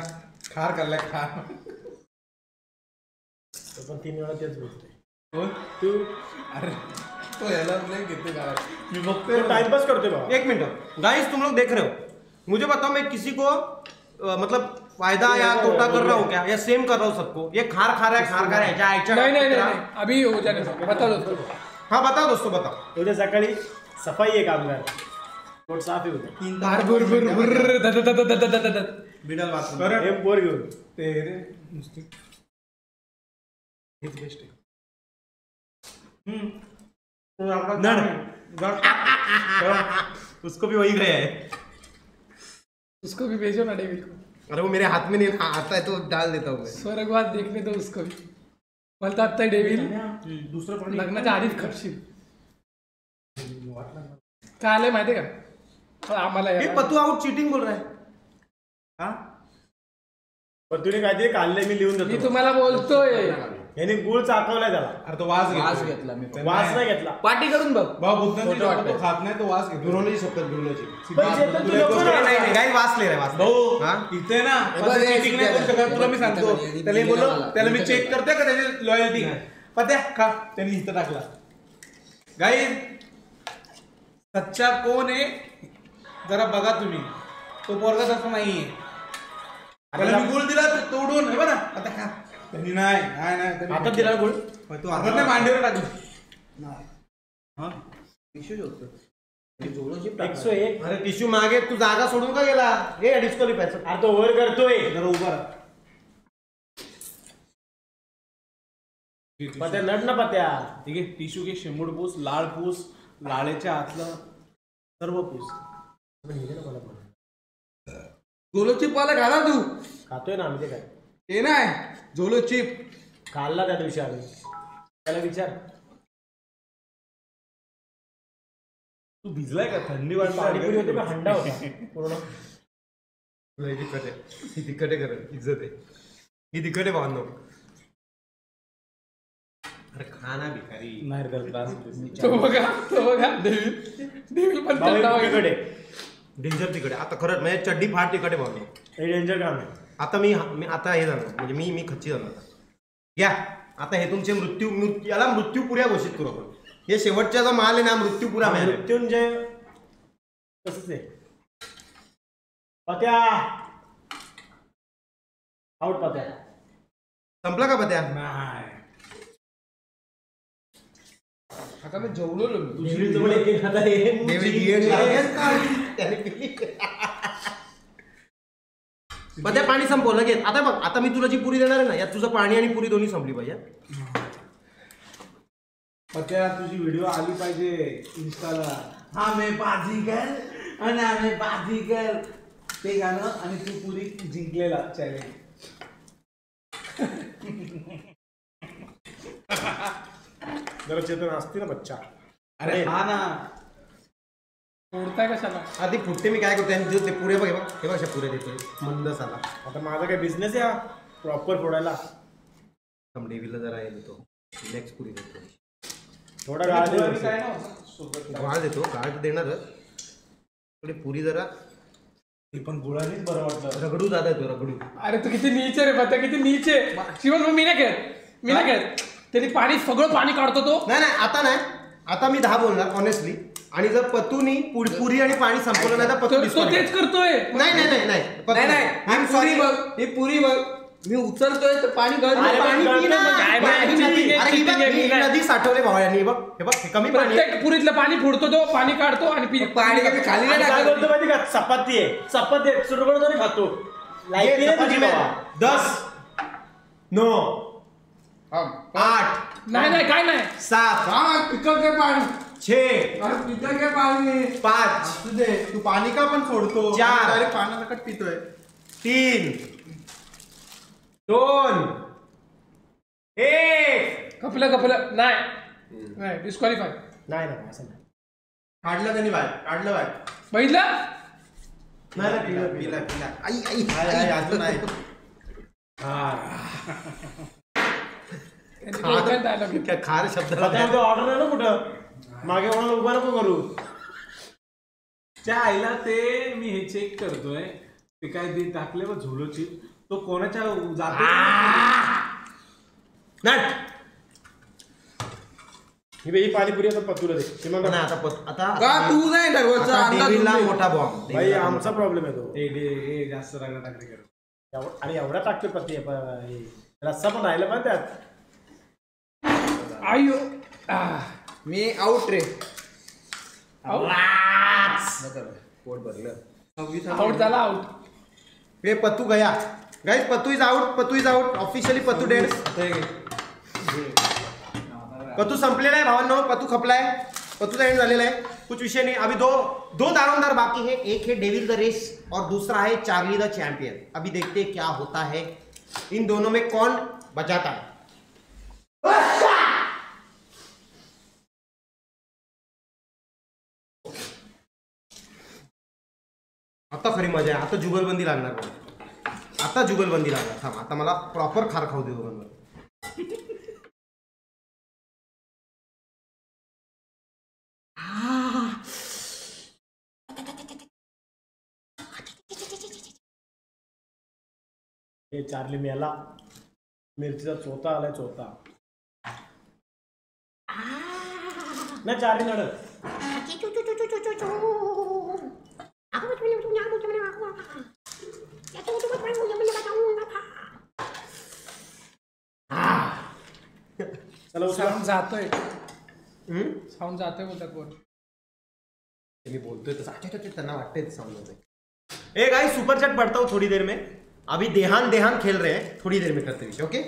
खार खाल्लाय खार.
तो पण तीन वेळा तेच बोलतोय.
कोण तू? अरे.
एक मिनट। गाइस तुम लोग देख रहे हो? मुझे बताओ मैं किसी को मतलब फ़ायदा या टोटा कर रहा हूँ क्या? या सेम कर रहा हूँ सबको? ये खार खा रहा है खार खा रहा है
नहीं नहीं नहीं अभी हो जाने हाँ, बताओ दोस्तों
हाँ बताओ दोस्तों बताओ।
उद्या सकाळी सफ़ाई आहे कामगार पोट साफ़ आहे
उसको भी वही गया है।
उसको भी भेजो ना डेविल को
अरे वो मेरे हाथ में नहीं हाँ, आता है तो डाल देता हूँ मैं।
स्वर्गवाद देखने दो उसको भी। बोलता आता है डेविल
दुसरं पाणी
लग्नाच्या आधीच खपशील काय आलंय माहितीये का? आम्हाला
पतू आउट चीटिंग बोल रहा है।
हा?
पण तुने काहीतरी काढलंय मी लिहून
मी
देतो
तुम्हाला बोलतोय।
याने गुळ चाकवलाय त्याला.
अरे तो वास
वास
घेतो
घेतला मी
वास नाही घेतला.
पार्टी करून बघ.
भाऊ बुद्धांची
खोटं
शपथ
वाटतंय.
तो खात नाही तो वास घेतो
गुरुजी शपथ गुरुजी
पण चेतन, तू नको
नहीं
ना.
नहीं. नहीं गाइस वास ले रहा है वास
भाऊ
हाँ?
इथे ना
हे हे
नाही करू शकत तुला मी सांगतो. त्याला बोललो
इथे
त्याला मी चेक करते का त्याची लॉयल्टी पत्या का त्यांनी इथं टाकला. गाई सच्चा कोण आहे? जरा बघा तुम्ही. तो पोरगा तसा नाहीये. त्याला मी गुळ दिला तो तोडून हे बघा आता खा. त्यांनी नाही नाही नाही त्यांनी-
आता दिला
पण तू
हातात नाही मांडीवर टाकलं.
हा?
एकशे. एक.
अरे टिश्यू मागे तू जागा सोडून का गेला? हे डिस्क्वालिफाय
अरे तो वर करतोय.
जरा उभा राहा.
पत्या नट ना पत्या.
ठीक आहे टिश्यू घे शेंबूड पूस लाळ पूस लाळेच्या आतलं सर्व पूस.
जोलो चिप वाला घाला तू?
खातोय ना आम्ही ते काय?
ते नाही. Jolo chip.
खाल्ला त्या दिवशी आम्ही. त्याला विचार.
तू भिजलाय का? थंडी
पाणीपुरी होती
वाटते
पण हंडा होता. पूर्ण.
लय तिखट आहे. ही तिखट आहे खरं. इज्जत आहे. ही तिखट आहे भावांनो. अरे खा ना भिकारी.
नाही रे, त्याला त्रास होतो.
तो बघा तो बघा. डेविल डेविल पण थंडा.
तिकडे
डेंजर आहे. आता खरंच म्हणजे चड्डी फार आहे भावांनो.
हे डेंजर काम आहे.
आता मी मी आता हे झालं म्हणजे मी मी खच्ची झालो आता. घ्या आता हे तुमचे मृत्यू मृत्यू याला मृत्यू पुऱ्या घोषित करू आपण. हे शेवटचा जो माल आहे ना मृत्यू पुरा मिळाला
मृत्युंजय तसंच आहे. पत्या! आउट पत्या.
संपला का पत्या?
नाही.
आता मी जेवलो
दुसरीचं पण एक आता हे?
त्याने पिली. पण ते पाणी संपव लगेच. आता बघ आता मी तुला जी पुरी देणार आहे ना यात तुझं पाणी आणि पुरी दोन्ही संपली पाहिजे.
पत्या तुझी व्हिडिओ आली पाहिजे इंस्टाला हा मी बाजीगर आणि आम्ही बाजीगर ते गाणं आणि तू पुरी जिंकलेला चॅलेंज
जरा चेतन असते ना बच्चा.
अरे हा ना.
फोडताय कशाला?
आधी फुटते मी काय करतो आणि ते- ते पुरे बघ हे बघ हे बघ अशा पुरे देतोय. मंद साला.
आता माझा काय बिझनेस आहे प्रॉपर फोडायला?
डेवीला जरा हे देतो. रिलॅक्स पुरी देतो.
थोडा गाळ दे
आणि
वरती.
काय ना सोबत
गाळ देतो गाळ तर देणारच. थोडी पुरी जरा.
ती पण गुळानीच बरं वाटलं.
रगडू जात तो रगडू.
अरे तू किती नीचे रे पत्ता किती नीचे मग मी नाही खेळत मी नाही खेळत त्यांनी पाणी सगळं पाणी काढतो तो.
नाही नाही आता नाही. आता मी दहा बोलणार ऑनेस्टली आणि जर पतूनी पुरी पुरी आणि पाणी संपवलं नाही तर पतू
तो-. तेच करतोय.
नाही नाही नाही नाही. पतू
नाही नाही.
I'm
he
sorry.
पुरी बघ ही पुरी बघ. मी उचलतोय तर पाणी गळत.
अरे पाणी पी ना.
काय बाई,
अरे
cheating आहे,
ही बघ,
cheating आहे,
ही
मी नाही.
नदी साठवले भावानी बघ हे बघ हे कमी पाणी. आहे.
प्रत्येक पुरीतलं पाणी फोडतो तो पाणी काढतो आणि पी
पाणी काय मी खाली नाही
आणि काय
टाकत
बोलतो माहिती का चपाती आहे. चपाती आहे सुरगड तरी खातो. लाइट
चपाती. दस. नौ आठ.
नाही नाही काय नाही.
सात.
हा पिकल के पाणी.
छ.
अरे पिकल के पाणी.
पाच.
असू दे. तू पाणी का पण सोडतो?
चार.
अरे पाण्याला कट पितोय.
तीन. दोन. एक.
कपलं कपलं नाही. नाही डिस्क्वालिफाय
नाही नाही असं नाही.
काढलं त्यांनी बाहेर? काढलं बाहेर.
बघितलं?
नाही नाही पिला पिला पिला
आई आई.
आहे, अजून आहे
त्यांनी
खार शब्दाला
आता ऑर्डर आहे ना कुठं? मागे कोणाला उभा नको करू.
त्या आईला ते मी हे चेक करतोय. ते काय ते टाकले व झुलोची. तो कोणाच्या जाते
नाही.
ही बाई ही पाणीपुरी आता पतूला दे. ते म्हणतात,
नाही, आता पत- आता
तू नाही ठरवायचं
आता
अंदाज
डेव्हिलला
उडतोय.
मोठा बॉम्ब
बाई आमचा प्रॉब्लेम आहे तो.
ए डे ए जास्त रगडा टाकले कर.
एव- अरे एवढा टाकतोय पत्ती हे प- हे. रस्सा पण राहिला पाहिजे त्यात.
आयो.
मी आउट रे
झाला आउट
हे पत्तू गया। Guys Pattu is out Pattu is out officially Pattu dead Pattu संपलेला आहे भावांनो पत्तू खपलाय पत्तूचा एंड झालेला आहे कुछ विषय नहीं। अभी दो दो दारोमदार बाकी है। एक है डेविल द रेस और दूसरा है चार्ली द चैंपियन अभी देखते हैं क्या होता है। इन दोनों में कौन बचाता है? आता खरी मजा आहे. आता जुगलबंदी लागणार मला. आता जुगलबंदी लागणार. थांब आता मला प्रॉपर खार खाऊ दे दोघांवर
हे चार्ली मेला. मिरचीचा चोथा आलाय चोथा. नाही चार्ली नडत चला
जातोय
हम्म?
साऊंड जातोय बोलतात कोण
ते बोलतोय तसं अच्छा त्यांना वाटते समजत है ए गाइस सुपर चैट पढ़ता हूँ थोड़ी देर में। अभी देहान देहान खेल रहे हैं थोड़ी देर में करते विषय ओके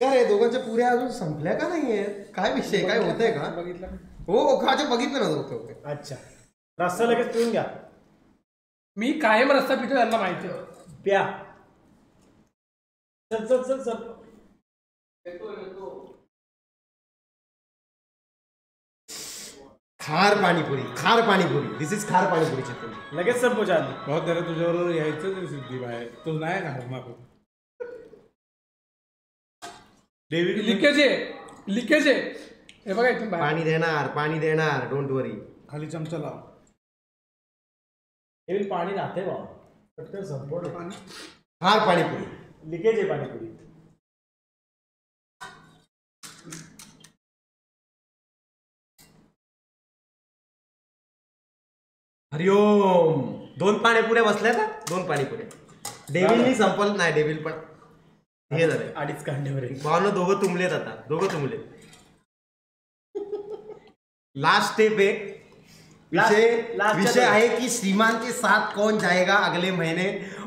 काय रे दोघांच्या पुऱ्या अजून संपल्या का नाहीये काय विषय काय होतंय का?
बघितलं
हो अच्छा बघितलं ना ओके ओके
अच्छा। रस्सा लगेच पिऊन घ्या
मी कायम रस्ता पितो त्यांना माहिती आहे.
प्या। चल चल चल चल.
खार पाणीपुरी खार पाणीपुरी. दिस इज़ खार पाणीपुरी चिकन
लगेच संपू चार्ली
भाऊ त्याला तुझ्याबरोबर यायचं रे सिद्धी बाहेर. तो नाही घालणार डेव्हिड
लिकेज आहे लिकेज आहे. हे बघा इथून बाहेर.
पाणी देणार पाणी देणार डोंट वरी
खाली चमचा लाव.
हे पाणी राहते बा पटकन संपवलं.
खार पाणीपुरी.
लिकेज आहे पाणीपुरी.
हरिओम. दोन पाणीपुऱ्या बसल्या का? दोन पाणीपुऱ्या. डेव्हिलनी संपल नाही डेव्हिल पण. हे झालंय.
अडीच कांड्यावर आहे.
भावनं दोघं तुंबलेत आता. दोघं तुंबलेत. लास्ट स्टेप आहे विषय विषय है। कि श्रीमान के साथ कौन जाएगा अगले महीने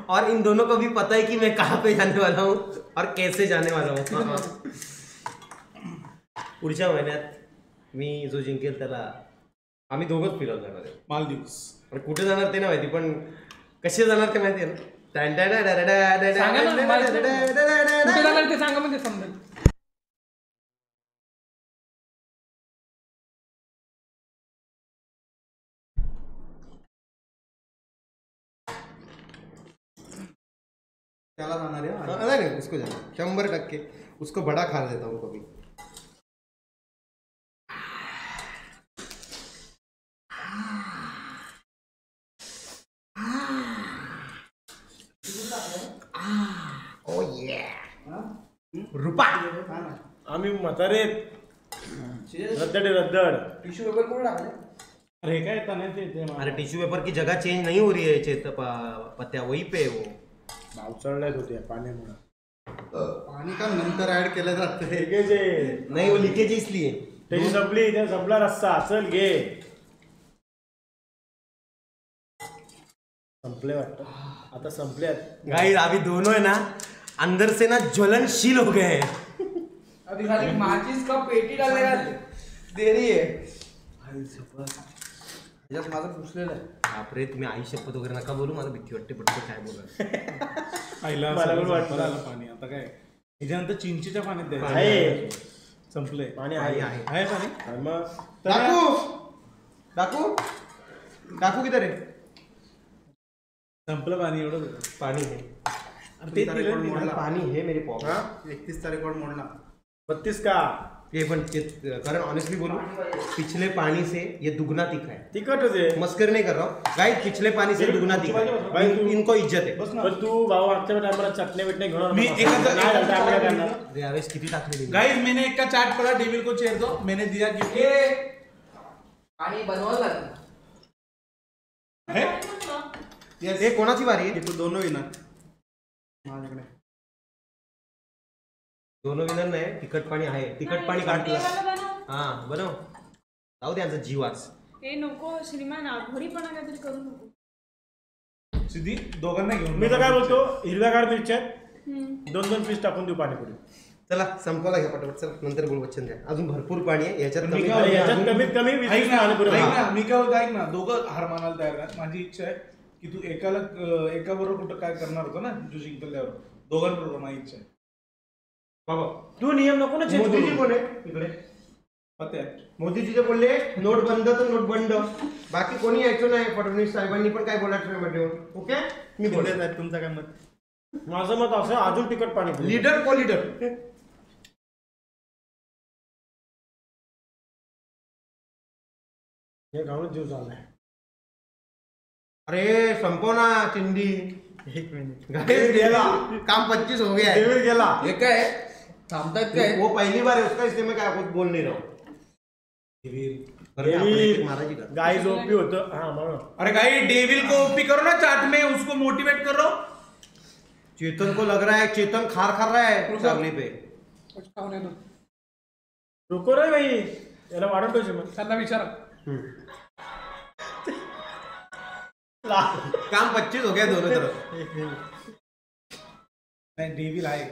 और इन दोनों को भी पता है कि मैं कहाँ पे जाने वाला हूँ और कैसे जाने वाला हूँ। पुढच्या महिन्यात मी जो जिंकेल त्याला आम्ही दोघंच फिरत जाणार आहे.
मालदीव्स.
पण कुठे जाणार ते नाही माहिती पण कसे जाणार ते माहिती आहे ना?
सांगा ना आहे. कुठे जाणार ते सांगा म्हणजे समजेल
हाँ, नहीं नहीं उसको जाना शंबर टक्के। उसको बड़ा खा देता हूँ कभी। ओ ये रुपा।
आम्ही म्हातारे रद्दड रद्दड.
टिश्यू पेपर कोण टाकले?
अरे काय येतं नाही ते
अरे टिश्यू पेपर की जगह चेंज नहीं हो रही है चेत पत्या वही पे वो.
पावसाळ्यात होते पाण्यामुळे.
पाणी का नंतर ऍड केलं जाते
नहीं वो लीकेज है इसलिए
त्याची संपली त्या संपला रस्ता. चल घे. संपले वाटतं. आता संपल्यात.
गाइस अभी दोनों है ना अंदर से ना ज्वलनशील हो गए हैं.
अभी खाली माचिस का पेटी डालने का देरी है. त्याच्यात माझं पुसलेलं आहे.
बापरे तुम्ही आई शपथ वगैरे नका बोलू मला भीती वाटते पटकन काय बोला
आईला
मला पण वाटलं.
आलं पाणी. आता काय? त्याच्यानंतर चिंचेच्या पाण्यात द्यायचं.
आहे.
संपले
पाणी
आहे.
आहे.
आहे
पाणी?
आणि मग.
डाकू डाकू डाकू किधर है
संपलं पाणी एवढं
पानी है
अरे ते दिलं ना
अरे
तिला.
पानी है मेरे पॉकेट
एकतीसचा रेकॉर्ड मोडला?
बत्तीस का?
ये पण ते- कारण ऑनेस्टली बोलूँ पिछले पानी से ये दुगना तीखा है।
तिखटच आहे
मस्कर नहीं कर रहा हूँ। गाइस पिछले पानी से दुगना तीखा है।
भाई,
इन-
तू-
इनको इज़्ज़त है।
बस ना।
पण तू भाऊ मागच्या टायमाला चटणी बिटणी घेऊन
मी
आला
एखादा-
नव्हता. नाही झालं तर आम्ही काय
एखादा-
करणार?
अरे यावेळेस किती
गाइस मैंने एक का चार्ट पढ़ा डेविल को चेयर दो। मैंने दिया क्योंकि
पाणी बनवावं लागलं
है?
ये ये कोणाची बारी आहे
तो दोनों विनर माझ्याकडे
दोनों विनर नाही तिखट पाणी आहे. तिखट पाणी काढलं. हा बनव. जाऊ दे यांचा जीवाच
हे नको श्रीमान आघोरीपणा काहीतरी करू नको.
सिद्धी दोघांना घेऊन
मी तर काय बोलतो हिरव्यागार मिरच्या दोन दोन पीस टाकून देऊ पाणीपुरी.
चला संपवला घ्या पटापट. चला नंतर बोल वचन द्या. अजून भरपूर पाणी आहे. याच्यात
मी
कमी
काय-
कमीत कमी वीस
ऐक
पीस
ना
पाणीपुरी.
ऐक
बनवा.
ना मी काय बोलतो ऐक ना. दोघं हार मानायला तयार आहेत माझी इच्छा आहे की तू एकाला एका बरोबर कुठं काय करणार होता ना जो जिंकल त्यावर दोघांबरोबर माझी इच्छा आहे.
बाबा
तू नियम नको ना
मोदीजी
करू.
कोण आहे इकडे मोदीजी जे बोलले नोट बंद तर नोट बंद. बाकी कोणी यायचं नाही फडणवीस साहेबांनी पण काय बोलायचं नाही मध्ये ओके? मी बोलतो.
साहेब तुमचं काय मत?
माझं मत असं आहे, अजून तिखट पाणीपुरी
लीडर को लीडर
हे खाऊनच जीव चाललाय
अरे संपव ना चिंदी.
एक मिनिट.
गाइस गेला. काम पच्चीस हो गया है.
गेला.
हे काय? थांबतात काय
वो पहली बार है उसका इसलिए मैं क्या कुछ बोल नहीं रहा हूँ।
झोपी होतं हा
अरे गाई डेविल को ओपी करो ना में उसको मोटिवेट करो।
चेतन को लग रहा है चेतन खार खा रहा है चावली पे।
रुको रे भाई। याला मग
त्यांना विचारा
काम पच्चीस हो गया दोनों तरफ़।
नाही डेविल आहे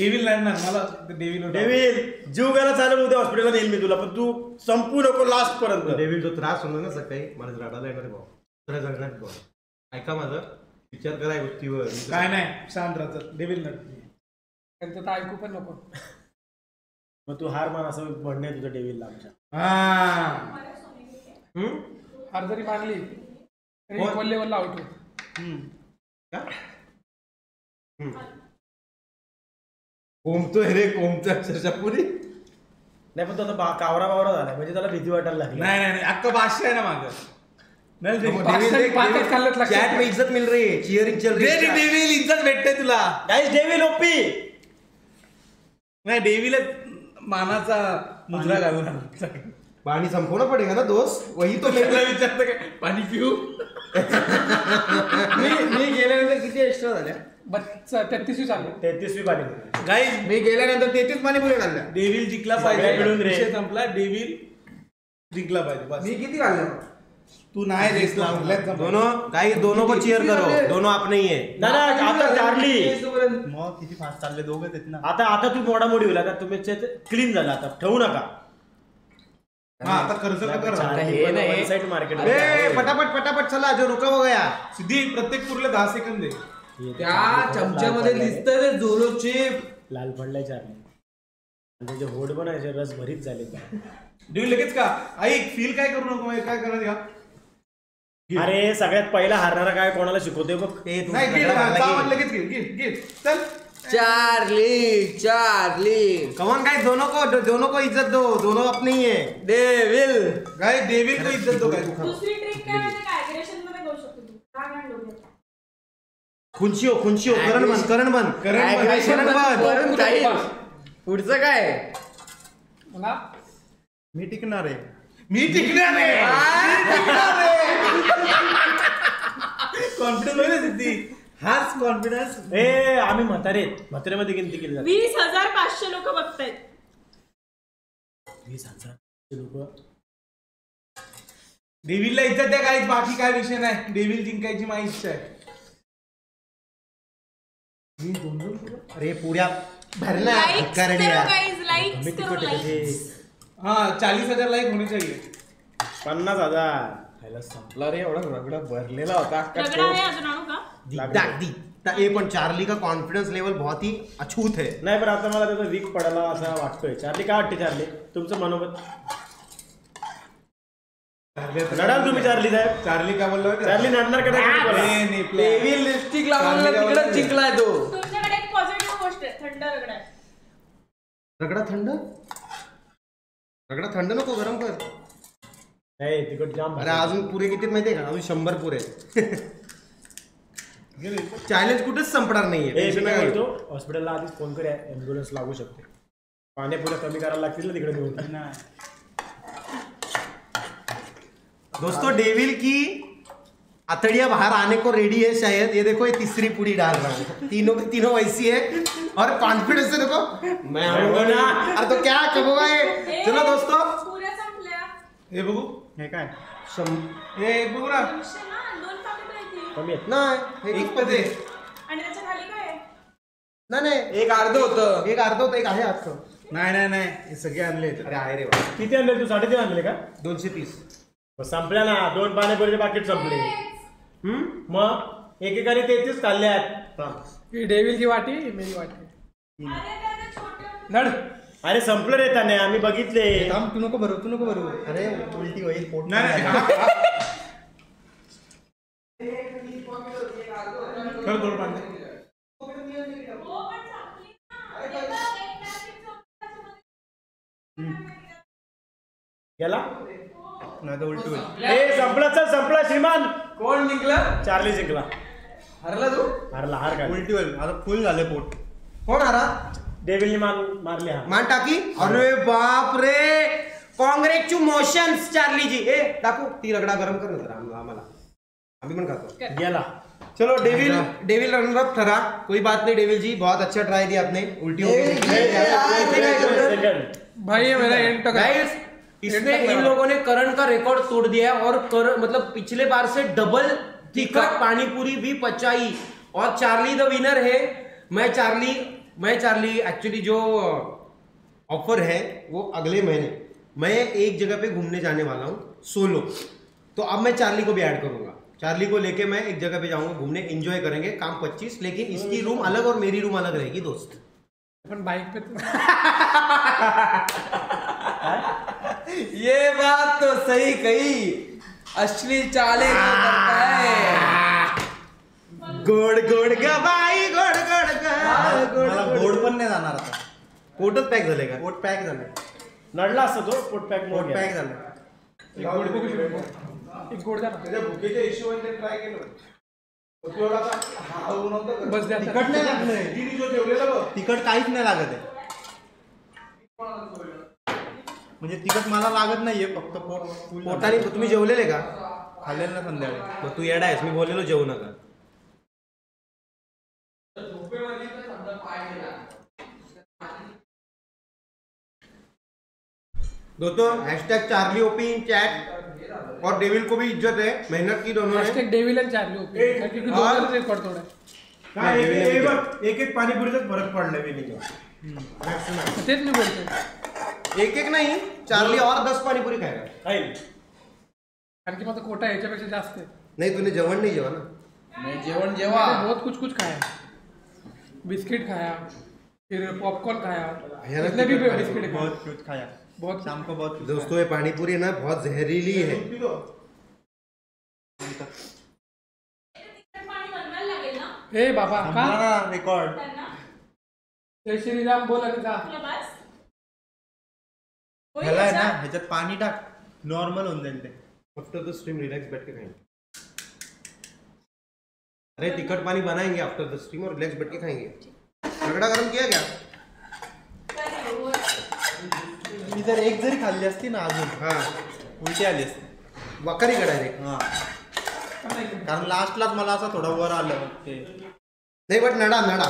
डेविल लढणार मला डेविल
डेव्हिड जीव गेला चालेल उद्या हॉस्पिटलला नेईल मी तुला पण तू संपू नको लास्ट पर्यंत.
डेव्हिल जो त्रास होणार ना सकाळी मला रडायला येणार आहे भाऊ. तुला जगणार भाऊ. ऐका माझं विचार करा या गोष्टीवर.
काय नाही शांत राहतात डेविल लढते
त्यांचं तर ऐकू पण नको.
मग तू हार मान असं म्हणणे आहे तुझ्या डेव्हिलला आमच्या.
हा.
हम्म?
हार जरी मानली तरी
कोण?
इक्वल लेवलला आउट होतो
का? हम्म. कोंबतोय रे कोंबतोय अक्षरशः पुरी.
नाही पण तो आता बा- कावरा बावरा झाला म्हणजे त्याला भीती वाटायला लागली.
नाही नाही नाही अख्खा बादशाह आहे ना माझं नाही रे.
डेव्हिल
लक्षात
चॅट में इज्जत मिल रही है चियरिंग चल रही
रे. रे
है
इज्जत भेटते तुला.
गाईस डेव्हिल ओपी
नाही डेविल मानाचा मुद्रा घालून आणला.
पानी पड़ेगा ना दोस्त वही तो मेरे
त्याला विचारतं काय पाणी पिऊ?
मी मी गेल्यानंतर किती एक्स्ट्रा झाल्या?
तेहतीसवी चालू.
तेहतीसवी पाणी
गाईज
मी गेल्यानंतर तेहतीस पाणीपुरी खाल्ल्या
डेविल जिंकला पाहिजे.
मिळून रे.
संपला डेविल जिंकला पाहिजे. बस.
मी किती खाल्ल्या
तू नाही रेस
दोनों गाइस दोनों को चीयर करो. दोनों आप नहीं है
ना ना आता चार्ली
मग किती फास्ट चालले? दोघं आहेत ना.
आता आता तू मोडामोडी होईल. आता तुम्ही क्लीन झाला. आता ठेवू नका.
हा आता खर्च कर.
हे नाही.
साइड मार्केट
ए फटाफट फटाफट चला जो रुका हो गया
सिद्धी प्रत्येक पुरले दहा सेकंद दे.
त्या चमच्यामध्ये दिसतंय ते झोलो चिप
लाल पडलाय चार्ली आणि त्याचे होड पण आहे रस भरीत झाले
देऊ लगेच का? ऐक फील काय करू नको काय करायचं का
अरे सगळ्यात पहिला हारणारा काय कोणाला शिकवतोय बघ.
लगेच घे चल.
Charlie Charlie.
कमॉन गाइस दोनों को दोनों को इज्जत दो दोनों अपने ही.
डेविल.
गाय देवील को इज्जत दो काय?
दुसरी ट्रिक काय मध्ये करू शकतो तू.
खुनशियो खुनशियो करण बन करण बन
करण बन.
करण बन
पुढचं काय?
मला
मी टिकणार आहे.
मी टिकणार आहे. कॉन्फिडन्स सिद्धी
हाच कॉन्फिडन्स
ए आम्ही म्हातारे. आहेत. म्हाताऱ्यामध्ये गिनती केली जाते?
वीस हजार पाचशे लोक बघतायत.
वीस हजार लोक?
देवीला इज्जत द्या काय बाकी काय विषय नाही. देवील जिंकायची माझी इच्छा आहे.
अरे पुऱ्या भरना कर दिया
गाइस करो लाईक्स
हा चालीस हज़ार लाईक होने चाहिए।
पन्नास हज़ार। खायला संपला रे एवढा रगडा भरलेला होता अख्खा
रगडा आहे अजून आणू का।
दिखता दिखता ये पण चार्ली का कॉन्फिडेंस लेवल बहुत ही अछूत है।
नाही पण आता मला त्याचा वीक पडायला असा वाटतोय. चार्ली काय वाटते चार्ली तुमचं मनोबत लढाल तुम्ही चार्ली. साहेब
चार्ली काय बोलला?
चार्ली लढणार का नाही
लिपस्टिक लावून
काय
तिकडे
बोलला?
जिंकलाय तो.
तुमच्याकडे एक पॉझिटिव्ह गोष्ट आहे थंड रगडा.
रगडा थंड? रगडा थंड नको गरम कर.
नाही तिकट जाम
अरे अजून पुरे किती माहितीये का? अजून शंभर पुरे चॅलेंज कुठेच संपणार नाहीये.
हॉस्पिटलला आधीच फोन कर ॲम्ब्युलन्स लागू शकते. पाण्या पुऱ्या कमी करायला लागतील ना तिकडे देऊन.
दोस्तों डेविल की अतड़िया बाहर आने को रेडी है शायद। ये देखो ये तीसरी पूरी डाल रहा हूँ। तीनों की तीनों वैसी है और कॉन्फिडेंस से देखो मैं आऊँगा ना। अरे तो क्या कब होगा ये चलो दोस्तों।
हे बघू
हे काय?
शं-
हे एक बघू ना
ना.
कमी आहेत.
नाही हे
एक
एक
दे.
आणि त्याच्या खाली काय
नाही नाही.
एक अर्ध होतं.
एक अर्ध होतं एक आहे आजचं.
नाही नाही नाही. हे सगळे आणले
अरे आहे रे
किती आणले तू? साडेतीन आणले का?
दोनशे तीस.
संपल्या ना दोन पाण्यापुरीचे पाकिट संपले. हम्म? मग एकेकाने तेहतीस खाल्ले आहेत.
ये डेविल की वाटी मेरी वाटी.
अरे त्याचं छोटं
लढ
अरे संपलं रे त्याने आम्ही बघितले.
थांब तू नको भरू तू नको भरू. अरे उलटी होईल पोट
नाही
तर उलटी होईल.
ए संपला चल संपला श्रीमान.
कोण जिंकलं?
चार्ली जिंकला.
हरला तू?
हारला हार काय
उलटी होईल. आता फुल झाले पोट.
कोण आरा
डेविलने मान मारली हा.
मान टाकी. अरे बाप रे. कॉन्ग्रॅच्युलेशन्स चार्ली जी ए टाकू ती रगडा गरम कर ना आम्हाला. आम्ही पण खातो.
गेला.
चलो डेविल डेविल रनर अप ठहरा कोई बात नहीं डेविल जी बहुत अच्छा ट्राई दिया आपने. उल्टी हो गई
भाई ये मेरा एंड तक
गाइस इसमें इन लोगों ने करण का रिकॉर्ड तोड़ दिया है और कर, मतलब पिछले बार से डबल टिकट पानीपुरी भी पचाई। और चार्ली द विनर है। मैं चार्ली मैं चार्ली एक्चुअली जो ऑफ़र है वो अगले महीने मैं एक जगह पे घूमने जाने वाला हूँ सोलो तो अब मैं चार्ली को भी ऐड करूँगा। चार्ली को लेके मैं एक जगह पे जाऊँगा घूमने एंजॉय करेंगे काम 25 लेकिन इसकी रूम अलग और मेरी रूम अलग रहेगी दोस्त।
अपन बाइक पे तो-
ये बात तो सही कही। असली चाले जो करता है।
गोड गोड गबाई गोड गोड ग। गोड
मला गोड। पण नाही जाणार आता.
पोटच पॅक झाले का?
पोट पॅक झालं
नडला असता तो पोट पॅक
पोट पॅक झालं
एक गोड द्या
त्याच्या भुकेच्या हिशोबाने ट्राय केलं तो एवढा आता हा होऊ नव्हतं का?
बस द्या
तिखट नाही लागलंय
तिने जो ठेवलेला बघ
तिखट काहीच नाही लागत आहे. म्हणजे तिखट मला लागत नाहीये फक्त पोट फुल झालं.
पोटाने तुम्ही जेवलेले का?
खाल्लेलं ना संध्याकाळी.
मग तू येडा आहेस मी बोललेलो जेवू नका. दोस्तों hashtag Charlie OP in chat और डेविल को भी इज्जत है मेहनत की दोनों ने।
Hashtag Devil and Charlie okay क्योंकि दोघांचं रेकॉर्ड थोडं.
काय एक- एक- एक पाणीपुरीचाच फरक पडलाय वेगळीला
तेच मी बोलतोय
एक एक नहीं चार्ली और दस पानीपुरी खाएगा।
कारण की माझा कोटा ह्याच्यापेक्षा जास्त आहे
नहीं तूने जवन नहीं जेवा ना।
मैं जेवण जेवा।
बहुत कुछ कुछ खाया। बिस्किट खाया फिर पॉपकॉर्न खाया।
भैया
इसने भी बिस्किट
बहुत कुछ खाया।
बहुत
शाम को बहुत
दोस्तों ये पानीपुरी ना बहुत जहरीली है।
ए बाबा का
रेकॉर्ड
जय श्रीराम बोल जा
ह्याला आहे ना ह्याच्यात पाणी टाक नॉर्मल होऊन जाईल ते.
आफ्टर द स्ट्रीम रिलैक्स बैठ के खाएँगे. अरे टिकट पानी बनाएँगे आफ्टर द स्ट्रीम और रिलैक्स बैठ के खाएँगे. रगड़ा गरम किया क्या?
मी जर एक जरी खाल्ली असती ना अजून.
हाँ.
उलटी आली असती.
वकारी का डायरेक्ट
हा. कारण लास्टलाच मला असं थोडं वर आलं. ते
नहीं बट नडा नडा.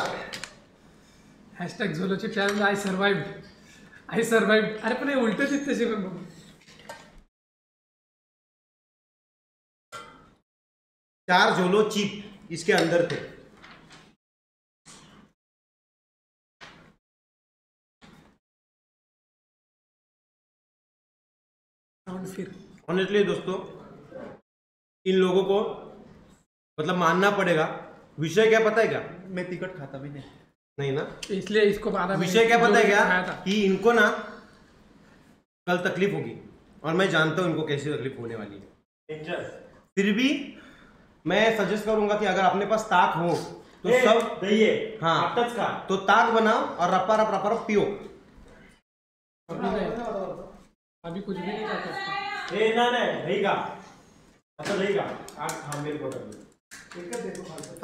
Hashtag झोलोचे channel I survived I survived अरे पण हे उलट आहेत तसे पण बघू
चार झोलो चिप इसके अंदर थे.
फिर?
ऑनेस्टली दोस्तों इन लोगों को मतलब मानना पड़ेगा. विषय क्या पता है क्या?
मैं टिकट खाता भी नाही.
नहीं ना?
इसलिए इसको बारह
विषय क्या पता है क्या? कि इनको ना कल तकलीफ़ होगी। और मैं जानता हूँ इनको कैसी तकलीफ़ होने वाली है। फिर भी मैं सजेस्ट करूँगा कि अगर अपने पास ताक हो तो सब
दही
हाँ।
का।
तो ताक बनाओ और रप्पा रप रप्पा रप पियो
अभी कुछ भी नहीं
ए नाही नाही दही का। आता दही का।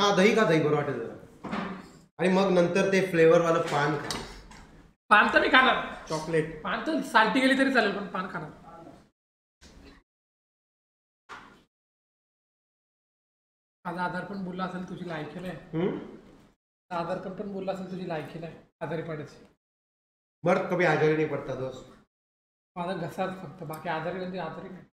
हा दही का दही वाटेल जरा आणि मग नंतर ते फ्लेवर वालं पान खा.
पान तर मी खाणार.
चॉकलेट.
पान तर साल्टी गेली तरी चालेल पण पान खाणार. माझा आधार पण बोलला असेल तुझी लायकी नाही? आधार पण पण बोलला असेल तुझी लायकी नाही. आजारी पडायची.
बर्फ कभी आजारी नहीं पड़ता दोस्त.
माझा घसाच फक्त बाकी आजारी म्हणजे आजारी नाही.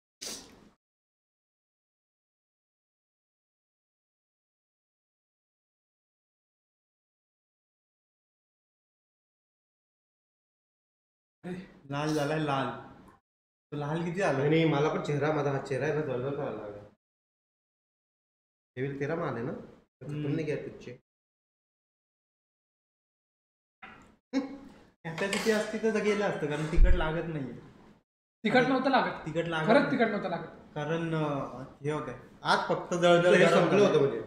लाल झालाय लाल. तो लाल किती झाला?
नहीं नहीं मला पण चेहरा माझा हा चेहरा है ना जळजळ करायला लागला. डेविल तेरा माल है ना? तो तुमने क्या तुझे
आता किती असती तर गेलं असतं कारण तिखट लागत नाहीये.
तिखट नव्हतं लागत.
तिखट लागत
खरंच
नाही.
तिखट नव्हतं लागत.
कारण अं, हे होतंय आज फक्त जळजळ
हे
गरम
संपलं
झालं.
होतं म्हणजे.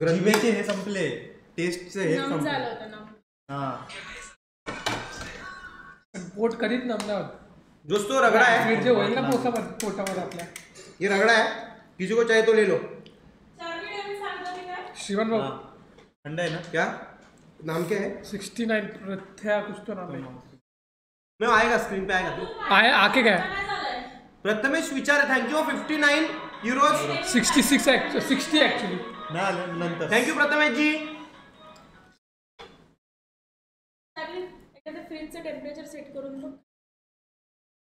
ग्रंथी
जिभेचे हे संपले. टेस्टचे हे
नम
संपले.
होतं नम.
हा.
पोट कधीच नमणार होत
दोस्तों रगड़ा है.
स्वीट जे होईल ना पोटामध्ये पोटामध्ये आपल्या.
ये रगड़ा है. किसी को चाहिए तो ले लो.
शिवन भाऊ.
हा. थंड आहे ना?
क्या? नाम क्या है?
सिक्स्टी नाईन प्रथ्या कुछ तो नाम है.
मैं आएगा स्क्रीन पे आएगा तू.
आहे आके काय
प्रथमेश विचार thank you fifty nine euros
sixty six sixty
नंतर.
Thank you Prathamesh ji.
फ्रीजचं temperature set करून बघ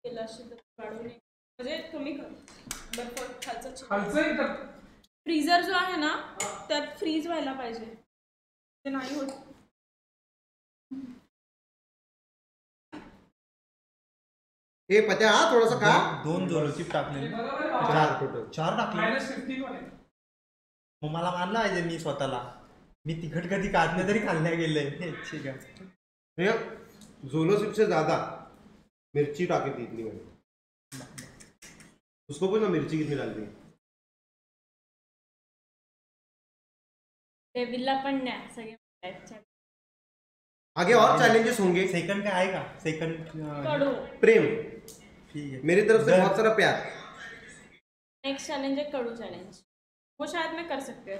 केलं असेल तर वाढवून ये. म्हणजे कमी कर. बर्फ खालचं
खालचं इथं
फ्रीझर जो आहे ना त्यात फ्रीज व्हायला पाहिजे. ते नाही होत.
हे पत्या हा थोडासा खा.
दोन जोलो चिप टाकले
चार टोटल
चार टाकले. मग मला मानलं पाहिजे मी स्वतःला. मी तिखट कधी काढणे तरी खाल्ल्या गेले ठीक आहे.
ये जोलो सिप से ज़्यादा मिर्ची टाकी थी इतनी मैंने। उसको बोल ना मिर्ची कितनी डाल दी. आगे और चैलेंजेस होंगे।
सेकंड का सेकंड
प्रेम।
ठीक है।
मेरी तरफ़ से बहुत सारा प्यार।
नेक्स्ट चैलेंज है कड़ू चैलेंज वो शायद मैं कर सकती हूँ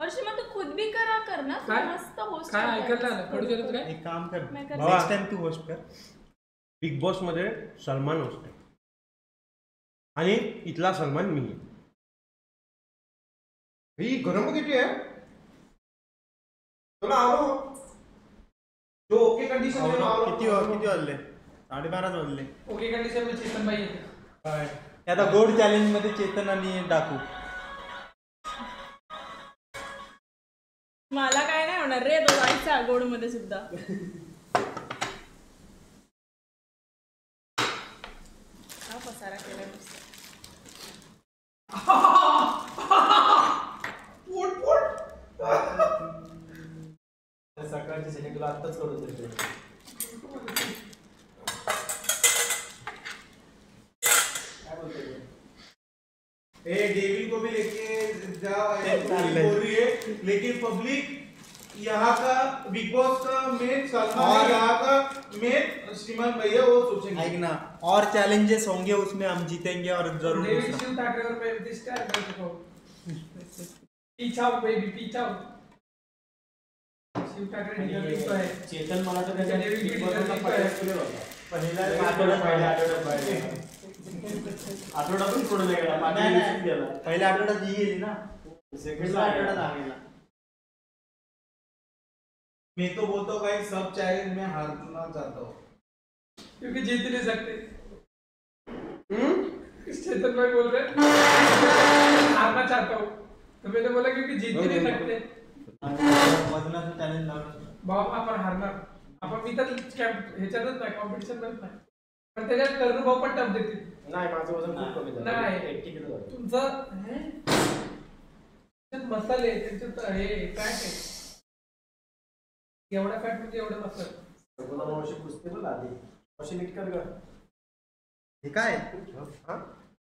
तू खुद भी करा कर ना तू
काय?
मस्त होस्ट
काय ऐकायला आलं? कडू चॅलेंज काय
एक काम कर.
मैं कर
नेक्स्ट टाइम तू होस्ट कर.
बिग बॉसमध्ये सलमान होस्ट आहे. आणि इथला सलमान मी आहे. ही गरम किती आहे? चला आलो. जो ओके कंडिशन
किती वा- किती वाजले? साडेबाराच वाजले.
ओके कंडिशन में चेतन भाई
हे आता गोड चॅलेंजमध्ये चेतन आणि डाकू.
रे तो गोड मध्ये सुद्धा हा पसारा केलाय
सकाळची सेटिंग तुला आत्ताच करून देतो काय बोलतोय?
ए डेवी को भी लेके। बोल रही है लेकिन पब्लिक यहाँ का बिग बॉस का मेन सलमान
और-
यहाँ का मेन श्रीमान भैया वो सोचेंगे।
ना और चैलेंजेस होंगे उसमें हम जीतेंगे और ज़रूर
हूँ हूँ तो है।
चेतन मला तर
गिल
पहिला. आठवडा पण नाही गेला
पहिल्या आठवड्यात गेली ना.
सेकंड
दुसऱ्या आठवड्यात गेला
मैं तो बोलता हूँ भाई सब चैलेंज में हारना चाहता हूँ.
क्योंकि जीत नहीं सकते। चेतन भाई बोल रहे हारना चाहता हूँ। तो मैंने बोला क्योंकि जीत नहीं सकते। भाऊ आपण हारणार आपण मी तर कॅम्प ह्याच्यातच नाही कॉम्पिटिशन मध्ये नाही पण त्याच्यात कर्ण भाऊ पण टप देतील
नाही माझं वज़न खूप कमी झालं
नाही. तुमचं मसाले त्यांच्यात हे? काय ते एवढा फॅट म्हणजे एवढं मसाला
तुला मावशी पुसते बघ आधी. मावशी नीट कर गं.
हे काय?
हा?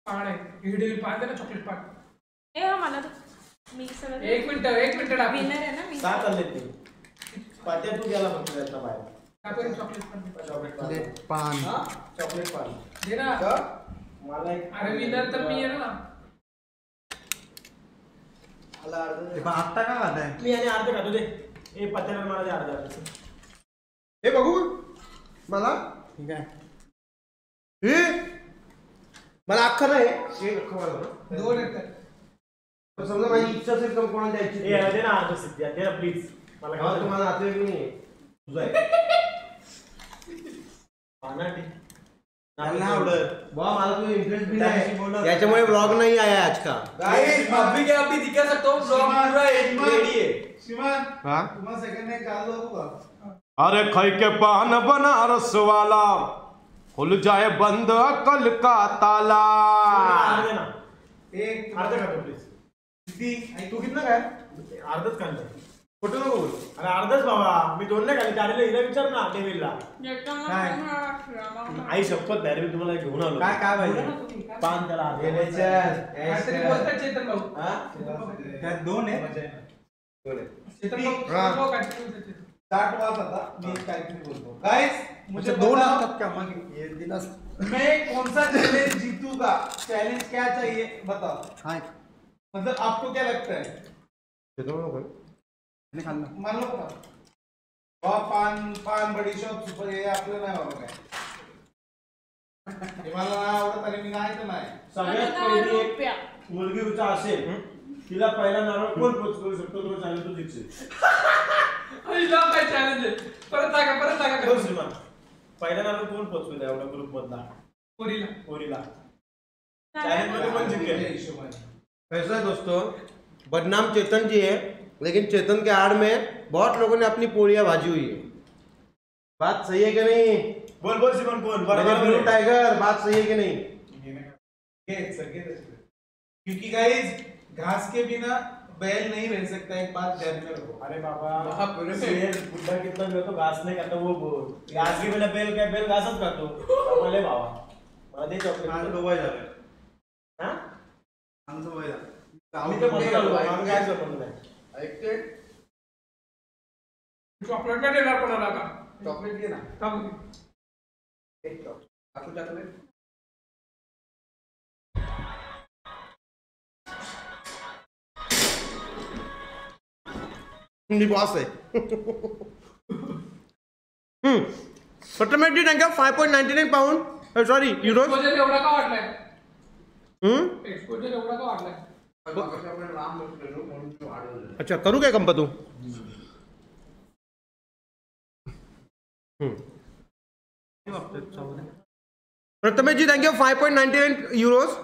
पान आहे. हिडील पान आहे ना चॉकलेट पान.
ए हा मला तर- मी सगळं
एक मिनिट एक मिनिट टाक.
विनर आहे ना मी.
का चालले ते. पात्या तू गेला फक्त त्यातला बाहेर.
चॉकलेट पान
चॉकलेट पान. हा? चॉकलेट पान.
दे ना?
मला एक
अरे विनर तर मी आहे ना.
मला अर्ध
पण आत्ता का खाताय
मी आणि अर्ध खातो दे. मला अर्ध अर्ध
हे बघू मला?
ठीक आहे
हे? मला अख्खं नाही हे। अख्खं मला बरं.
दोन येतात
पण समजा माझी इच्छा असेल तर कोणाला द्यायची
ए दे ना अर्ध सिद्धी दे ना प्लीज़ मला
मला
खाऊ दे.
तुम्हाला नातेवाईक नाही तुझा आहे
पाना दे.
मला नाही आवडत
बा मला तुझा इंटरेस्ट नाही याच्यामुळे ब्लॉग नाही आया आज का?
दिखा सकता हूँ ब्लॉग पूरा एक
रेडी
हा।
तुम्हारा सेकंड में काल होगा
अरे खई के पान बनारस वाला खुल जाए बंद अकल का ताला।
अर्ध दे ना
एक
अर्ध खातो प्लीज़
तू कितना काय
अर्धच खाल्लं
खोटं नको बोलू।
अरे अर्धच बाबा मी दोन नाही खाल्ले चारले हिला विचार ना आई शपथ नाही रे, मी तुम्हाला घेऊन आलो.
काय काय पाहिजे
पान त्याला
त्यात दोन आहे
हा.
साठ वाज आता. मी काहीतरी बोलतो. गाइस मुझे
दोन असतात का? मग. हे दिलास.
मैं कौन सा चैलेंज जीतूँगा? चैलेंज क्या चाहिए? बताओ.
हाय.
मतलब आपको क्या लगता है?
त्याने खाल्लं.
मान लो का वा पान पान बडी शॉप सुपर हे आपलं नाही बाबा काय हे मला आवडत आणि मी नाही तर नाही
सगळ्यात पहिली एक मुलगी उचा असेल तिला पहिला नारळ कोण पोच करू शकतो? तो चालेल तो जिंकशील
अरे जाम काय चॅलेंज आहे? परत सांगा परत सांगा
हो श्रीमान. पहिला नारळ कोण पोचवेल एवढ्या ग्रुप मधला?
पोरीला.
पोरीला. चॅलेंज मध्ये पण जिंकेल?
ऐसा है दोस्तों बदनाम चेतन जी है लेकिन चेतन के आड़ में बहुत लोगों ने अपनी पोलियाँ भाजी हुई है। बात सही है कि नहीं?
बोल बोल श्रीमान बोल
ब्लू. टाइगर बात सही है कि नहीं?
ये सके क्योंकि गाइस घास के बिना बैल नहीं रह सकता एक बात ध्यान में रखो।
अरे बाबा
बाप
शेर बुड्ढा कितना भी हो तो घास नहीं खाता वो बोल घास के बिना बेल क्या बेल घासच खातो? बोले बाबा मला दे
माझं
चॉकलेट
तो झालं
हा?
आमचं वय झालं
मी तर म्हणतो ना, आम्ही काय संबंध नाही
ऐकते
चॉकलेट नाही देणार कोणाला का
चॉकलेट घे ना?
का बघू?
काकू चॉकलेट सॉरी युरो
एक्सपोजर एवढा का वाटलाय
हम्म?
एक्सपोजर एवढा का वाटलाय
अच्छा करू काय कंपा तू? हम्म. Prathamesh ji thank you five point ninety nine euros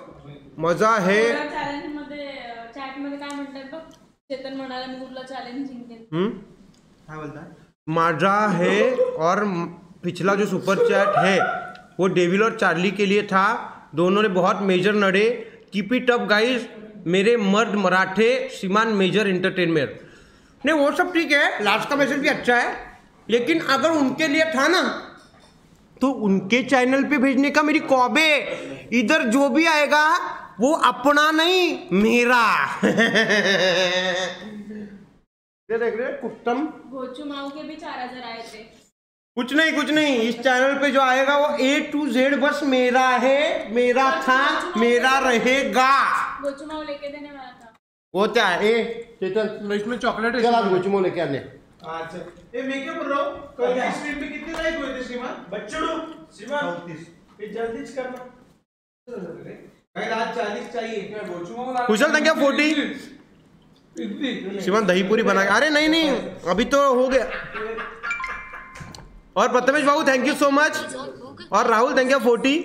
मज़ा आहे
चेतन म्हणाला मी कुठला चॅलेंज जिंकेल
हम्म?
काय बोलता?
माजा है और पिछला जो सुपर चैट है वो डेविल और चार्ली के लिए था। दोनों ने बहुत मेजर नड़े। कीप इट अप गाइस मेरे मर्द मराठे श्रीमान मेजर एंटरटेनमेंट नहीं वो सब ठीक है। लास्ट का मैसेज भी अच्छा है। लेकिन अगर उनके लिए था ना तो उनके चैनल पे भेजने का मेरी कॉबे। इधर जो भी आएगा वो अपना नहीं मेरा। ये देख रहे कुट्टम
के भी चार हज़ार आए थे।
कुछ नहीं कुछ नहीं इस चैनल पे जो आएगा वो ए टू जेड बस मेरा है मेरा था मेरा रहेगा।
लेके देने वाला था।
वो क्या है ए। चेतन
इसमें चॉकलेट है
चल आज गोचुमो लेके आने।
अच्छा। ये मैं क्या बोल रहा हूँ? कल की स्ट्रीम पे कितने लाइक हुए थे श्रीमान
श्रीमान ये जल्दी से। करना।
कुशल संख्या फोर्टी? शिवन दही पूरी बना अरे नहीं नहीं अभी तो हो गया। और प्रथमेश बाबू थैंक यू सो मच. और Rahul thank you forty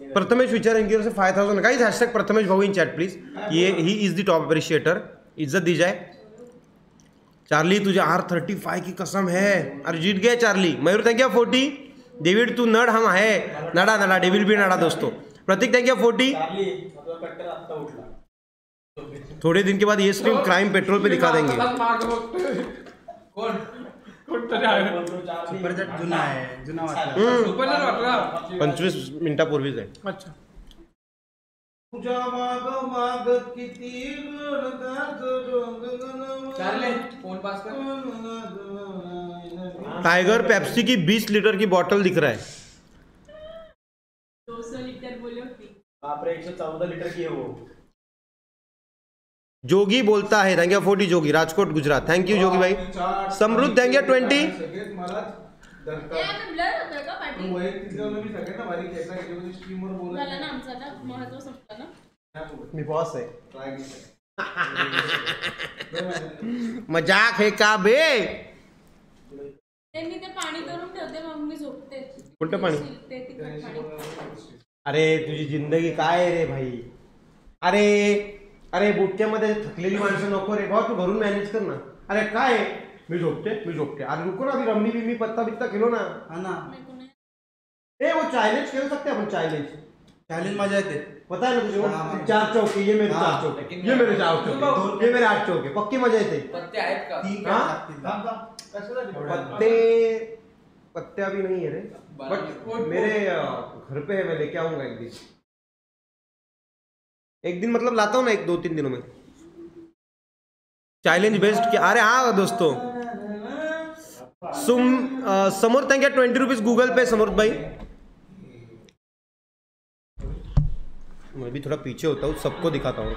Prathamesh future एंकियर से five thousand guys hashtag Prathamesh Babu in chat please ये ही इज़ द टॉप अप्रिशिएटर इज़्ज़त दी जाए। चार्ली तुझे आर थर्टी फाइव की कसम है। अरे जीत गया Charlie. Mayur thank you forty David तू नड हम है। नडा नडा डेविड भी नडा दोस्तों। Prateek thank you forty.
उठला।
थोड़े दिन के बाद ये स्ट्रीम क्राइम पेट्रोल पे दिखा देंगे।
सुपर वाटला
पंचवीस मिनिटापूर्वीच आहे
अच्छा।
किती
चार्ले फ़ोन पास कर।
टाइगर पेप्सी की 20 लीटर की बॉटल दिख रहा है
दो सौ लीटर बोले होती
बापरे एकशे चौदा लिटर की वो।
जोगी बोलता है thank you forty Jogi Rajkot Gujarat. Thank you Jogi भाई। समृद्ध थँक यू ट्वेंटी
मी
बॉस आहे मज़ाक है का बे?
ते मी ते पाणी करून ठेवते मग मी झोपते
पाणी? अरे तुझी ज़िंदगी काय रे भाई? अरे अरे बुटक्यामध्ये थकलेली माणसं नको रे. भाऊ तू घरून मॅनेज कर ना. अरे काय? मी झोपते मी झोपते. अरे रुको ना अभी रम्मी बिम्मी पत्ता बित्ता खेलो ना.
हा ना.
को
ए वो चैलेंज खेल सकते हैं अपन चैलेंज
चॅलेंज मज़ा येते
पता है ना तुझे वो?
हाँ।
चार चौके ये मेरे चार चौके. ये मेरे चार चौके. ये मेरे आठ चौके. पक्की मज़ा येते
पत्ते आहेत का?
तीन
हा?
कशासाठी?
पत्ते? पत्ते अभी नहीं है रे.
बट
मेरे घर पे है मैं लेके आऊँगा एक दिन। एक दिन मतलब लाता हूँ ना एक दो तीन दिनों में। चैलेंज बेस्ट क्या अरे हाँ दोस्तों। सुम Samarth thank you twenty rupees Google Pay Samarth भाई। मैं भी थोड़ा पीछे होता हूँ सबको दिखाता हूँ।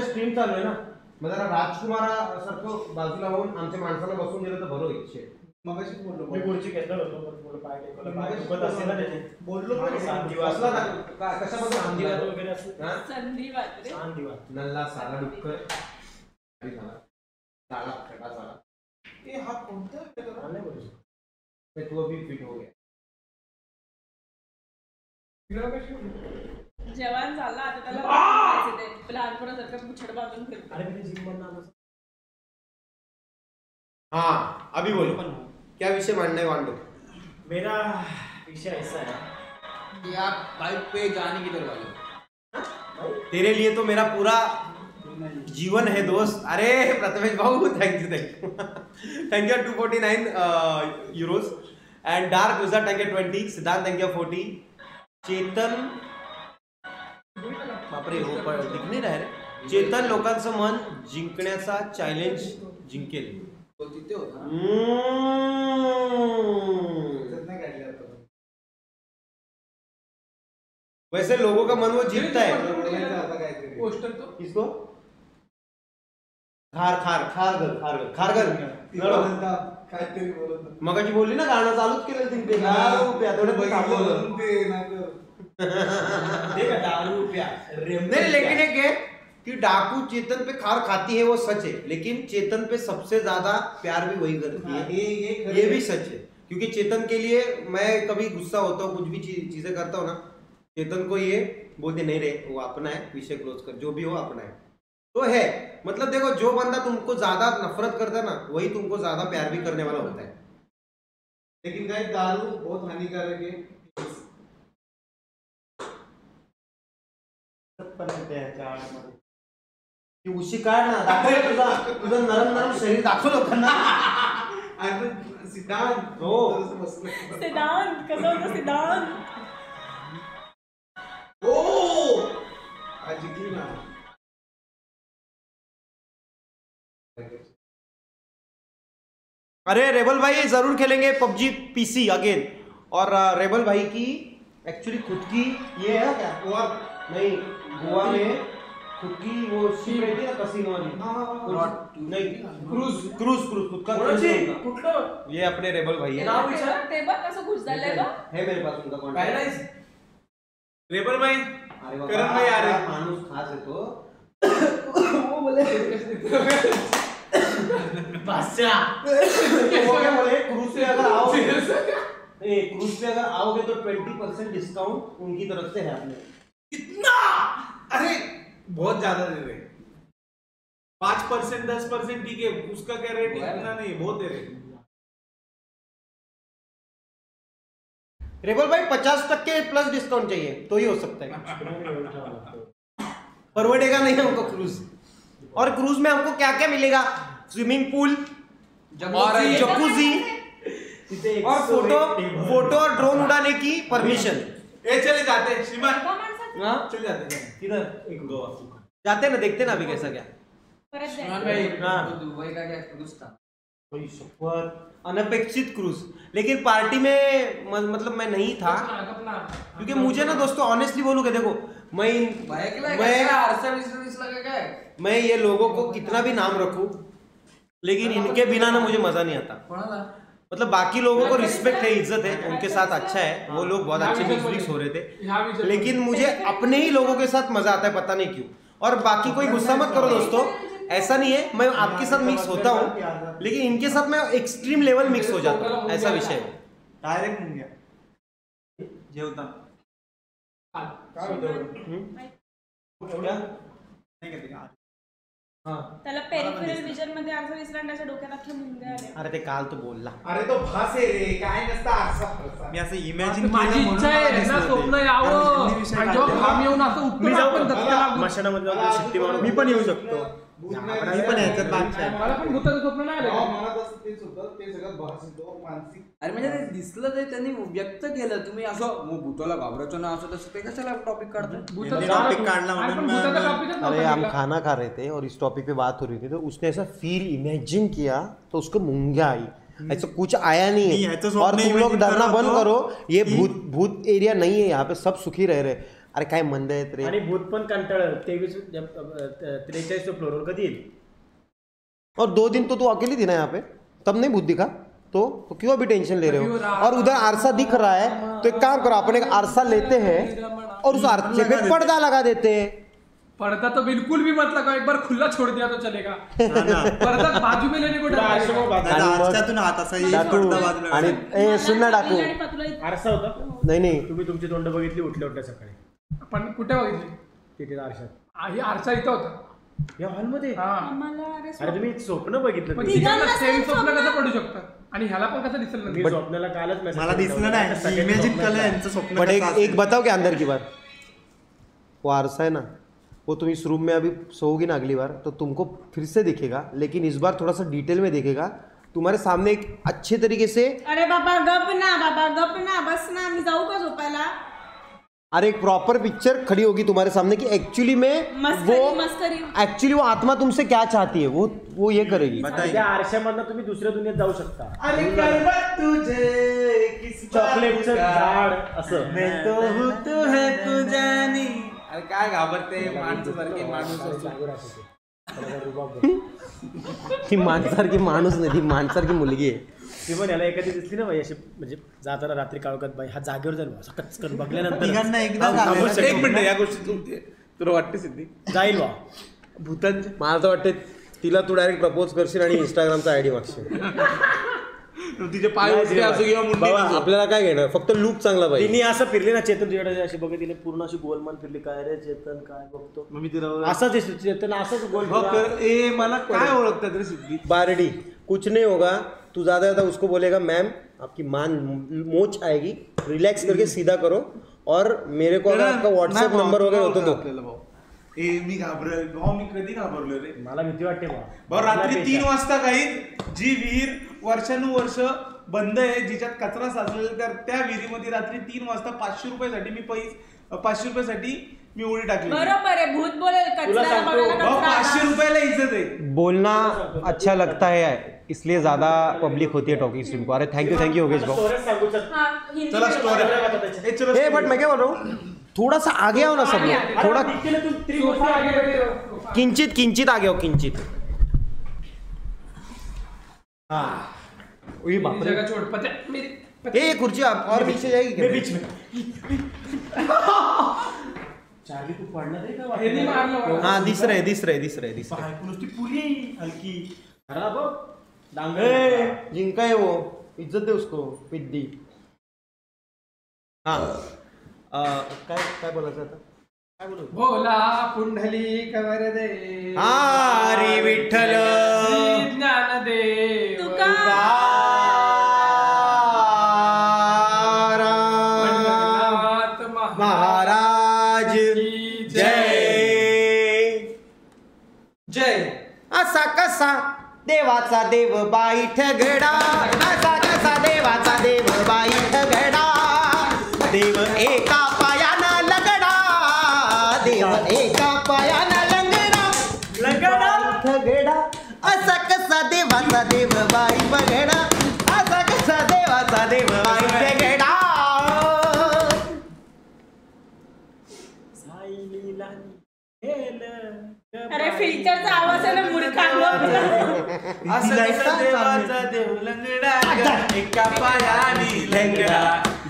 स्ट्रीम चालू आहे ना? मग जरा राजकुमारासारखं बाजूला होऊन आमच्या माणसाला बसून दिलं तर बरं होईल.
मगाशीच बोललो
मी पुढची घेतलं होतो पण थोडं पाय टेकवलं पाय दुखत असेल ना त्याचे
बोललो पण
सांधिवात.
कसला दाखव- का- कशाबद्दल
सांधिवात
सांधिवात?
वगैरे
हा?
सांधिवात.
नल्ला साला डुक्कर झाला. साला खडा साला
ए, हा कोणता
नाही बोलू शकत.
तू अभी फिट हो गया
जवान झाला आता त्याला बांधायचं ते. लहानपणासारखं पुछड बांधून फिरतो
अरे मी जिम मधनं
हाँ अभी बोलो. क्या विषय मांडना है मांडो
मेरा विषय ऐसा है।
कि आप बाइक पे जाने की तरफ़
तेरे लिए तो मेरा पूरा जीवन है दोस्त। अरे प्रथमेश भाऊ thank you thank you thank you two forty nine euros and dark विजर thank you twenty Siddhant thank you forty Chetan बापरे हो पण दिख नाही रहा रे चेतन लोकांचं मन जिंकण्याचा चॅलेंज जिंकेल
तो तिथे होता ना
हम्म.
नाही काढले आता.
वैसे लोगों का मन वो जीतता है
बोलायचं आता काहीतरी.
पोस्टर तो
किसको खार खार खारगर खारगर खारगर
ती
नळो.
बोलता, काहीतरी बोलत होता.
मगाची बोलली ना गाणं चालूच केलं तिने ते
हा,
दारू नहीं लेकिन एक है कि डाकू चेतन पे खार खाती है वो सच है। लेकिन चेतन पे सबसे ज़्यादा प्यार भी वही करती
है।
हे-
हे खरं
ये भी सच है। क्योंकि चेतन के लिए मैं कभी गुस्सा होता हूँ कुछ भी चीज़ें करता हूँ ना चेतन को ये बोलते नहीं रे वो अपना है विषय क्लोज कर जो भी हो अपना है। तो है मतलब देखो जो बंदा तुमको ज़्यादा नफरत करता है ना वही तुमको ज़्यादा प्यार भी करने वाला होता है।
लेकिन दारू बहुत हानिकारक है।
ती उशी काढ ना दाखव तुझा. तुझं नरम नरम शरीर दाखव लोकांना.
अरे सिद्धांत
हो.
सिद्धांत कसं होतं सिद्धांत?
ओ आज की ना.
अरे रेबल भाई ज़रूर खेलेंगे पबजी पीसी अगेन और रेबल भाई की एक्चुअली खुद की ये है क्या? गोवा नहीं. गोवा में खुद की वो शिप रहती है ना कसिनो वाली। वो- नहीं क्रूज क्रूज क्रूज खुद का है।
कुठलं
ये अपने रेबल भाई है।
ते बघ कसं घुस झालंय बघ
है मेरे पास उनका
काय
कॉन्टॅक्ट
नाही
रेबल भाई करण भाई आ रहे हैं।
माणूस खास तो। वो बोले। वो क्या बोले? क्रूज पे अगर आओगे ए, क्रूज पे अगर आओगे तो ट्वेंटी परसेंट डिस्काउंट उनकी तरफ़ से है आपने
कितना? अरे बहुत ज़्यादा दे रहे। पाँच परसेंट दस परसेंट ठीक है उसका क्या रेट है। इतना नहीं बहुत दे रहे।
रेबल भाई पचास टक्के प्लस डिस्काउंट चाहिए तो ही हो सकता है। परवड़ेगा नहीं हमको क्रूज और क्रूज में हमको क्या क्या मिलेगा स्विमिंग पूल जकूजी और फ़ोटो फ़ोटो और ड्रोन उड़ाने की परमिशन
ए चले जाते हैं श्रीमान।
हाँ?
चले जाते हैं
किधर
एक गोवा
जाते हैं ना देखते ना अभी कैसा क्या।
परत
भाई
हाँ।
दुबई का क्या क्रूज था?
अनपेक्षित क्रूज लेकिन पार्टी में मतलब मैं नहीं था।
अपना।
क्योंकि मुझे ना दोस्तों ऑनेस्टली बोलूँ कि देखो मैं मैं
आरसा वीस वीस लगा काय?
मैं ये लोगों को कितना भी नाम रखूँ लेकिन इनके बिना ना मुझे मज़ा नहीं आता। मतलब बाकी लोगों को रिस्पेक्ट है इज़्ज़त है उनके साथ अच्छा है वो लोग बहुत अच्छे मिक्स विक्स हो। रहे थे। लेकिन मुझे अपने ही लोगों के साथ मज़ा आता है पता नहीं क्यों। और बाकी कोई गुस्सा मत करो दोस्तों ऐसा नहीं है मैं आपके साथ मिक्स होता हूँ लेकिन इनके साथ मैं एक्सट्रीम लेवल मिक्स हो जाता हूँ ऐसा विषय है।
डायरेक्ट मुंग्या जेवता
काय होतं
त्याला पेरिफेरल विजनमध्ये अर्थ विसरा त्याच्या डोक्यात अख्खे मुंगे आले
अरे ते काल तो बोलला.
अरे तो भास आहे रे. काय नसता आरसा.
मी असं इमॅजिन
माझी इच्छा आहे ना स्वप्न यावं. आणि जेव्हा घाम येऊन असं उठतो ना आपण धक्का लागून.
मशानामध्ये जाऊन शिट्टी मारून.
मी पण येऊ शकतो. मी पण बादशाह.
मला पण भूताचं स्वप्न नाही आलं.
मनात असतं तेच होतं ते सगळं भास येतो मानसिक
अरे म्हणजे ते दिसलं ते त्यांनी व्यक्त केलं. तुम्ही असं मग भूताला घाबरायचं ना असं तसं ते कशाला टॉपिक?
काढला म्हणून
अरे हम खाना खा रहे थे और इस टॉपिक पे बात हो रही थी तो उसने ऐसा फील इमेजिन किया तो उसको मुंग्या आई. ऐसा कुछ आया नहीं है। और तुम लोग डरना बंद
तो
करो ये भूत भूत एरिया नहीं है यहाँ पे सब सुखी रह रहे। अरे काय मंद आहेत रे
आणि भूत पण कंटाळ तेवीस त्रेचाळीस फ्लोअरवर कधी येईल?
और दो दिन तो तू अकेली थी ना यहाँ पे? तब नहीं भूत दिखा? तो तो क्यों अभी टेंशन ले रहे हो? और उधर आरसा दिख रहा है तो एक काम करो अपन एक आरसा लेते हैं और उस आरसे पे पर्दा लगा देते। हैं
पर्दा तो बिल्कुल भी मत लगाओ एक बार खुला छोड़ दिया तो चलेगा। पर्दा बाजू में लेने को
डाकू आणि ए सुन ना डाकू।
आरसा होता?
नाही नाही.
तुम्ही तुमची तोंड बघितली उठल्या उठल्या सकाळी.
पण कुठे बघितली?
तिथे आरशात.
आरसा इथं होता.
या हॉलमध्ये?
हा.
अरे
तुम्ही स्वप्न बघितलं
सेम स्वप्न
स्वप्न.
कसं पडू शकतात? आणि ह्याला पण कसं दिसलं नाही
स्वप्नाला कालच message
मला दिसलं. नाही.
सगळ्यांनी
इमॅजिन
स्वप्नात
केलं यांचं स्वप्न
बट एक
कसं
एक
असेल.
बताओ क्या अंदर की बार. वो आरसा है ना वो तुम इस रूम में अभी सोओगी ना अगली बार तो तुमको फिर से दिखेगा लेकिन इस बार थोड़ा सा डिटेल में देखेगा। तुम्हारे सामने एक अच्छे तरीके से
अरे बाबा गप ना बाबा गप ना बस ना मी जाऊ का झोपायला?
अरे एक प्रॉपर पिक्चर खड़ी होगी तुम्हारे सामने कि एक्चुअली में
मस्करी
वो एक्चुअली वो आत्मा तुमसे क्या चाहती है? वो वो ये करेगी।
त्या आरशामधनं तुम्ही दुसऱ्या दुनियेत जाऊ शकता।
अरे तुझे किस
चॉकलेटचं झाड असं।
मैं तो हूँ तू है तू जानी। अरे काय घाबरते माणसं सारखे माणूस.
ती माणसारखी माणूस नाही ती माणसारखी मुलगी आहे.
ती पण याला एखादी दिसली ना बाई अशी म्हणजे जाताना रात्री काळोखात बाई हा जागेवर जाईल असं कचकन बघल्यानंतर.
एकदा
एक. मिनिट या गोष्टी तुला वाटते सिद्धी?
जाईल बा.
भूतांचे
मला तर वाटते तिला तू डायरेक्ट प्रपोज करशील आणि इंस्टाग्रामचा आयडी मागशील.
तिचे पाय असो किंवा.
आपल्याला काय घेणं फक्त लुक चांगला पाहिजे.
तिने असं फिरली ना चेतन तुझ्याकडे अशी बघ तिने पूर्ण अशी गोलमान फिरली. काय रे चेतन काय बघतो?
मग मी तिला
असंच चेतन असंच गोल
कर- ए मला काय ओळखतात रे सिद्धी?
बारडी. कुछ नहीं होगा तू ज़्यादा ज़्यादा उसको बोलेगा मैम आपकी मान मोच आएगी रिलैक्स करके सीधा करो और मेरे को अगर आपका व्हाट्सएप नंबर वगैरे होतो
ओळखतं ए मी घाबरलो भाऊ मी कधी घाबरलो रे।
मला भीती वाटते
भाऊ रात्री तीन वाजता काही जी विहीर वर्षानुवर्ष बंद आहे जिच्यात कचरा साचलेला तर त्या विहिरीमध्ये रात्री तीन वाजता पाचशे रुपयासाठी मी पैस पाचशे रुपयासाठी मी उडी टाकली.
बरोबर आहे भूत बोलेल कचरा
पाचशे रुपयाला इज़्ज़त आहे.
बोलना अच्छा लगता है इसलिए ज़्यादा पब्लिक होती है टॉकिंग स्ट्रीम को। अरे thank you thank you Yogesh भाऊ।
स्टोरेज सांगू शकतो
हा, हिंदी
चला
मध्ये
स्टोरी ए,
बट मैं क्या बोल रहा हूँ? थोड़ा सा आगे आओ ना सब लोग। थोड़ा
हो।
किंचित किंचित आगे हो। किंचित
मेरी जगह छोड़ पता मेरी
ये कुर्सी आप और पीछे जाएगी क्या?
बीच में। चार्ली तू पडणार आहे का
हे.
हाँ दिस रहे दिस रहे दिस रहे दिस रहे।
पुरी हलकी। खरा
जिंका है वो. इज्जत दे उसको पिद्दी. हाँ. अ, काय काय बोलायचं आता? काय बोलू?
भोला पुंडली कवर दे.
हरी विठ्ठल.
श्री ज्ञानदेव.
तुका
देवाचा देव बाई ठगडा. असा कसा देवाचा देव बाई ठगडा. देव एका पायानं लगडा. देव एका पायानं लंगडा. लगडा? ठगडा. असा कसा देवाचा देव बाई बगडा. असा कसा देवाचा देव बाई
अरे फिल्टरचा आवाज आहे ना मूर्खांनो
असं कसं देवाचा देव लंगडा ग, एका पायाने लंगडा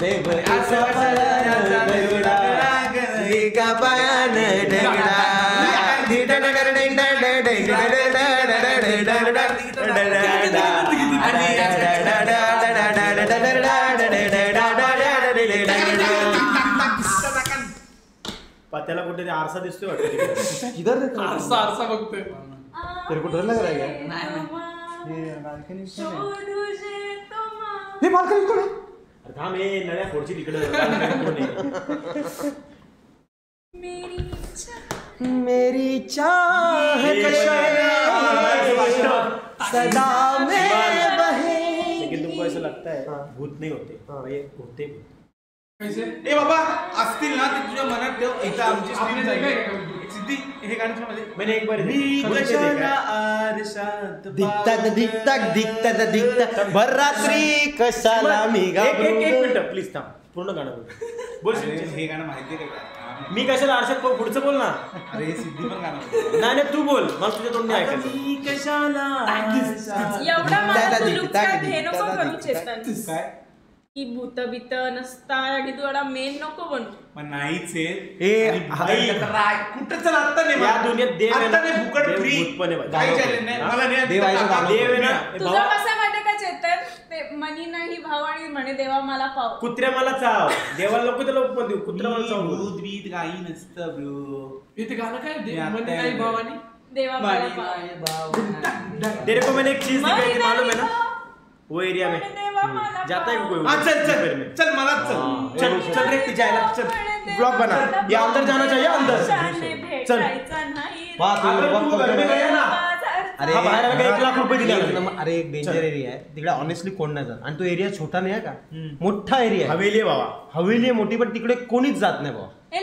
देव
असं कसं देवाचा देव लंगडा ग,
एका पायानं ढगडा
पत्याला कुठे आरसा दिसतोय वाटतं
किधर देखा.
आरसा आरसा बघतोय.
तेरे को डर लग रहा है क्या. हे बालकनी कोण आहे
अरे थांब हे नळ्या फोडची तिकडे.
मेरी
चाहत सदा में बहे।
लेकिन तुमको ऐसा लगता है भूत नहीं होते. ये होते भूत
ए बाबा असतील ना ते तुझ्या मनात ठेव. इथं आमची स्क्रीन
है?
सिद्धी हे गाणं
मैंने एक बार
मी कशाला. आरशात
दिखतात दिखतात दिखतात दिखतात भर रात्री कशाला मी
एक एक एक? मिनिट प्लीज थांब. पूर्ण गाणं बोल. बोल.
हे गाणं माहितीये का?
मी कशाला आरशात पुढचं बोल ना
अरे हे सिद्धी पण गाणं.
नाही नाही तू बोल. मला तुझ्या तोंडने ऐकायचं.
मी कशाला
एवढा मला तू हे करू चेतन.
काय?
की भूत बित नसतात आणि तू एवढा मेन नको बनू
पण नाहीच आहे.
ए,
आणि भाई, आता राय- कुठं चल आता नाही
या
मला.
दुनियेत देव आहे
आता
ना,
नाही फुकट
देव
फ्री
आहे.
काही challenge नाही.
हा?
मला नाही
देव आहे
आता-
का?
देव आहे ना. ए
तुझं
भावा,
कसं माहितीये का चेतन? ते मनी नाही भाव आणि म्हणे देवा मला पाव.
कुत्र्या मला चाव. देवाला नको त्याला उपमा देऊ. कुत्रा मला चाव. बोल.
दूध बीत गाई नसतं ब्रो
इथे गाणं काय दे-
मी आता
म्हणे नाही. भावानी
देवा मला पाव.
तेरे को मैंने एक चीज
मग
दिखाई थी मालूम है ना?
इधर
वो एरिया में।
मला
जाता है कोई
हा चल चल चल मला चल
हाँ,
चल चल रे आईला चल
ब्लॉग बना. ये अंदर जाना चाहिए, अंदर. तू
तू गया ना?
अरे
हा, बाहेर एक लाख रुपये दिले
अरे एक डेंजर एरिया आहे तिकडे ऑनेस्टली कोण नाही जात? आणि तो एरिया छोटा नाही आहे का मोठा एरिया आहे
हवेली आहे बाबा।
हवेली आहे मोठी पण तिकडे कोणीच जात नाही बाबा
हे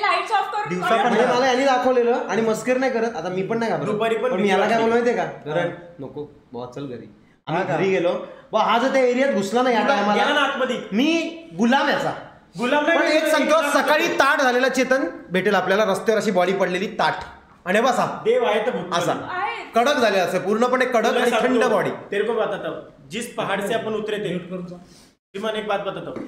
दिवसा. म्हणजे मला यांनी दाखवलेलं आणि मस्कर नाही करत. आता मी पण नाही घाबरत.
पण
पण मी याला काय
भीती
माहितीये का? कारण नको बहुत चल घरी. आम्ही घरी गेलो. बा हा जर त्या एरियात घुसला ना या
गेला ना
टायमाला
आतमध्ये.
मी गुलाम याचा
गुलाम नाही
पण एक सांगतो सकाळी. ताट झालेला चेतन भेटेल आपल्याला रस्त्यावर अशी बॉडी पडलेली ताट. आणि बसा
देव आहे तर भूत
असा.
आहे.
कडक झाले असं पूर्णपणे कडक
तुला
आणि
सांगतो,
थंड बॉडी
तेरे को बताता हूँ. जिस पहाड़ से अपन उतरे थे विमान एक बात बताता हूँ.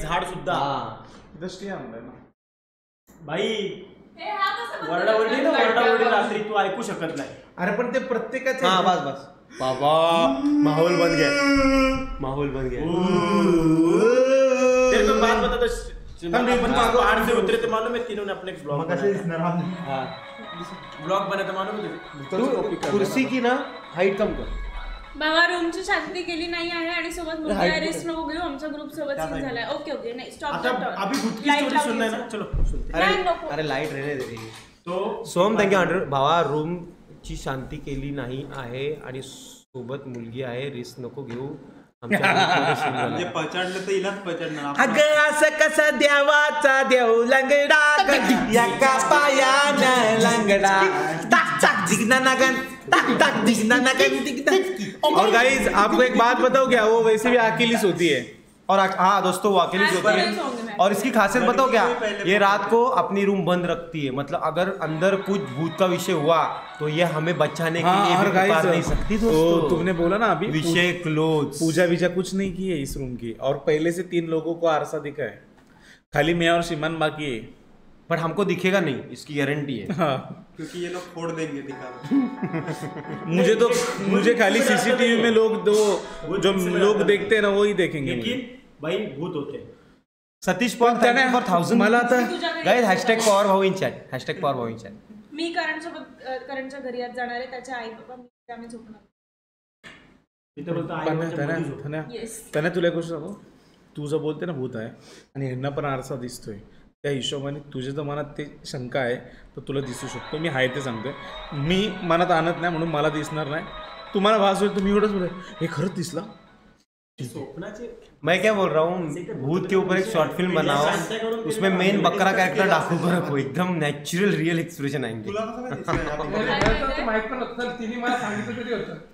झाड सुद्धा
स्टे आणलाय ना.
भाई वरडावरडी ना? वरडावरडी रात्री तू ऐकू शकत नाही.
अरे पण ते प्रत्येकाचे
हाँ बस बस. बाबा माहौल बन गया माहौल बन गया
तेरे को बात बता तो से उतरे थे मालूम है तीनों ने अपने ब्लॉग
मग कसे दिसणार?
ब्लॉग बना मालूम है?
तू कुर्सी की ना हाईट कम कर.
बाबा रूमची शांती केली नाही आहे आणि सोबत मुलगा रेस्ट नको घेऊ आमच्या ग्रुप सोबत सीन झालाय. ओके ओके नाही स्टॉप
आता अभी भूत की स्टोरी सुनना है ना? चलो सुनते.
नाही नको.
अरे लाइट रहने दे रे.
तो
सोम थँक्यू हंड्रेड भावा रूमची शांती केली नाही आहे आणि सोबत मुलगी आहे रिस्क नको घेऊ.
म्हणजे पचडलं तर हिलाच पचडणार
अग असं कसा देवाचा देव लंगडा एका पायानं लंगडा. टाक टाक दिगना नगन. और गाइस आपको एक बात बताओ क्या वो वैसे भी अकेली सोती है
और हाँ दोस्तों वो अकेली सोती है और इसकी खासियत बताओ क्या ये रात को अपनी रूम बंद रखती है मतलब अगर अंदर कुछ भूत का विषय हुआ तो ये हमें बचाने के लिए
हाँ
भी नहीं सकती
तो तुमने बोला ना अभी
विषय क्लोज
पूजा विजा कुछ नहीं की है इस रूम की और पहले से तीन लोगों को आरसा दिखा है खाली मैं और शिमान बाकी है
पर हमको दिखेगा नहीं इसकी गारंटी है।
हाँ।
क्योंकि ये लोग फोड़ देंगे दिखा
मुझे तो मुझे खाली सीसीटीवी में लोग दो जो लोग देखते हैं ना वही देखेंगे
लेकिन भाई भूत होते हैं।
सतीश पॉल
त्याने
फॉर थाउजंड
मला आता
तुझ्या
गाइस हॅशटॅग पॉवर भाऊ इन चॅट हॅशटॅग पॉवर भाऊ इन चॅट
मी करण सोबत करणच्या घरी आज जाणार आहे त्याच्या आई बाबा मी आम्ही झोपणार
तर बोलतो आई
पण
बाबाच्या
त्याने
मध्ये झोप.
येस
त्याने तुला गोष्ट सांगू? तू जर बोलते ना भूत आहे आणि ह्यांना पण आरसा दिसतोय. त्या हिशोबाने तुझ्या जर मनात ते शंका आहे तर तुला दिसू शकतो. मी आहे ते सांगतोय. मी मनात आणत नाही म्हणून मला दिसणार नाही. तुम्हाला भास होईल तुम्ही एवढंच बोला हे खरंच दिसला?
स्वप्नाचे
मैं क्या बोल रहा हूँ? भूत के ऊपर एक शॉर्ट फिल्म बनाओ। उसमें मेन बकरा कैरेक्टर डाकू को रखो। एकदम नेचुरल रियल एक्सप्रेशन आएंगे।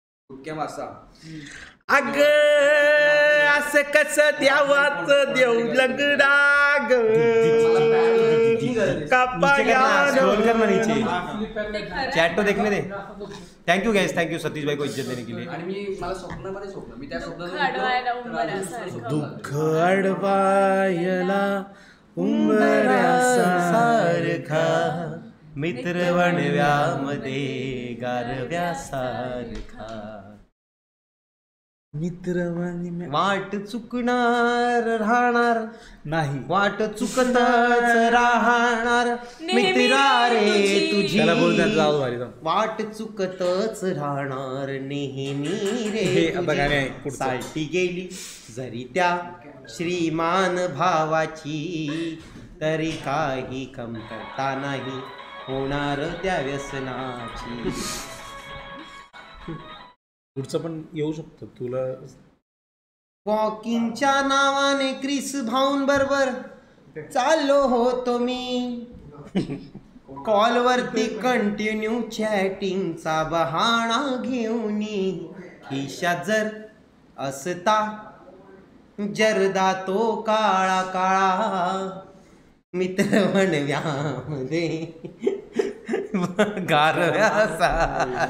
इथं
घर,
इथं हे आणि
कुटक्याम कुटक्याम असा
अग असं कसं द्यावाच देव लंगडा ग?
स्क्रॉल करना नीचे
sleep pattern
ते खरं
चैट तो देखने दे.
असं झोपलं.
Thank you guys thank you Satish भाई को इज़्ज़त देने के लिए.
आणि मी मला स्वप्नामध्ये स्वप्न मी त्या स्वप्नात
अडवायला उंबऱ्यासारखं.
दुःख अडवायला
सारखा. मित्र वणव्यामध्ये गारव्यासारखा
मित्र
वाट चुकणार राहणार
नाही
वाट चुकतच राहणार
नेहमी
मित्रा रे
तुझी.
तुझी
त्याला बोल त्याचं जाऊ भारी जाऊ
वाट चुकतच राहणार नेहमी रे
हे
तुझी.
पुढचं.
सालटी गेली जरी त्या श्रीमान भावाची तरी काही कमतरता नाही होणार त्या व्यसनाची.
पुढचं पण येऊ शकतं. तुला
वॉकिंगच्या नावाने क्रिस भाऊन बरोबर चाललो होतो मी. कॉलवरती कंटिन्यू चॅटिंगचा बहाणा घेऊन खिशात जर असता जरदा तो काळा काळा. मित्र म्हणव्यामध्ये गारव्यासारखा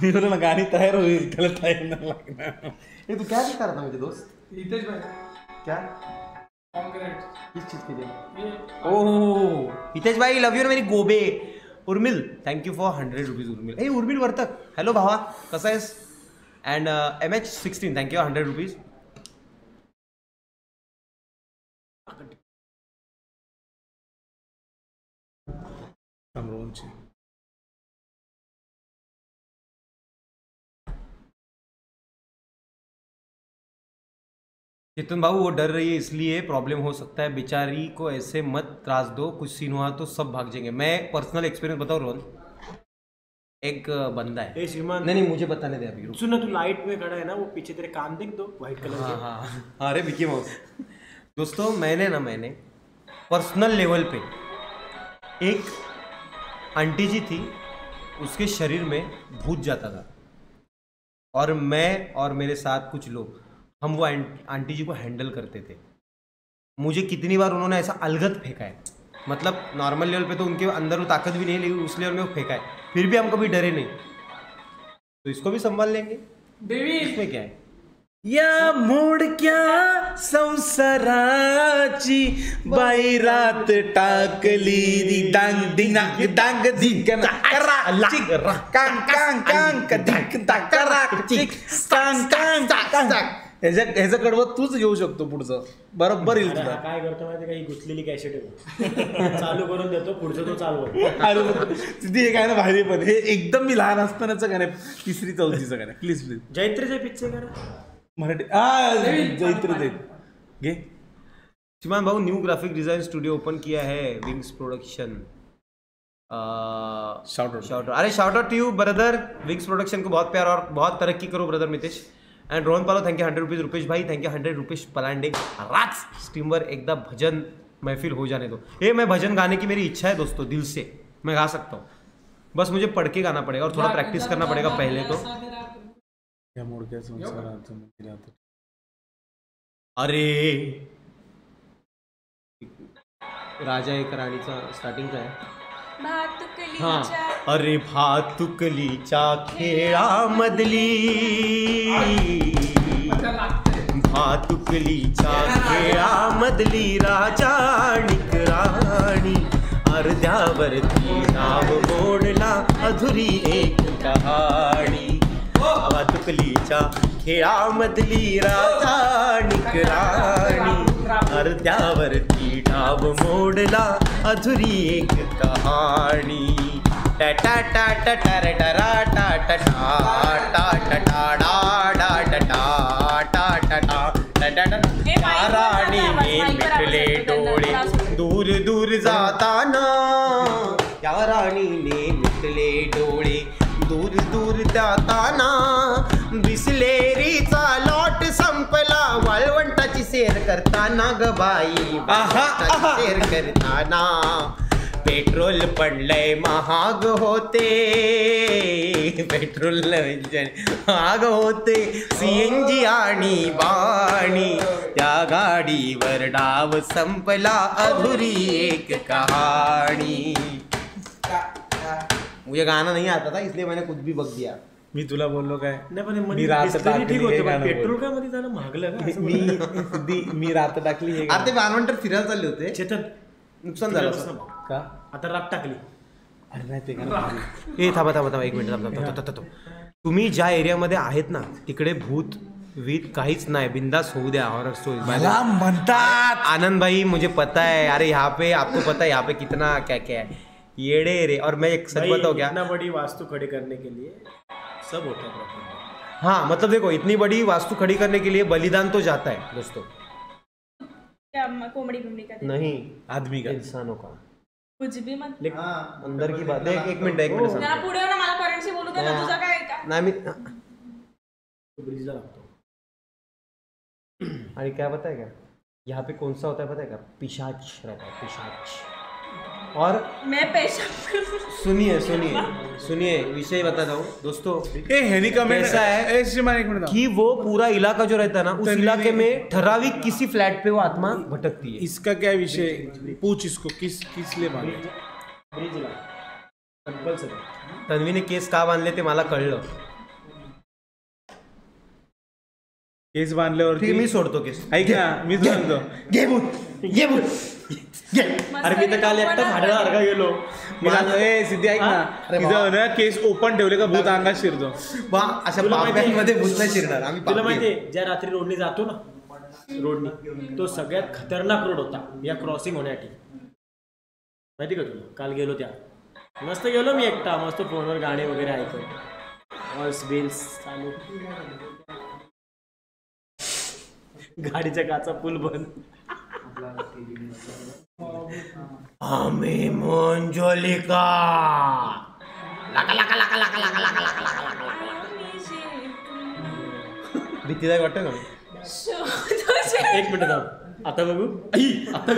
मी बोललो ना गाणी तयार होईल त्याला टाइम नाही लागणार
ये तू क्या दिखा रहा था मुझे दोस्त?
हितेश भाई।
क्या? किस चीज़ के लिए? ओह हितेश भाई लव यू मेरी गोबे। Urmil thank you for hundred rupees Urmil. A Urmil Vartak. Hello भावा कसा आहेस? And M H sixteen thank you hundred rupees Chetan बाबू वो डर रही है इसलिए प्रॉब्लम हो सकता है। बेचारी को ऐसे मत त्रास दो कुछ सीन हुआ तो सब भाग जाएँगे। मैं पर्सनल एक्सपीरियंस बताऊँ रोहन? एक बंदा है।
श्रीमान।
नहीं नहीं मुझे बताने दे अभी रुक।
सुन ना तू लाइट में खड़ा है ना वो पीछे तेरे कान देख दो व्हाइट कलर
हाँ हाँ हाँ। अरे मिकी माउस दोस्तों मैंने ना मैंने पर्सनल लेवल पे एक आंटी जी थी उसके शरीर में भूत जाता था। और मैं और मेरे साथ कुछ लोग हम वो आंटी जी को हैंडल करते थे। मुझे कितनी बार उन्होंने ऐसा अलगत फेंका है। मतलब नॉर्मल लेवल पे तो उनके अंदर वो ताकत भी नहीं लेकिन उस लेवल में वो फेंका है। फिर भी हम कभी डरे नहीं। तो इसको भी संभाल लेंगे।
देवी
इसमें क्या है?
या मोडक्या संसाराची बाई रात टाकली दी डांग डिंग डांग डिंग करा चिक कांग कांग कांग कदिक करा चिक कांग कांग कांग ह्याच्या ह्याचं कडवं तूच घेऊ शकतो पुढचं. बरोबर येईल तुला.
काय करतो माहिती का? ही गुंतलेली कॅसेट आहे चालू करून देतो पुढचं तो
अरे तिथे हे गाणं भारी पण. हे एकदम मी लहान असतानाचं गाणं. तिसरी चौथीचं गाणं प्लीज प्लीज
जैत्रीचे पिक्चर करा
मराठी आ जैत्र जैत घे.
श्रीमान भाऊ new graphic design studio open किया है विंग्स प्रोडक्शन अरे shout out to you brother wings production को बहुत प्यार और बहुत तरक्की करो ब्रदर मितेश. एंड रोहन पालो thank you hundred rupees Rupesh भाई thank you hundred rupees Palande. रात स्ट्रीमवर एकदा भजन महफिल हो जाने दो. ये मैं भजन गाने की मेरी इच्छा है दोस्तों दिल से. मैं गा सकता हूँ. बस मुझे पढ़ के गाना पड़ेगा और थोड़ा प्रैक्टिस करना पड़ेगा पहले तो.
या मोडक्या संसाराचं मंदिर आता.
अरे! राजा एक राणीचा स्टार्टिंग काय? हा। अरे भातुकलीच्या खेळामधली भातुकलीच्या खेळामधली राजा। आणि राणी अर्ध्यावरती नाव मोडला अधुरी एक कहाणी वातुकलीच्या खेळामधली राजाणिक राणी अर्ध्यावरती डाव मोडला अधुरी एक कहाणी टाटा टाटा टारा टारा टाटा टाटा टाटा डाडा
टाटा
टाटा
टाटा
राणीने मिटले डोळे दूर दूर जाताना या राणीने मिटले डोळे दूर दूर जाताना बिसलेरीचा लॉट संपला. वाळवंटाची सेर करताना ग बाई सेर करताना पेट्रोल पडलंय महाग होते. पेट्रोल म्हणजे महाग होते. सीएनजी आणि बाणी त्या गाडीवर डाव संपला. अधुरी एक कहाणी. मुझे गाना नहीं आता था इसलिए मैंने कुछ भी बक दिया।
मी तुला बोललो काय?
नाही पण
मी रात टाकली हे
पेट्रोल
बोल.
का मध्ये जाणं महागलं का
मी दी- मी रात टाकली हे
अरे ते बानवंटर फिरायला चालले होते.
चेतन.
नुकसान झालं.
का?
आता रात टाकली.
अरे नाही ते
ए थांबा थांबा थांबा एक मिनिट थांबा थांबा, थांबा, थांबा, थांबा. तुम्ही ज्या एरियामध्ये आहेत ना तिकडे भूत वीत काहीच नाही. बिंदास होऊ द्या हॉरर स्टोरी
म्हणतात.
आनंद भाई मुझे पता है. अरे यहाँ पे आपको पता है यहाँ पे कितना क्या क्या है. येड़े रे और मैं एक सच बताऊँ क्या?
इतना बड़ी वास्तु खड़ी करने के लिए सब होता है
हाँ मतलब देखो इतनी बड़ी वास्तु खड़ी करने के लिए बलिदान तो जाता है दोस्तों।
का
नहीं
आदमी का।
इंसानों का।
कुछ भी मत
अंदर की बात एक एक मिनट एक मिनट
जरा
सांगतो.
पुढे ना मला करंटशी बोलू दे ना
हा.
तुझं काय का?
नाही मी
ब्रिजला लागतो।
अरे क्या पता है क्या यहाँ पे कौन सा होता है पता है क्या पिशाच रहता है पिशाच। और
मैं पेशा
सुनिए सुनिए सुनिए विषय बताता हूँ। दोस्तों
ए
कैसा है? कि वो पूरा इलाका जो रहता है ना उस इलाके में ठराविक किसी फ्लैट पे वो आत्मा भटकती है।
इसका क्या विषय पूछ इसको किस किस लिए
कंपल्सरी
तन्वीने केस का बांधले ते मला कळलं
केस बांधल्यावरती
ठीक मी सोडतो केस।
ऐक ना मी तुला सांगतो
घे भूत घे भूत।
अरे मी तर काल एकटा भाड्यासारखा गेलो.
ए सिद्धी ऐक ना. तिथं ना केस ओपन ठेवले का? भूत अंगात शिरतो.
बा अशा
तुला माहिती आहे?
बाब्यांमध्ये भूत नाही शिरणार. आम्ही
तुला
पापी
माहिती
आहे.
आहे ज्या रात्री रोडने जातो ना रोडनी तो सगळ्यात खतरनाक रोड होता. या क्रॉसिंग होण्यासाठी. माहिती का तुला? काल गेलो त्या. मस्त गेलो मी एकटा. मस्त फोनवर गाणे वगैरे ऐकत. वॉइस बिल्स चालू. गाडीच्या काचा फुल बंद.
आम्ही मंजोलिका. भीती वाटतं का?
एक मिनिट जाऊ आता बघू? आई आता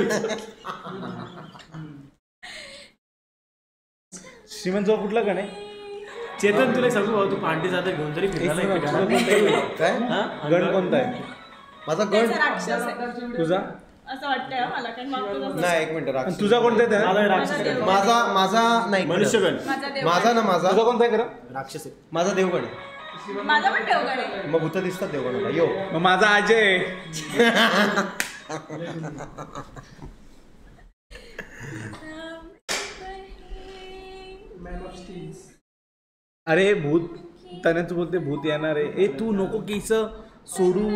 श्रीमंत जो कुठला का नाही
चेतन तुला सांगू भाऊ तू पांडे जाते घेऊन
तरी
काय?
गण कोणता आहे?
माझा गण
तुझा?
असं वाटतंय हं मला.
नाही एक मिनिट
आणि
राक्षस.
तुझा कोणता आहे?
माझा
माझा
आहे.
देव.
माझा माझा नाही
मनुष्यगण.
माझा
ना माझा.
तुझा कोणता आहे खरं?
राक्षस. आहे
माझा देवगण आहे.
माझा पण देवगड आहे.
मग भूत दिसतात देवगणाला यो.
मग माझा अजय. अरे भूत. त्याने तू बोलते भूत येणार आहे. ए तू नको केस सोडू.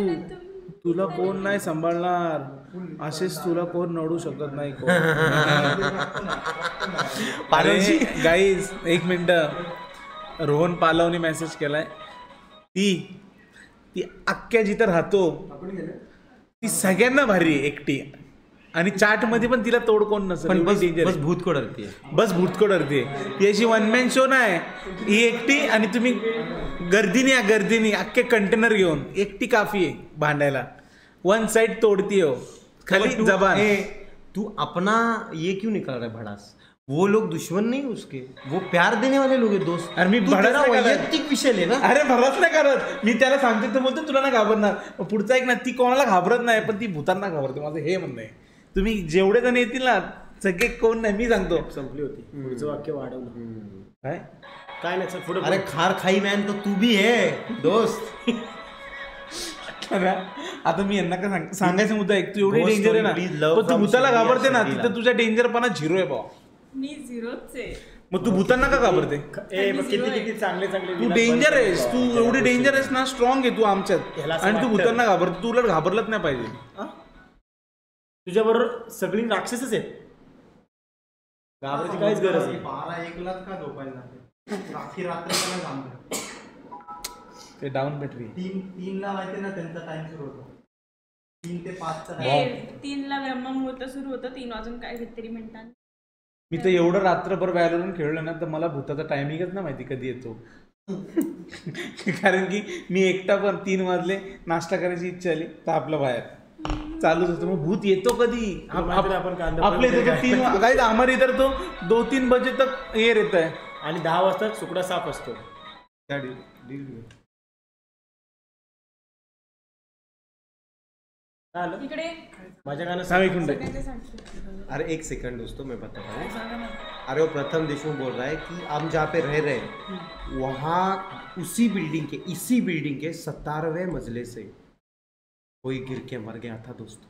तुला कोण नाही सांभाळणार. असेच तुला कोण नडू शकत नाही गाईज एक मिनिट. रोहन पालवने मेसेज केलाय. ती ती अख्ख्या जिथं राहतो ती सगळ्यांना भारी एकटी. आणि चाटमध्ये पण तिला तोड कोण नसेल
बस बस
आहे.
भूत कोडरती
बस भूतकोड अर्धी ती अशी वन मॅन शो नाही. ही एकटी आणि तुम्ही गर्दीने या गर्दीने अख्खे कंटेनर घेऊन एकटी काफी आहे भांडायला. वन साइड तोडती हो. खाली जबान.
तू अपना ये क्यों निकाल रहा है भड़ास? वो लोग दुश्मन नहीं उसके। वो प्यार देने वाले लोग हैं दोस्त।
अरे मी.
वैयक्तिक विषय ले ना।
अरे भरत नाही करत मी त्याला सांगते तर बोलतो तुला नाही घाबरणार. पुढचा एक ना ती कोणाला घाबरत नाही पण ती भूतांना घाबरते. माझं हे म्हणणं आहे. तुम्ही जेवढे जण येतील ना सगळे कोण नाही मी सांगतो.
संपली होती. पुढचं वाक्य वाढवलं.
काय?
काय नाही पुढे
अरे खार खाई मॅन तो तू भी है दोस्त.
अरे, आता मी यांना काय सांग- सांगायचा मुद्दा एक तू एवढी डेंजर आहे ना पण तू भूताला घाबरते ना. तिथं तुझ्या डेंजरपणा झिरो आहे भाऊ
मी झिरोच आहे.
मग तू भूतांना का घाबरते?
किती किती चांगले चांगले
तू डेंजर आहेस
बाबा.
तू एवढी. डेंजर आहेस ना स्ट्रॉंग आहे तू आमच्यात. आणि तू. भूतांना घाबरतो तू उलट घाबरलंच नाही पाहिजे.
तुझ्या बरोबर सगळी राक्षसच आहेत. घाबरायची काहीच गरज नाही.
बारा एकलाच का झोपायला रात्री रात्र त्याला सांगतो
ते डाऊन बॅटरी
तीन तीनला माहिती ना त्यांचा टाइम सुरू होतो. तीन ते पाचचा
ए,
time.
तीनला ब्रह्ममुहूर्त सुरू होतं तीन वाजून काय तरी मिनिटांनी
मी तर एवढं रात्रभर व्हॅलोरन खेळलो ना तर मला भूताचा टायमिंगच ना माहिती कधी येतो. कारण की मी एकटा पण तीन वाजले नाश्ता करायची इच्छा आली तर आपलं बाहेर. चालूच होतं मग भूत येतो कधी? तो तीन काही हमारे इधर तो दो तीन बजे तक ये रहता है
आणि दहा वाजता सुकडा साफ असतो. माझ्या गाणं
सांग.
अरे एक सेकंड दोस्तों मैं बताता हूँ. अरे वो प्रथम देशमुख बोल रहा है कि हम जहाँ पे रह रहे हैं वहाँ उसी बिल्डिंग के इसी बिल्डिंग के सत्तारहवें मंजिले से कोई गिर के मर गया था दोस्तों।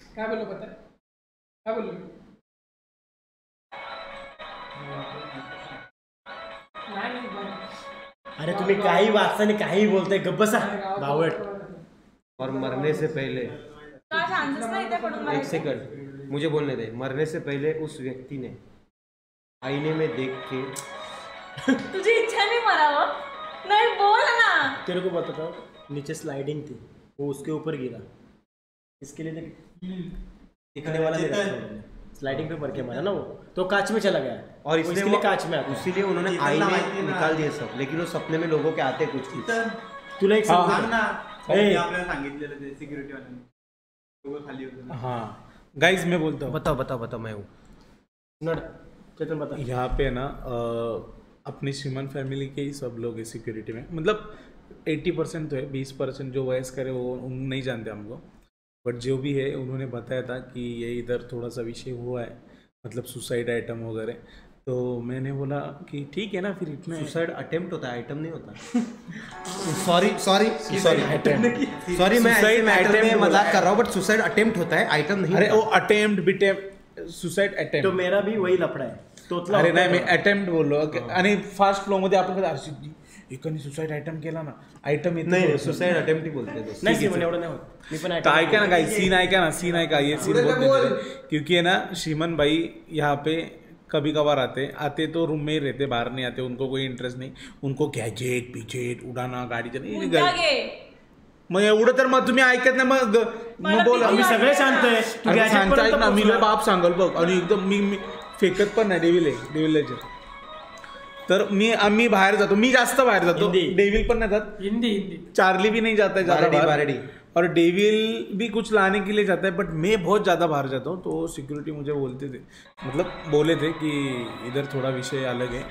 क्या बोलो पता? है क्या बोलो? नाही, नाही, बरं.
अरे तुम्ही काही वाचता आणि काही बोलताय गप्प बसा। बावट।
और मरने से पहले
का पडून
एक सेकंड मुझे बोलने दे। मरने से पहले उस व्यक्ति ने आईने में देख के
तुझी इच्छा नहीं मरावं नाही बोल ना।
तेरे को बताता हूँ नीचे स्लाइडिंग थी। वो उसके ऊपर गिरा। इसके लिए देख दिखने वाला स्लाइडिंग पे पड़ के मरा ना वो। तो कांच में चला गया।
और इसलिए वो
लिए कांच में आता
इसीलिए उन्होंने
चेतन
आईने निकाल दिए सब। लेकिन वो सपने में लोगों के आते कुछ कुछ
तुला एक
हा.
मी सांगितलेलं ते सिक्युरिटी वाल्यांनी खाली होते.
हाँ। गाइस मैं बोलता हूँ।
बताओ बताओ बताओ मैं हूँ।
नड चेतन बता।
यहाँ पे ना अपनी श्रीमान फैमिली के ही सब लोग हैं सिक्योरिटी में। मतलब एट्टी परसेंट तो है बीस परसेंट जो वयस्कर है वो नहीं जानते हमको। बट जो भी है उन्होंने बताया था कि ये इधर थोड़ा सा विषय हुआ है मतलब सुसाइड आइटम वगैरह। तो मैंने बोला कि ठीक है ना फिर इतना
सुसाइड अटेम्प्ट होता है आइटम नहीं होता। सॉरी सॉरी सॉरी सॉरी मैं मैटर में मज़ाक कर रहा हूँ बट सुसाइड अटेम्प्ट होता है आइटम नहीं
अरे वो अटेम्प्ट बिटेम्प्ट सुसाइड
तो मेरा भी वही लफड़ा है। तोतला
अरे नाही मी. अटेम्प्ट बोललो आणि फास्ट फ्लो मध्ये आपण अर्षित एकाने सुसाइड आयटम केला ना. आयटम येते
नहीं. सुसाइड अटेम्प्ट ही बोलते
नाही सीमन एवढं नाही होत. मी पण
तो ऐका ना गाइस सीन ऐका ना सीन ऐका. ये सीन बहुत क्योंकि है ना श्रीमन भाई यहाँ पे कभी कभार आते आते तो रूम में ही रहते बाहर नहीं आते उनको कोई इंटरेस्ट नहीं। उनको गॅजेट पिजेट उडाना गाडी.
मुद्दा
मग एवढं तर मग तुम्ही ऐकत नाही मग मग बोला।
मी सगळे शांत आहे. तू
अरे
gadget
सांगता
पर्यंत
ऐक ना मी बाप सांगल बघ. आणि एकदम मी मी फेकत पण नाही डेविल आहे डेविल लेजर तर मी आम्ही बाहेर जातो. मी जास्त बाहेर जातो. डेविल पण नाही जात.
हिंदी हिंदी.
चार्ली भी नहीं जाता है ज़्यादा। और डेविल भी कुछ लाने के लिए जाता है बट मैं बहुत ज़्यादा बाहर जाता हूँ तो सिक्योरिटी मुझे बोलते थे. मतलब बोले थे कि इधर थोड़ा विषय अलग है.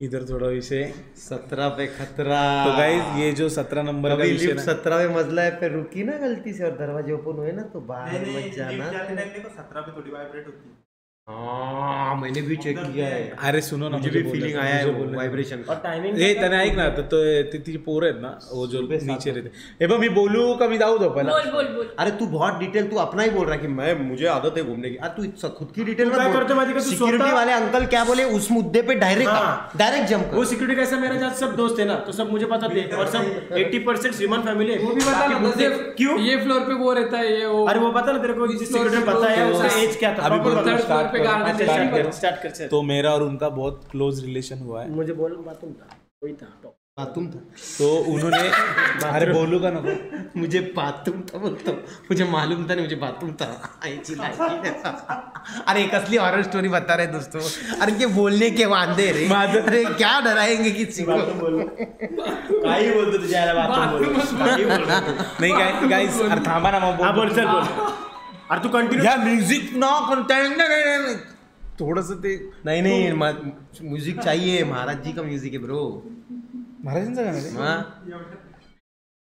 इधर थोड़ा विषय
सत्रह पे खतरा।
तो गाइस ये जो सत्रह नंबर का विषय
लिफ्ट
सत्रह
पे मजला है पे रुकी ना गलती से और दरवाजे ओपन हुए ना तो बाहर मत जाना।
सत्रह पे थोड़ी वाइब्रेट होती है।
हाँ मैंने भी चेक किया है।
अरे सुनो ना
मुझे भी फीलिंग आया है वो वाइब्रेशन
और टायमिंग
ए त्याने ऐक ना तर तो ते तिची पोरं आहेत ना वो जो नीचे रहते हे। बघ मी बोलू का मी जाऊ दो पहिला।
बोल बोल बोल।
अरे तू बहुत डिटेल तू अपना ही बोल रहा है कि मैं मुझे आदत है घूमने की। अरे तू इतना खुद की डिटेल
तू काय करतो तू
सिक्योरिटी वाले अंकल क्या बोले? उस मुद्दे पे डायरेक्ट। डायरेक्ट जंप
वो सिक्योरिटी कैसा मेरा साथ सब दोस्त है ना तो सब मुझे पता थे। और सब 80 परसेंट श्रीमान फैमिली है।
वो भी बता ना
मुझे- क्यों?
ये फ्लोर पे वो रहता है ये वो
अरे वो पता ना तेरे को जिस सिक्योरिटी पता है उसका एज क्या था।
पे
start
garden
अच्छा,
है।
कर स्टार्ट कर
तो मेरा और उनका बहुत क्लोज रिलेशन हुआ है।
मुझे बोल बातूम था वही था.
बाथरूम था?
तो उन्होंने अरे बोलू का नको
मुझे बाथरूम था बोलता हूँ। मुझे मालूम था नहीं मुझे बाथरूम था। है। अरे एक असली हॉरर स्टोरी बता रहे दोस्तों। अरे ये बोलने के वादे रे। अरे क्या डराएँगे किसी को?
बाथरूम बोल। काही बोल।
नाही काय अरे थांबा ना
हा
बोल.
बोल चल बोल। अरे तू कंटिन्यू
या म्युझिक ना कंटेंट थोडस ते
नहीं नहीं म्यूजिक चाहिए महाराज जी का म्यूजिक है ब्रो
महाराजांचं गाणं आहे?
हाँ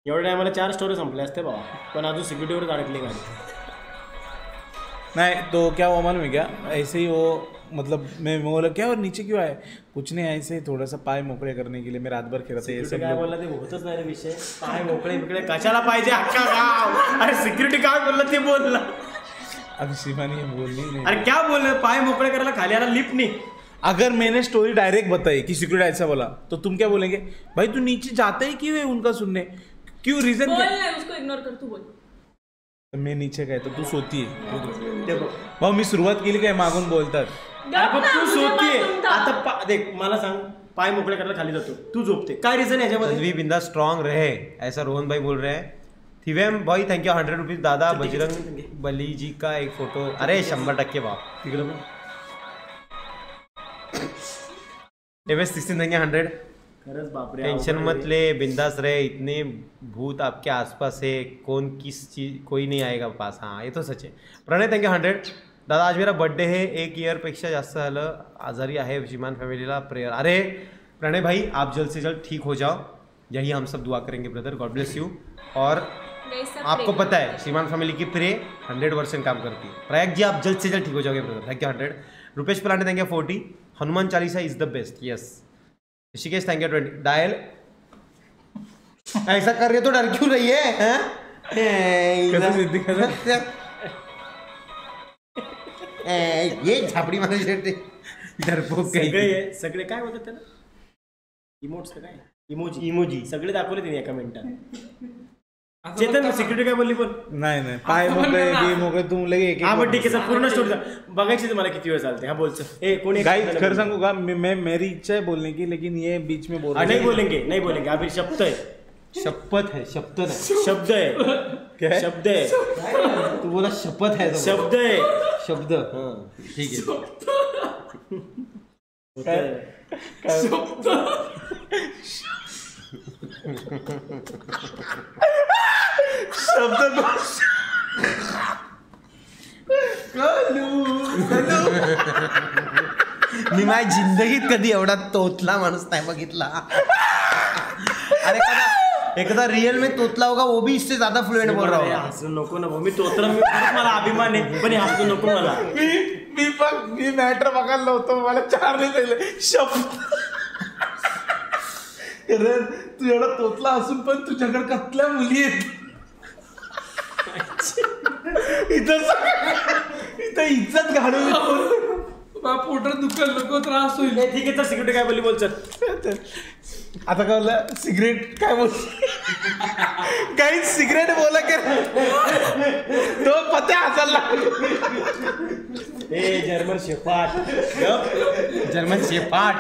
एवढ्या टायमाला चार स्टोरी संपल्या असते बाबा पण अजून सिक्युरिटीवर अडकली गाडी
नहीं तो क्या हुआ मालूम है क्या ऐसे ही वो मतलब मैं बोला क्या और नीचे क्यों आए? कुछ नहीं ऐसे ही थोड़ा सा पाय मोकळे करने के लिए मैं रात भर खेला था ये
सिक्युरिटी
सब
काय
लोग
बोलला ते होतच नाही रे विषय. काय मोकळे बिकळे कशाला पाहिजे अख्खा गाव? अरे सिक्युरिटी काय बोलला ते बोलला.
अभी शिवानी नहीं.
अरे क्या बोल रहे पाय मोकळे करायला खाली आला लिफ्ट नाही
अगर मैंने स्टोरी डायरेक्ट बताई कि सिक्योरिटी ऐसा बोला तो तुम क्या बोलेंगे? भाई तू नीचे जाता ही क्यों है उनका सुनने? क्यों रीजन
बोल
क्या
उसको इग्नोर कर तू बोल।
मी नीचे काय तर तू सोती आहे भाऊ मी सुरुवात केली काय मागून बोलतात?
पण तू झोपतीये. आता पा- देख मला सांग पाय मोकळे करायला खाली जातो. तू झोपते. काय रिझन याच्यामध्ये?
तन्वी बिंदा स्ट्रांग रहे ऐसा रोहन भाई बोल रहे हैं. थिवेम भाई थैंक यू हंड्रेड रुपीज़ दादा बजरंग बली जी का एक फ़ोटो अरे शंभर टक्के बाप.
तिकडे बघ.
एवएस सिक्सटीन थैंक यू हंड्रेड
खरंच बापरे
टेंशन
अवघड
मत
आहे.
ले बिंदास रहे. इतने भूत आपके आसपास है. कौन किस चीज़ कोई नहीं आएगा पास. हाँ ये तो सच आहे प्रणय थँक्यू हंड्रेड दादा आज मेरा बर्थडे है. एक ईयरपेक्षा जास्त झालं आजारी आहे श्रीमान फॅमिलीला. प्रेयर अरे प्रणय भाई आप जल्द से जल्द ठीक हो जाओ. यही हम सब दुआ करेंगे ब्रदर गॉड ब्लेस यू और आपको पता है श्रीमान फैमिली की प्रे हंड्रेड परसेंट काम करती है. प्रयाग जी आप जल्द से जल्द ठीक हो जाओगे brother thank you hundred Rupesh Palane thank you forty Hanuman Chalisa is the best yes Rishikesh thank you twenty dial? ऐसा कर रहे हो तो डर क्यों रही है हैं? ये झापडी मारे डरपोक
सगळे सगळे काय बोलतात त्याला? इमोट्स काय? इमोजी
इमोजी
सगळे दाखवले तिने एका मिनिटात. चेतन सिक्युरिटी काय बोलली बोल
नाही नाही. पाय मोकळे बी मोकळे तू लगे एक
हा मग ठीक आहे सर पूर्ण स्टोरी बघायची तुम्हाला किती वेळ चालते. हा बोलचं ए कोणी
गाइस खर सांगू का? मैं मेरी इच्छा है बोलने की लेकिन ये बीच में बोल
हा,
रहा
नहीं बोलेंगे नहीं बोलेंगे. अभी शब्द है
शपथ है शब्द है
शब्द है
क्या?
शब्द है
तू बोला शपथ है तो
शब्द है
शब्द.
हाँ,
ठीक है
होता है.
मी माझ्या जिंदगीत कधी एवढा तोतला माणूस नाही बघितला. अरे एखादा एखादा रियल में तोतला होगा वो भी इससे ज्यादा फ्लुएंट बोल रहा
अरे,
होगा
हसू नको ना भाऊ. मी तोत्र मी खरंच मला अभिमान आहे पण हे हसू नको मला.
मी मी पण मी मॅटर बघायला नव्हतो मला चार नाही दिले. शब्द कारण तू एवढा तोतला असून पण तुझ्याकडे कसल्या मुली आहेत? इथं इथं इज्जत घालून.
बा पोटात दुखल नको त्रास होईल.
ठीक आहे तर सिक्युरिटी काय बोलली बोल चल.
आता काय बोलला सिगरेट काय बोल काही सिगरेट बोला के तो पते हसायला
ए जर्मन शेफाट.
German shepherd.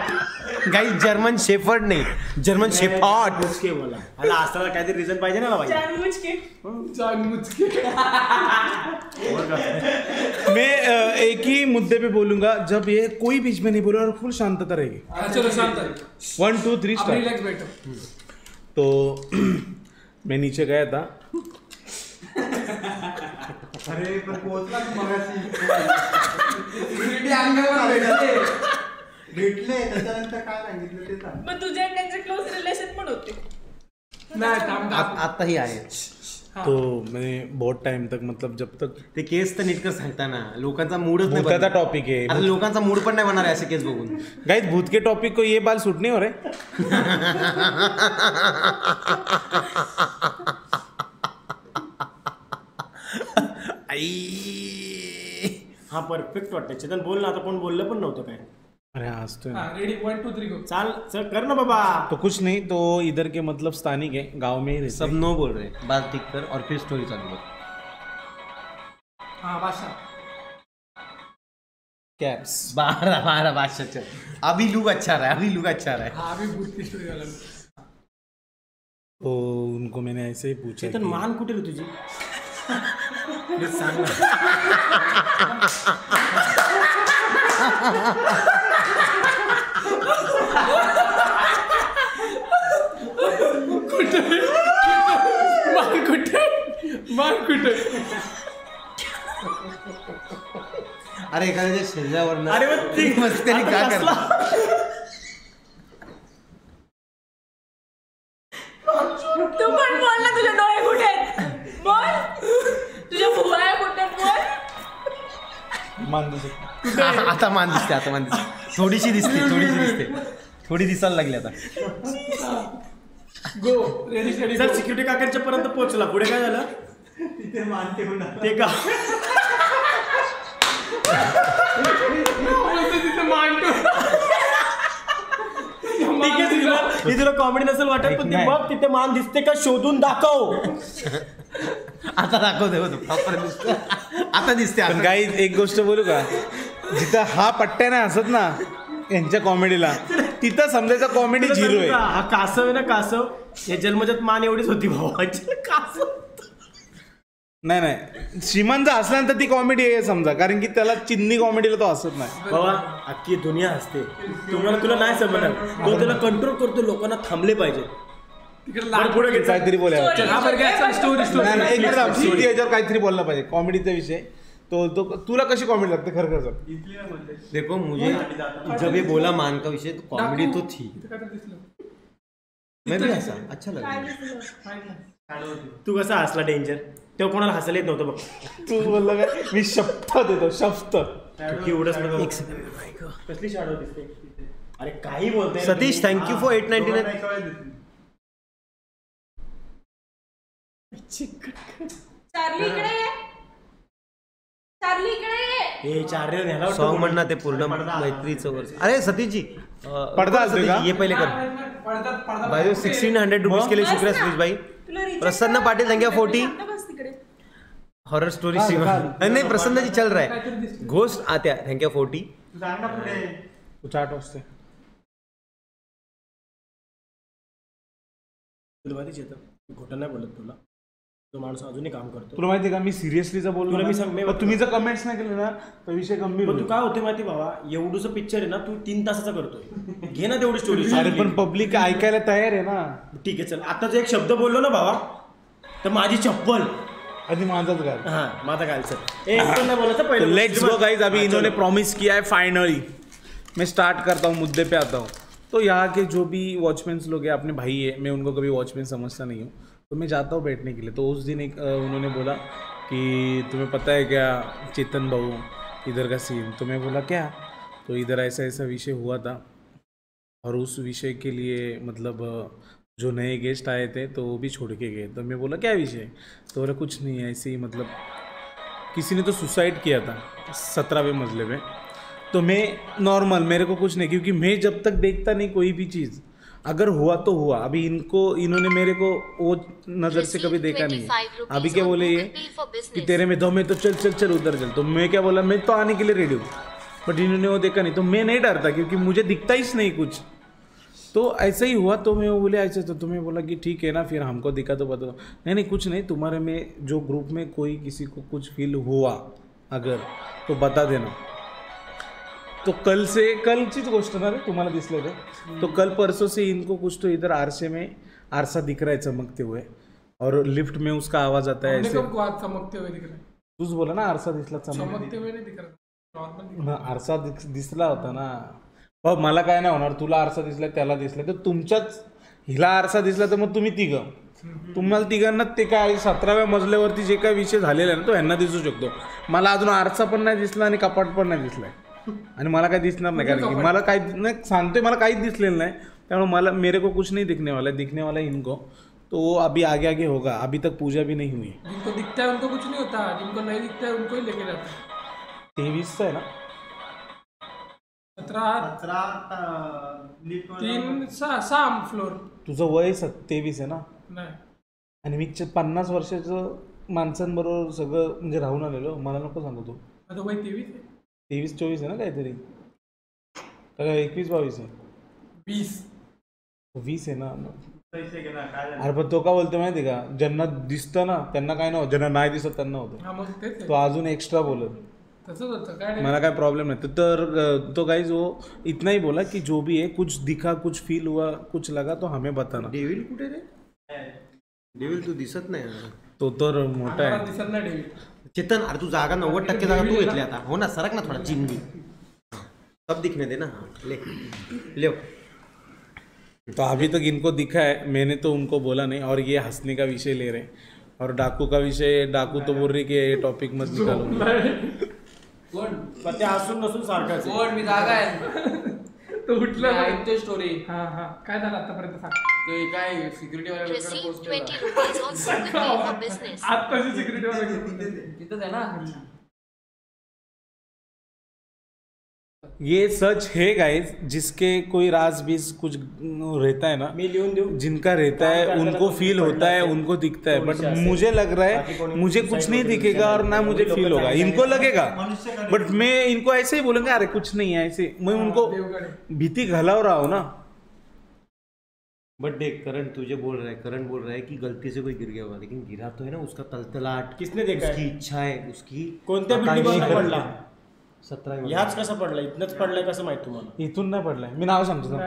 काही जर्मन शेफर्ड नाही. German shepherd.
मुचके बोला. मला असताना काहीतरी रिझन पाहिजे ना भाई
मैं एक ही मुद्दे पे बोलूँगा। जब ये कोई बीच में नहीं बोले और फुल शांतता रहेगी।
हाँ, चलो शांत
वन टू थ्री
अब
स्टार्ट
रिलैक्स बैठो।
तो मैं नीचे गया था।
भेटले त्याच्यानंतर काय सांगितलं ते सांग
मग तुझे त्यांचे क्लोज रिलेशन पण होते।
नाही
आताही आहे
तो मैंने बहुत टाइम तक मतलब जब तक
ते केस तर नीटकं सांगता ना लोकांचा मूडच नाही
भूताचा. टॉपिक है
अरे लोकांचा मूड पण नाही बनणार आहे असे केस बघून.
गाइस भूत के टॉपिक को ये बाल सूट नहीं हो रहे?
हा परफेक्ट वाटतंय. चेतन बोल ना आता कोण बोललं पण नव्हतं काय?
अरे आज तो
हाँ ready one two three go
चाल चल कर ना बाबा।
तो कुछ नहीं तो इधर के मतलब स्थानिक है गाँव में ही रहते
सब नो बोल रहे बात ठीक कर और फिर स्टोरी चालू कर।
हाँ बादशाह।
कैप्स
बारह बारह बादशाह चल। अभी लुक अच्छा रहा है अभी लुक अच्छा रहा है।
हाँ अभी भूत की स्टोरी वाला
तो उनको मैंने ऐसे ही पूछा
चेतन
कि-
मान कुठे रे तुझी।
मान कुठे?
अरे एखाद्याच्या शरीरावर
अरे मग ती-
मस्करी का
तू पण बोल ना तुझे डोळे कुठे आहेत? बोल. तुझ्या भुवया कुठे आहेत? बोल.
मान दो सकते
आता मान दिसते आता मान दिसते. थोडीशी दिसते थोडीशी दिसते. थोडी दिसायला लागली आता.
गो रेडी
सर सिक्युरिटी काकांच्या पर्यंत पोहोचला. पुढे काय झालं?
तिथे मान ठेवून.
ते का?
तिथे मांडतो
ठीक आहे तुला मी तुला कॉमेडी नसेल वाटत पण ते. बघ तिथे मान दिसते का शोधून दाखव.
आता दाखवते होतो प्रॉपर दिसते आता दिसते
पण
आता.
गाईज एक गोष्ट बोलू का? जिथं हा पट्ट्या नाही हसत ना यांच्या कॉमेडीला तिथं समजायचा कॉमेडी झिरो आहे?
हा कासव आहे ना कासव या जन्मजात मान एवढीच होती भावाची. कासव.
नाही नाही. श्रीमंत असल्यानंतर ती कॉमेडी आहे समजा. कारण की त्याला चिन्नी कॉमेडीला तो हसत नाही.
बाबा अख्खी दुनिया हसते. तुम्हाला तुला नाही समजणार. तो त्याला कंट्रोल करतो लोकांना थांबले पाहिजे.
तिकडे
बरं,
लाड
पुढे घे.
काहीतरी बोलायला
हा स्टोरी
नाही नाही याच्यावर काहीतरी बोलला पाहिजे. कॉमेडीचा विषय. तो तो तुला कशी कॉमेडी लागते? खरं खरं सांग.
देखो मुझे जब ये बोला मान का विषय तो कॉमेडी तो थी. मैं भी हंसा. अच्छा लगा
तू कसा हसला डेंजर तेव्हा कोणाला हसायला येत नव्हतं बघ.
तू बोलला काय? मी शपथ देतो शपथ
की उडस कसली शाडो दिसते अरे काही बोलते
Satish thank you for eight ninety nine
एका वेळेस दिसली.
चार्ली इकडे ये. चार्ली इकडे ये.
हे चार रे न्यायला वाटतं
सॉन्ग
कोणी.
म्हणणार ते पूर्ण मैत्रीचं वर्ष. अरे सतीश जी अं,
पडदा असते
सतीश
का?
जी, ये पहिले कर.
पडदा पडदा
भाई सिक्सटीन हंड्रेड रुपीज़ के लिए शुक्रिया सतीश भाई
तुला reject
प्रसन्न
करावं
पाटील थँक्यू
लागतं.
फोर्टी
शांत बस. तिकडे
हॉरर स्टोरी नहीं प्रसन्न जी चल रहा है घोस्ट आत्या फोर्टी.
ना पुढे
तू चाट वाजते.
तुला माहितीच येतं खोटं नाही बोलत तुला. तो माणूस अजूनही काम करतो.
तुला माहिती का? मी सिरियसलीचा बोललो
तुला
ना,
मी सांग-
तुम्ही जर कमेंट्स नाही केले ना तर विषय गंभीर
पण तू. काय होते माहिती बाबा? एवढूस पिक्चर आहे ना तू तीन तासाचा करतोय. घे ना तेवढी स्टोरी
अरे पण पब्लिक ऐकायला तयार आहे ना.
ठीक आहे चल. आता जो एक शब्द बोललो ना भावा तर माझी चप्पल. हा एक
तो लेट्स गो गाइस अभी इन्होंने प्रॉमिस किया है फाइनली मैं स्टार्ट करता हूँ मुद्दे पे आता हूँ. तो यहाँ के जो भी वॉचमैन लोग हैं अपने भाई है मैं उनको कभी वॉचमैन समझता नहीं हूँ. तो मैं जाता हूँ बैठने के लिए. तो उस दिन एक उन्होंने बोला कि तुम्हें पता है क्या चेतन भाऊ इधर का सीन तो मैं बोला क्या? तो इधर ऐसा ऐसा विषय हुआ था. और उस विषय के लिए मतलब जो नए गेस्ट आए थे तो वो भी छोड़ के गए। तो मैं बोला क्या विषय? तो बोला कुछ नहीं है ऐसे ही मतलब किसी ने तो सुसाइड किया था सत्रहवें मंजिले में। तो मैं नॉर्मल मेरे को कुछ नहीं क्योंकि मैं जब तक देखता नहीं कोई भी चीज़ अगर हुआ तो हुआ। अभी इनको इन्होंने मेरे को वो नज़र से कभी देखा नहीं है। अभी क्या बोले ये कि तेरे में दो है तो चल चल चल उधर चल। तो मैं क्या बोला मैं तो आने के लिए रेडी हूँ। बट इन्होंने वो देखा नहीं। तो मैं नहीं डरता क्योंकि मुझे दिखता ही नहीं कुछ। तो ऐसा ही हुआ तो मैं बोले ऐसे तो तुम्हें बोला कि ठीक है ना फिर हमको दिखा तो। बता नहीं नहीं कुछ नहीं तुम्हारे में जो ग्रुप में कोई किसी को कुछ फील हुआ अगर तो बता देना। तो कल से कलचीच गोष्ट ना रे तुम्हाला दिसलं ते तो कल परसों से इनको कुछ तो इधर आरसे में आरसा दिख रहा है चमकते हुए और लिफ्ट में उसका आवाज़ आता है ऐसे।
चमकते हुए दिख रहे हैं?
तूच बोला ना आरसा दिसला
चमकते हुए नहीं दिख रहा नॉर्मल
आरसा दिसला होता ना। हो मला काय नाही होणार तुला आरसा दिसला त्याला दिसला तर तुमच्याच हिला आरसा दिसला तर मग तुम्ही तिघं. तुम्हाला तिघांना ते काय सतराव्या मजल्यावरती जे काय विषय झालेला आहे ना तो ह्यांना दिसू शकतो. मला अजून आरसा पण नाही दिसला आणि कपाट पण नाही दिसलाय. आणि मला काय दिसणार नाही कारण की मला काय नाही सांगतोय मला काहीच दिसलेलं नाही. त्यामुळे मला मेरे को कुछ नहीं दिखने वाला है दिखने वाला इनको. तो अभी आगे आगे होगा अभी तक पूजा भी नहीं हुई.
जिनको दिखता है उनको कुछ नहीं होता जिनको नहीं दिखता है उनको ही लेके जाता
तेवीसचं आहे ना?
तीन सहा सहा फ्लोर
तुझं वय सत्तेवीस आहे ना?
नाही.
आणि मी च- पन्नास वर्षाचं माणसांबरोबर सगळं म्हणजे राहून आलेलो मला नको सांगू तू.
आता वय तेवीस आहे.
तेवीस चोवीस आहे ना काहीतरी? तर काय एकवीस बावीस आहे?
वीस.
वीस आहे ना? अरे पण तो का बोलतो माहिती का? ज्यांना दिसतं ना त्यांना काय नव्हतं ज्यांना नाही दिसत त्यांना होतं.
हा मग तेच
तो
आहे
अजून एक्स्ट्रा बोलत. मला काय प्रॉब्लेम नाही. तो- तर तो गाइज़ वो इतना ही बोला कि जो भी है कुछ दिखा कुछ फील हुआ कुछ लगा तो हमें बताना।
डेव्हिल कुठे रे? डेव्हिल तू दिसत नाही
तो तर मोठा आहे.
दिसत नाही डेव्हिड
चेतन अरे तू जागा नव्वद टक्के जागा तू घेतली आता. हो ना सरक ना थोडा चिंगी सब दिखने दे ना. ले. ले.
तो अभी तक इनको दिखा है. मैंने तो उनको बोला नहीं. और ये हंसने का विषय ले रहे हैं. और डाकू का विषय डाकू तो बोल रही कि ये टॉपिक मत निकालो।
पण ते हसून नसून सारखाच आहे.
कोण? मी जागा आहे.
तो उठला
मी ऐकतोय स्टोरी
हा हा. काय झालं आतापर्यंत सांग.
ते काय security
Receive
post
20 rupees on Google Pay for business.
आत्ताची सिक्युरिटी वाला.
तिथंच आहे ना?
ये सच है गाइस जिसके कोई राज बीज कुछ रहता है ना जिनका रहता है उनको फील होता है उनको दिखता है। बट मुझे लग रहा है मुझे कुछ नहीं दिखेगा और ना मुझे फील होगा। इनको लगेगा। बट मैं इनको ऐसे ही बोलूँगा अरे कुछ नहीं है ऐसे। मैं उनको
देवगड
भीति घलाव रहा हूँ ना।
बट देख करण तुझे बोल रहा है करण बोल रहा है कि गलती से कोई गिर गया होगा लेकिन गिरा तो है ना उसका तलतलाट
किसने देखा
उसकी इच्छा है उसकी
कौन
सतरा
ह्याच कसा पडला? इथनच पडलाय कसं माहीत तुम्हाला?
इथून नाही पडलाय. मी नाव सांगतो.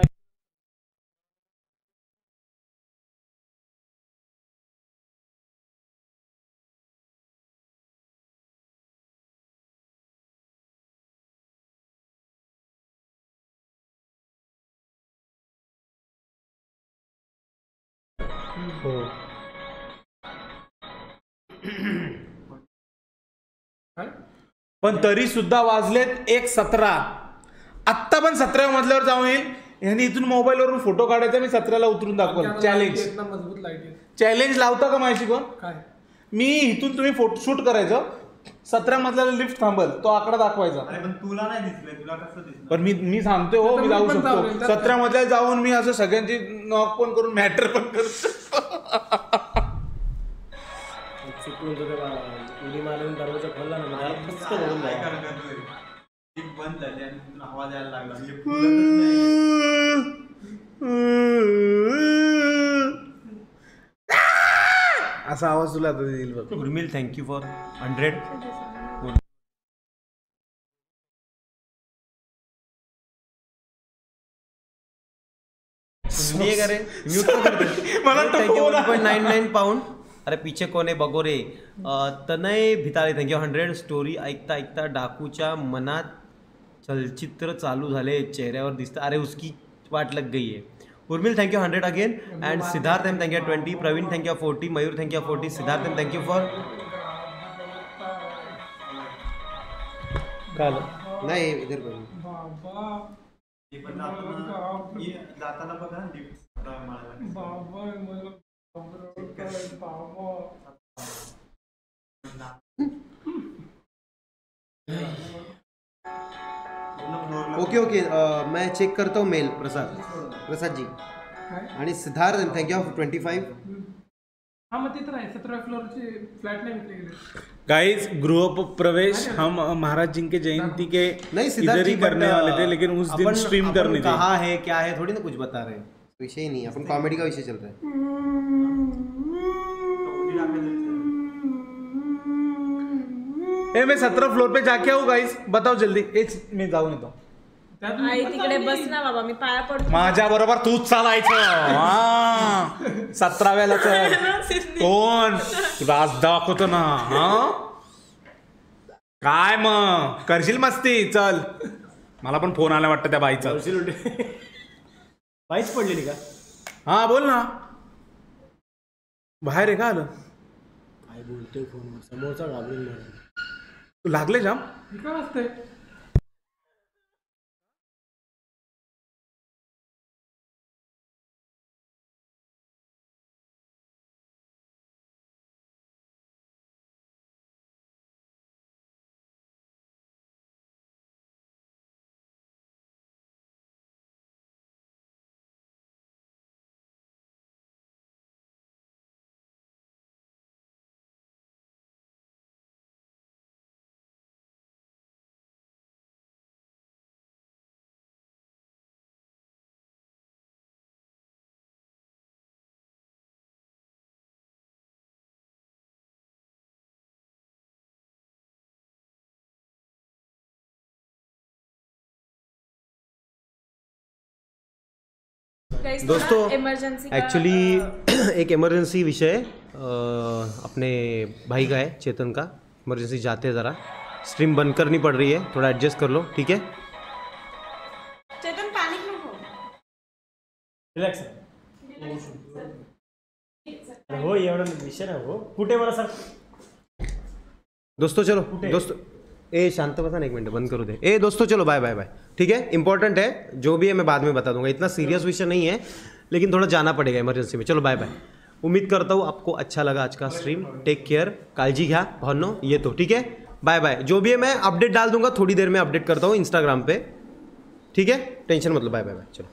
पण तरी सुद्धा वाजलेत एक सतरा. आत्ता पण सतरा मजल्यावर जाऊन येईल. यांनी इथून मोबाईलवरून फोटो काढायचा मी सतराला उतरून दाखवल. चॅलेंज चॅलेंज लावता का कोण?
काय?
मी इथून तुम्ही फोटो शूट करायचं. सतरा मजल्याला लिफ्ट थांबल तो आकडा दाखवायचा.
अरे पण तुला नाही दिसलं तुला कसं दिसलं
पण मी मी सांगतोय हो मी जाऊ
पण
शकतो. सतरा मधल्या जाऊन मी असं सगळ्यांची नॉक पण करून मॅटर पण करू शकतो
त्याला फस्त भरून
काय
जायला.
करणार तू रे? ती बंद झाली आणि तिथून आवाज़ यायला लागला म्हणजे फुलतच नाही.
असा आवाज़ तुला आता येईल बघ
Urmil thank you for hundred करे म्यूट तो कर दे
मला
थँक्यू
टोला.
One point nine nine pound अरे पीछे कोण आहे बघो रे अं, तनय भिताळे थँक्यू हंड्रेड स्टोरी ऐकता ऐकता डाकूच्या मनात चलचित्र चालू झाले चेहऱ्यावर दिसतं. अरे उसकी वाट लग गई है। Urmil thank you hundred again and Siddharth M thank you twenty Pravin thank you forty Mayur thank you forty Siddharth M thank you for
काल.
नाही इधर बघ.
बाबा.
ते पण जाताना ये जाताना बघा
ओके ओके अं, मैं चेक करता हूँ मेल प्रसाद। प्रसाद जी। आणि सिद्धार्थ थँक्यू ट्वेंटी फाईव्ह
हा फ्लोअरचे फ्लॅट नाही विकले गेले
गाइस गृह प्रवेश हम महाराज जी के जयंती के
नहीं
इधर ही करने वाले थे
uh,
लेकिन उस दिन स्ट्रीम करने थी।
है क्या है थोड़ी ना कुछ बता रहे हैं। विषय ही नहीं अपन कॉमेडी का विषय चल रहा है।
ए मैं सत्रह फ्लोर पे जाके आऊ गाइस बताओ जल्दी. एक मी जाऊन येतो.
त्यात
आई तिकडे बस ना बाबा मी पाया पडतो.
माझ्या बरोबर तूच चालायचं. हा. सतराव्याला चल. कोण? राज दाखवतो ना. हा? काय मग करशील मस्ती? चल. मला पण फोन आला वाटतं त्या बाईचा.
बाईच पडलेली का?
हा बोल ना. बाहेर आहे का आलं?
काय बोलतोय फोन. समोरचा घाबरून
लागले जाम.
हे
दोस्तों
का,
एक्चुअली एक इमरजेंसी विषय अपने भाई का है चेतन का. इमरजेंसी जाते हैं ज़रा. स्ट्रीम बंद करनी पड़ रही है. थोड़ा एडजस्ट कर लो ठीक है?
चेतन पैनिक नको
रिलॅक्स हो? एवढं विषय नाही हो कुठे मला सांग
दोस्तों चलो दोस्तों ए, शांत बता एक मिनट, बंद करो दे। ए, दोस्तों, चलो बाय बाय बाय ठीक है? इंपॉर्टेंट है, जो भी है, मैं बाद में बता दूँगा। इतना सीरियस विषय नहीं है, लेकिन थोड़ा जाना पड़ेगा इमरजेंसी में। चलो बाय बाय उम्मीद करता हूँ आपको अच्छा लगा आज का स्ट्रीम टेक केयर कालजी घ्या भावनो ये तो ठीक है? बाय बाय जो भी है, मैं अपडेट डाल दूँगा, थोड़ी देर में अपडेट करता हूँ इंस्टाग्राम पे। ठीक है? टेंशन मतलब बाय बाय बाय चलो।